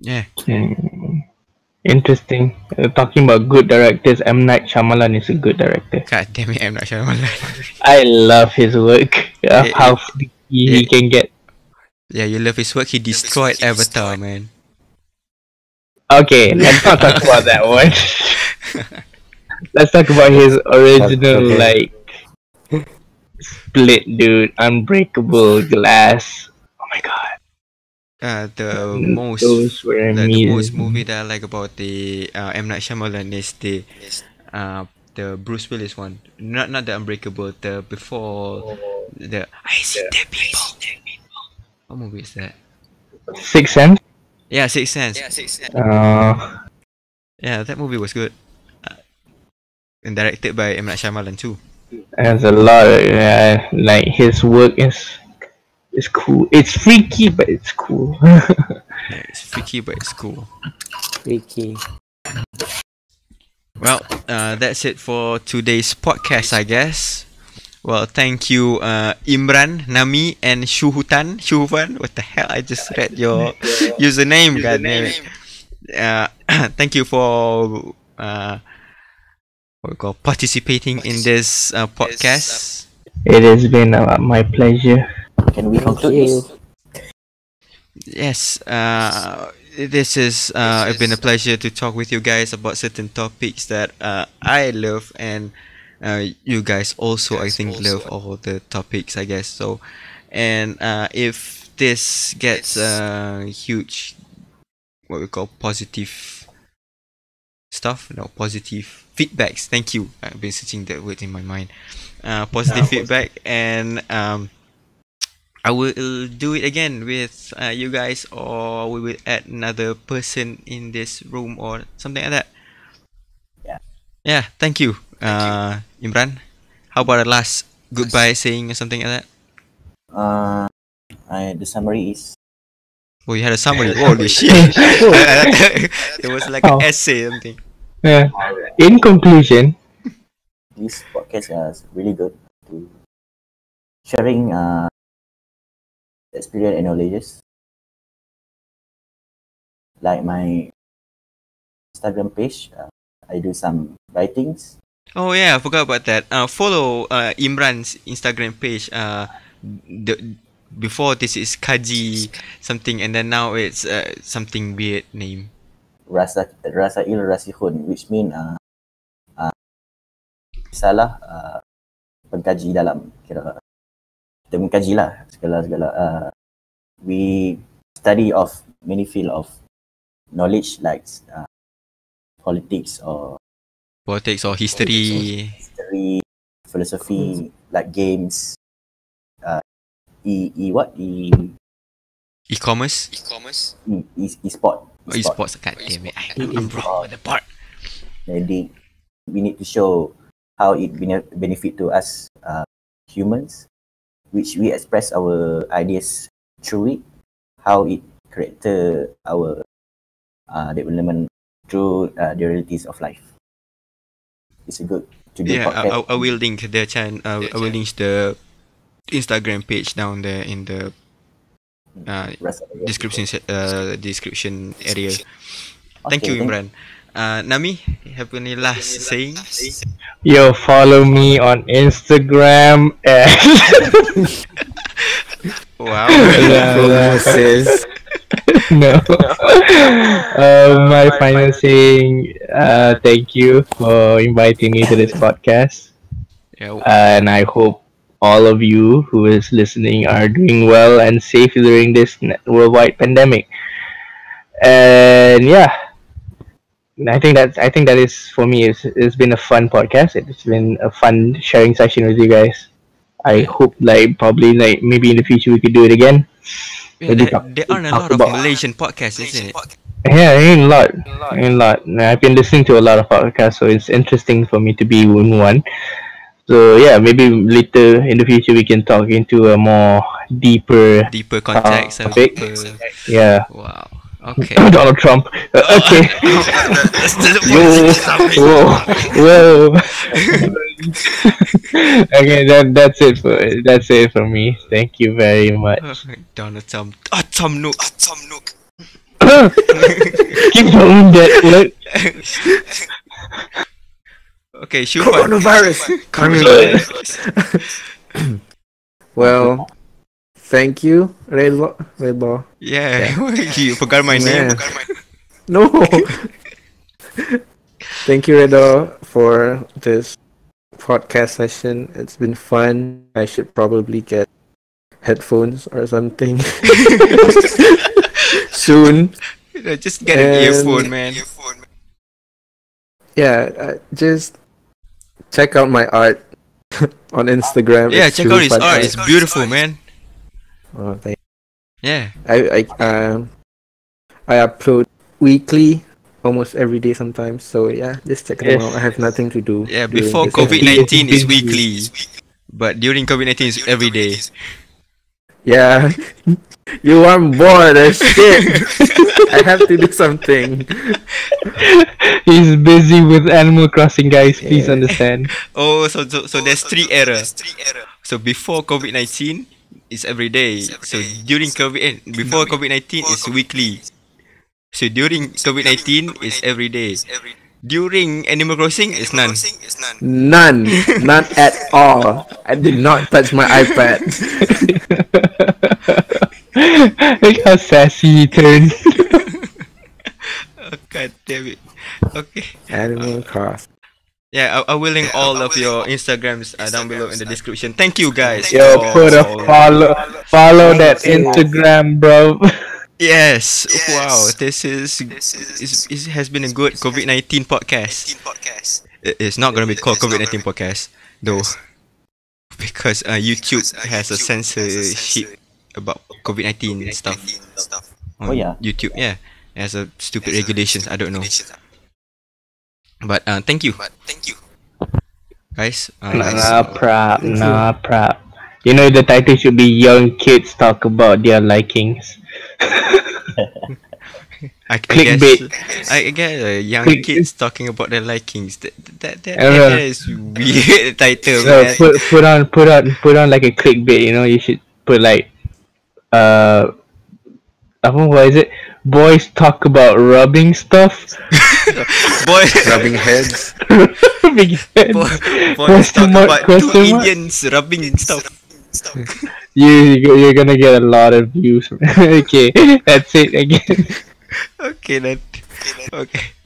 Yeah. Hmm. Interesting. Uh, talking about good directors, M Night Shyamalan is a good director. God damn it, I'm not sure. I love his work. Uh, Eh, how freaky he can get. Yeah, you love his work. He destroyed Avatar, man. Okay, let's not talk about that one. let's talk about his original Okay. like split, dude. Unbreakable glass. Oh my god. Uh, the most Those were the, the amazing. most movie that I like about the uh, M Night Shyamalan is the uh the Bruce Willis one. Not not the Unbreakable. The before the I see dead people. What movie is that? Six Sense. Yeah, Six Sense. Yeah, six. Uh, Yeah, that movie was good. Uh, and directed by M Night Shyamalan too. there's a lot. Of, uh, like his work is is cool. It's freaky, but it's cool. Yeah, it's freaky but it's cool. Freaky. Well, uh, that's it for today's podcast, I guess. Well, thank you, uh, Imran, Nami, and Shuhufan. Shuhuvan, what the hell? I just read your username, god damn it. Uh, thank you for uh, what we call participating in this uh, podcast. it has been uh, my pleasure. Can we conclude this? Yes, uh, this is uh, it's been a pleasure to talk with you guys about certain topics that uh, I love and uh, you guys also I think love all the topics I guess so. And uh, if this gets uh, huge what we call positive stuff no positive feedbacks thank you. I've been searching that word in my mind. Uh, positive feedback and um, I will do it again with uh, you guys, or we will add another person in this room, or something like that. Yeah. Yeah. Thank you, uh, Imran. How about a last goodbye saying or something like that? Uh, I, the summary is Oh, you had a summary. Holy shit! it was like Oh. an essay or something. Uh, in conclusion, this podcast is really good to sharing uh, experience and knowledges. Like my Instagram page, uh, I do some writings. Oh yeah, I forgot about that. Uh, follow uh, Imran's Instagram page. Uh, the before this is Kaji something, and then now it's uh, something weird name. Rasa Rasail Rasikhun, which mean uh, uh, salah uh, pengkaji dalam kira kita mengkaji lah segala segala uh, we study of many field of knowledge like uh, politics or Politics or history. history, philosophy, like games, uh, e e what e E-commerce. E-commerce. e e, e sport. Oh, e-sports. God damn it. I, I'm E-sport. wrong with the part. Jadi we need to show how it bene- benefit to us uh, humans, which we express our ideas through it, how it character our uh, development through uh, the realities of life. It's a good to do Yeah, I, podcast. I, I will link the chan. Uh, I will link the Instagram page down there in the uh, description uh, description area. Thank Okay, you, Imran. Uh, Nami, have any last saying? yo, follow me on Instagram and Wow. Prognosis. no. Uh, my final saying, uh, thank you for inviting me to this podcast. yeah, and I hope all of you who is listening are doing well and safe during this worldwide pandemic. And yeah, I think that I think that is for me. It's, it's been a fun podcast. It's been a fun sharing session with you guys. I hope like probably like maybe in the future we could do it again. Yeah there, there are a talk lot of about- Malaysian podcasts, isn't it? Yeah, ain't a lot, ain't a lot. I've been listening to a lot of podcasts, so it's interesting for me to be in one. So yeah, maybe later in the future we can talk into a more deeper, Deeper context. uh, topic. deeper- yeah. Wow. Okay. Donald Trump. Uh, okay. That's Whoa, whoa, whoa. okay, that that's it for that's it for me. Thank you very much. Donald Trump. Ah, Tom Nook. Tom Nook. Keep doing that. Look. Okay, Shufan. Coronavirus. well, thank you, Red Ball. Red Ball. Yeah, you forgot my name. Yeah. No. thank you, Redo, for this podcast session. It's been fun. I should probably get headphones or something soon. Just get an earphone, man. Earphone. Yeah, uh, just check out my art on Instagram. Yeah, check out his art. It's beautiful, man. Oh, thank Yeah. I I um I upload weekly, almost every day sometimes. So yeah, just check them Yes. out. I have nothing to do. Yeah, before COVID nineteen is weekly, but during COVID nineteen is every day. Yeah, you are bored as shit. I have to do something. He's busy with Animal Crossing, guys. Please Yeah. understand. Oh, so so, so there's three errors. Three error. So before COVID nineteen is every day. So during COVID eh, before COVID nineteen is weekly. So during COVID nineteen is every day. Every During Animal Crossing is none. Crossing is none. None, none at all. I did not touch my iPad. Look how sassy he turned. Oh, God damn it. Okay. Animal Crossing. Yeah, I, I will link Yeah, all I of your link Instagrams uh, down below in the description. Thank you guys. Yo, for- put a follow, follow that Instagram, bro. Yes. Yes. Wow. This is This is is it has been a good COVID nineteen podcast. podcast. It's not gonna be called COVID nineteen podcast though, because uh, YouTube Because, uh, has a YouTube censorship about COVID nineteen stuff stuff. Oh, yeah. YouTube. Yeah, it has a stupid There's regulations. I don't know, regulations. But uh, thank you But thank you. guys. Uh, nah, prop, nah, prop. You know the title should be "Young Kids Talk About Their Likings." I, I clickbait. guess I get uh, young Click- kids talking about their likings. That that that, Uh, that is weird title, So man. put put on put on put on like a clickbait. You know, you should put like, uh, I don't know, what is it? Boys talk about rubbing stuff. Boy, Rubbing heads. rubbing heads. boy, boys Question talk mark, about two question mark. Indians rubbing stuff. Stuff. You you're gonna get a lot of views. okay, that's it again. Okay then. Okay.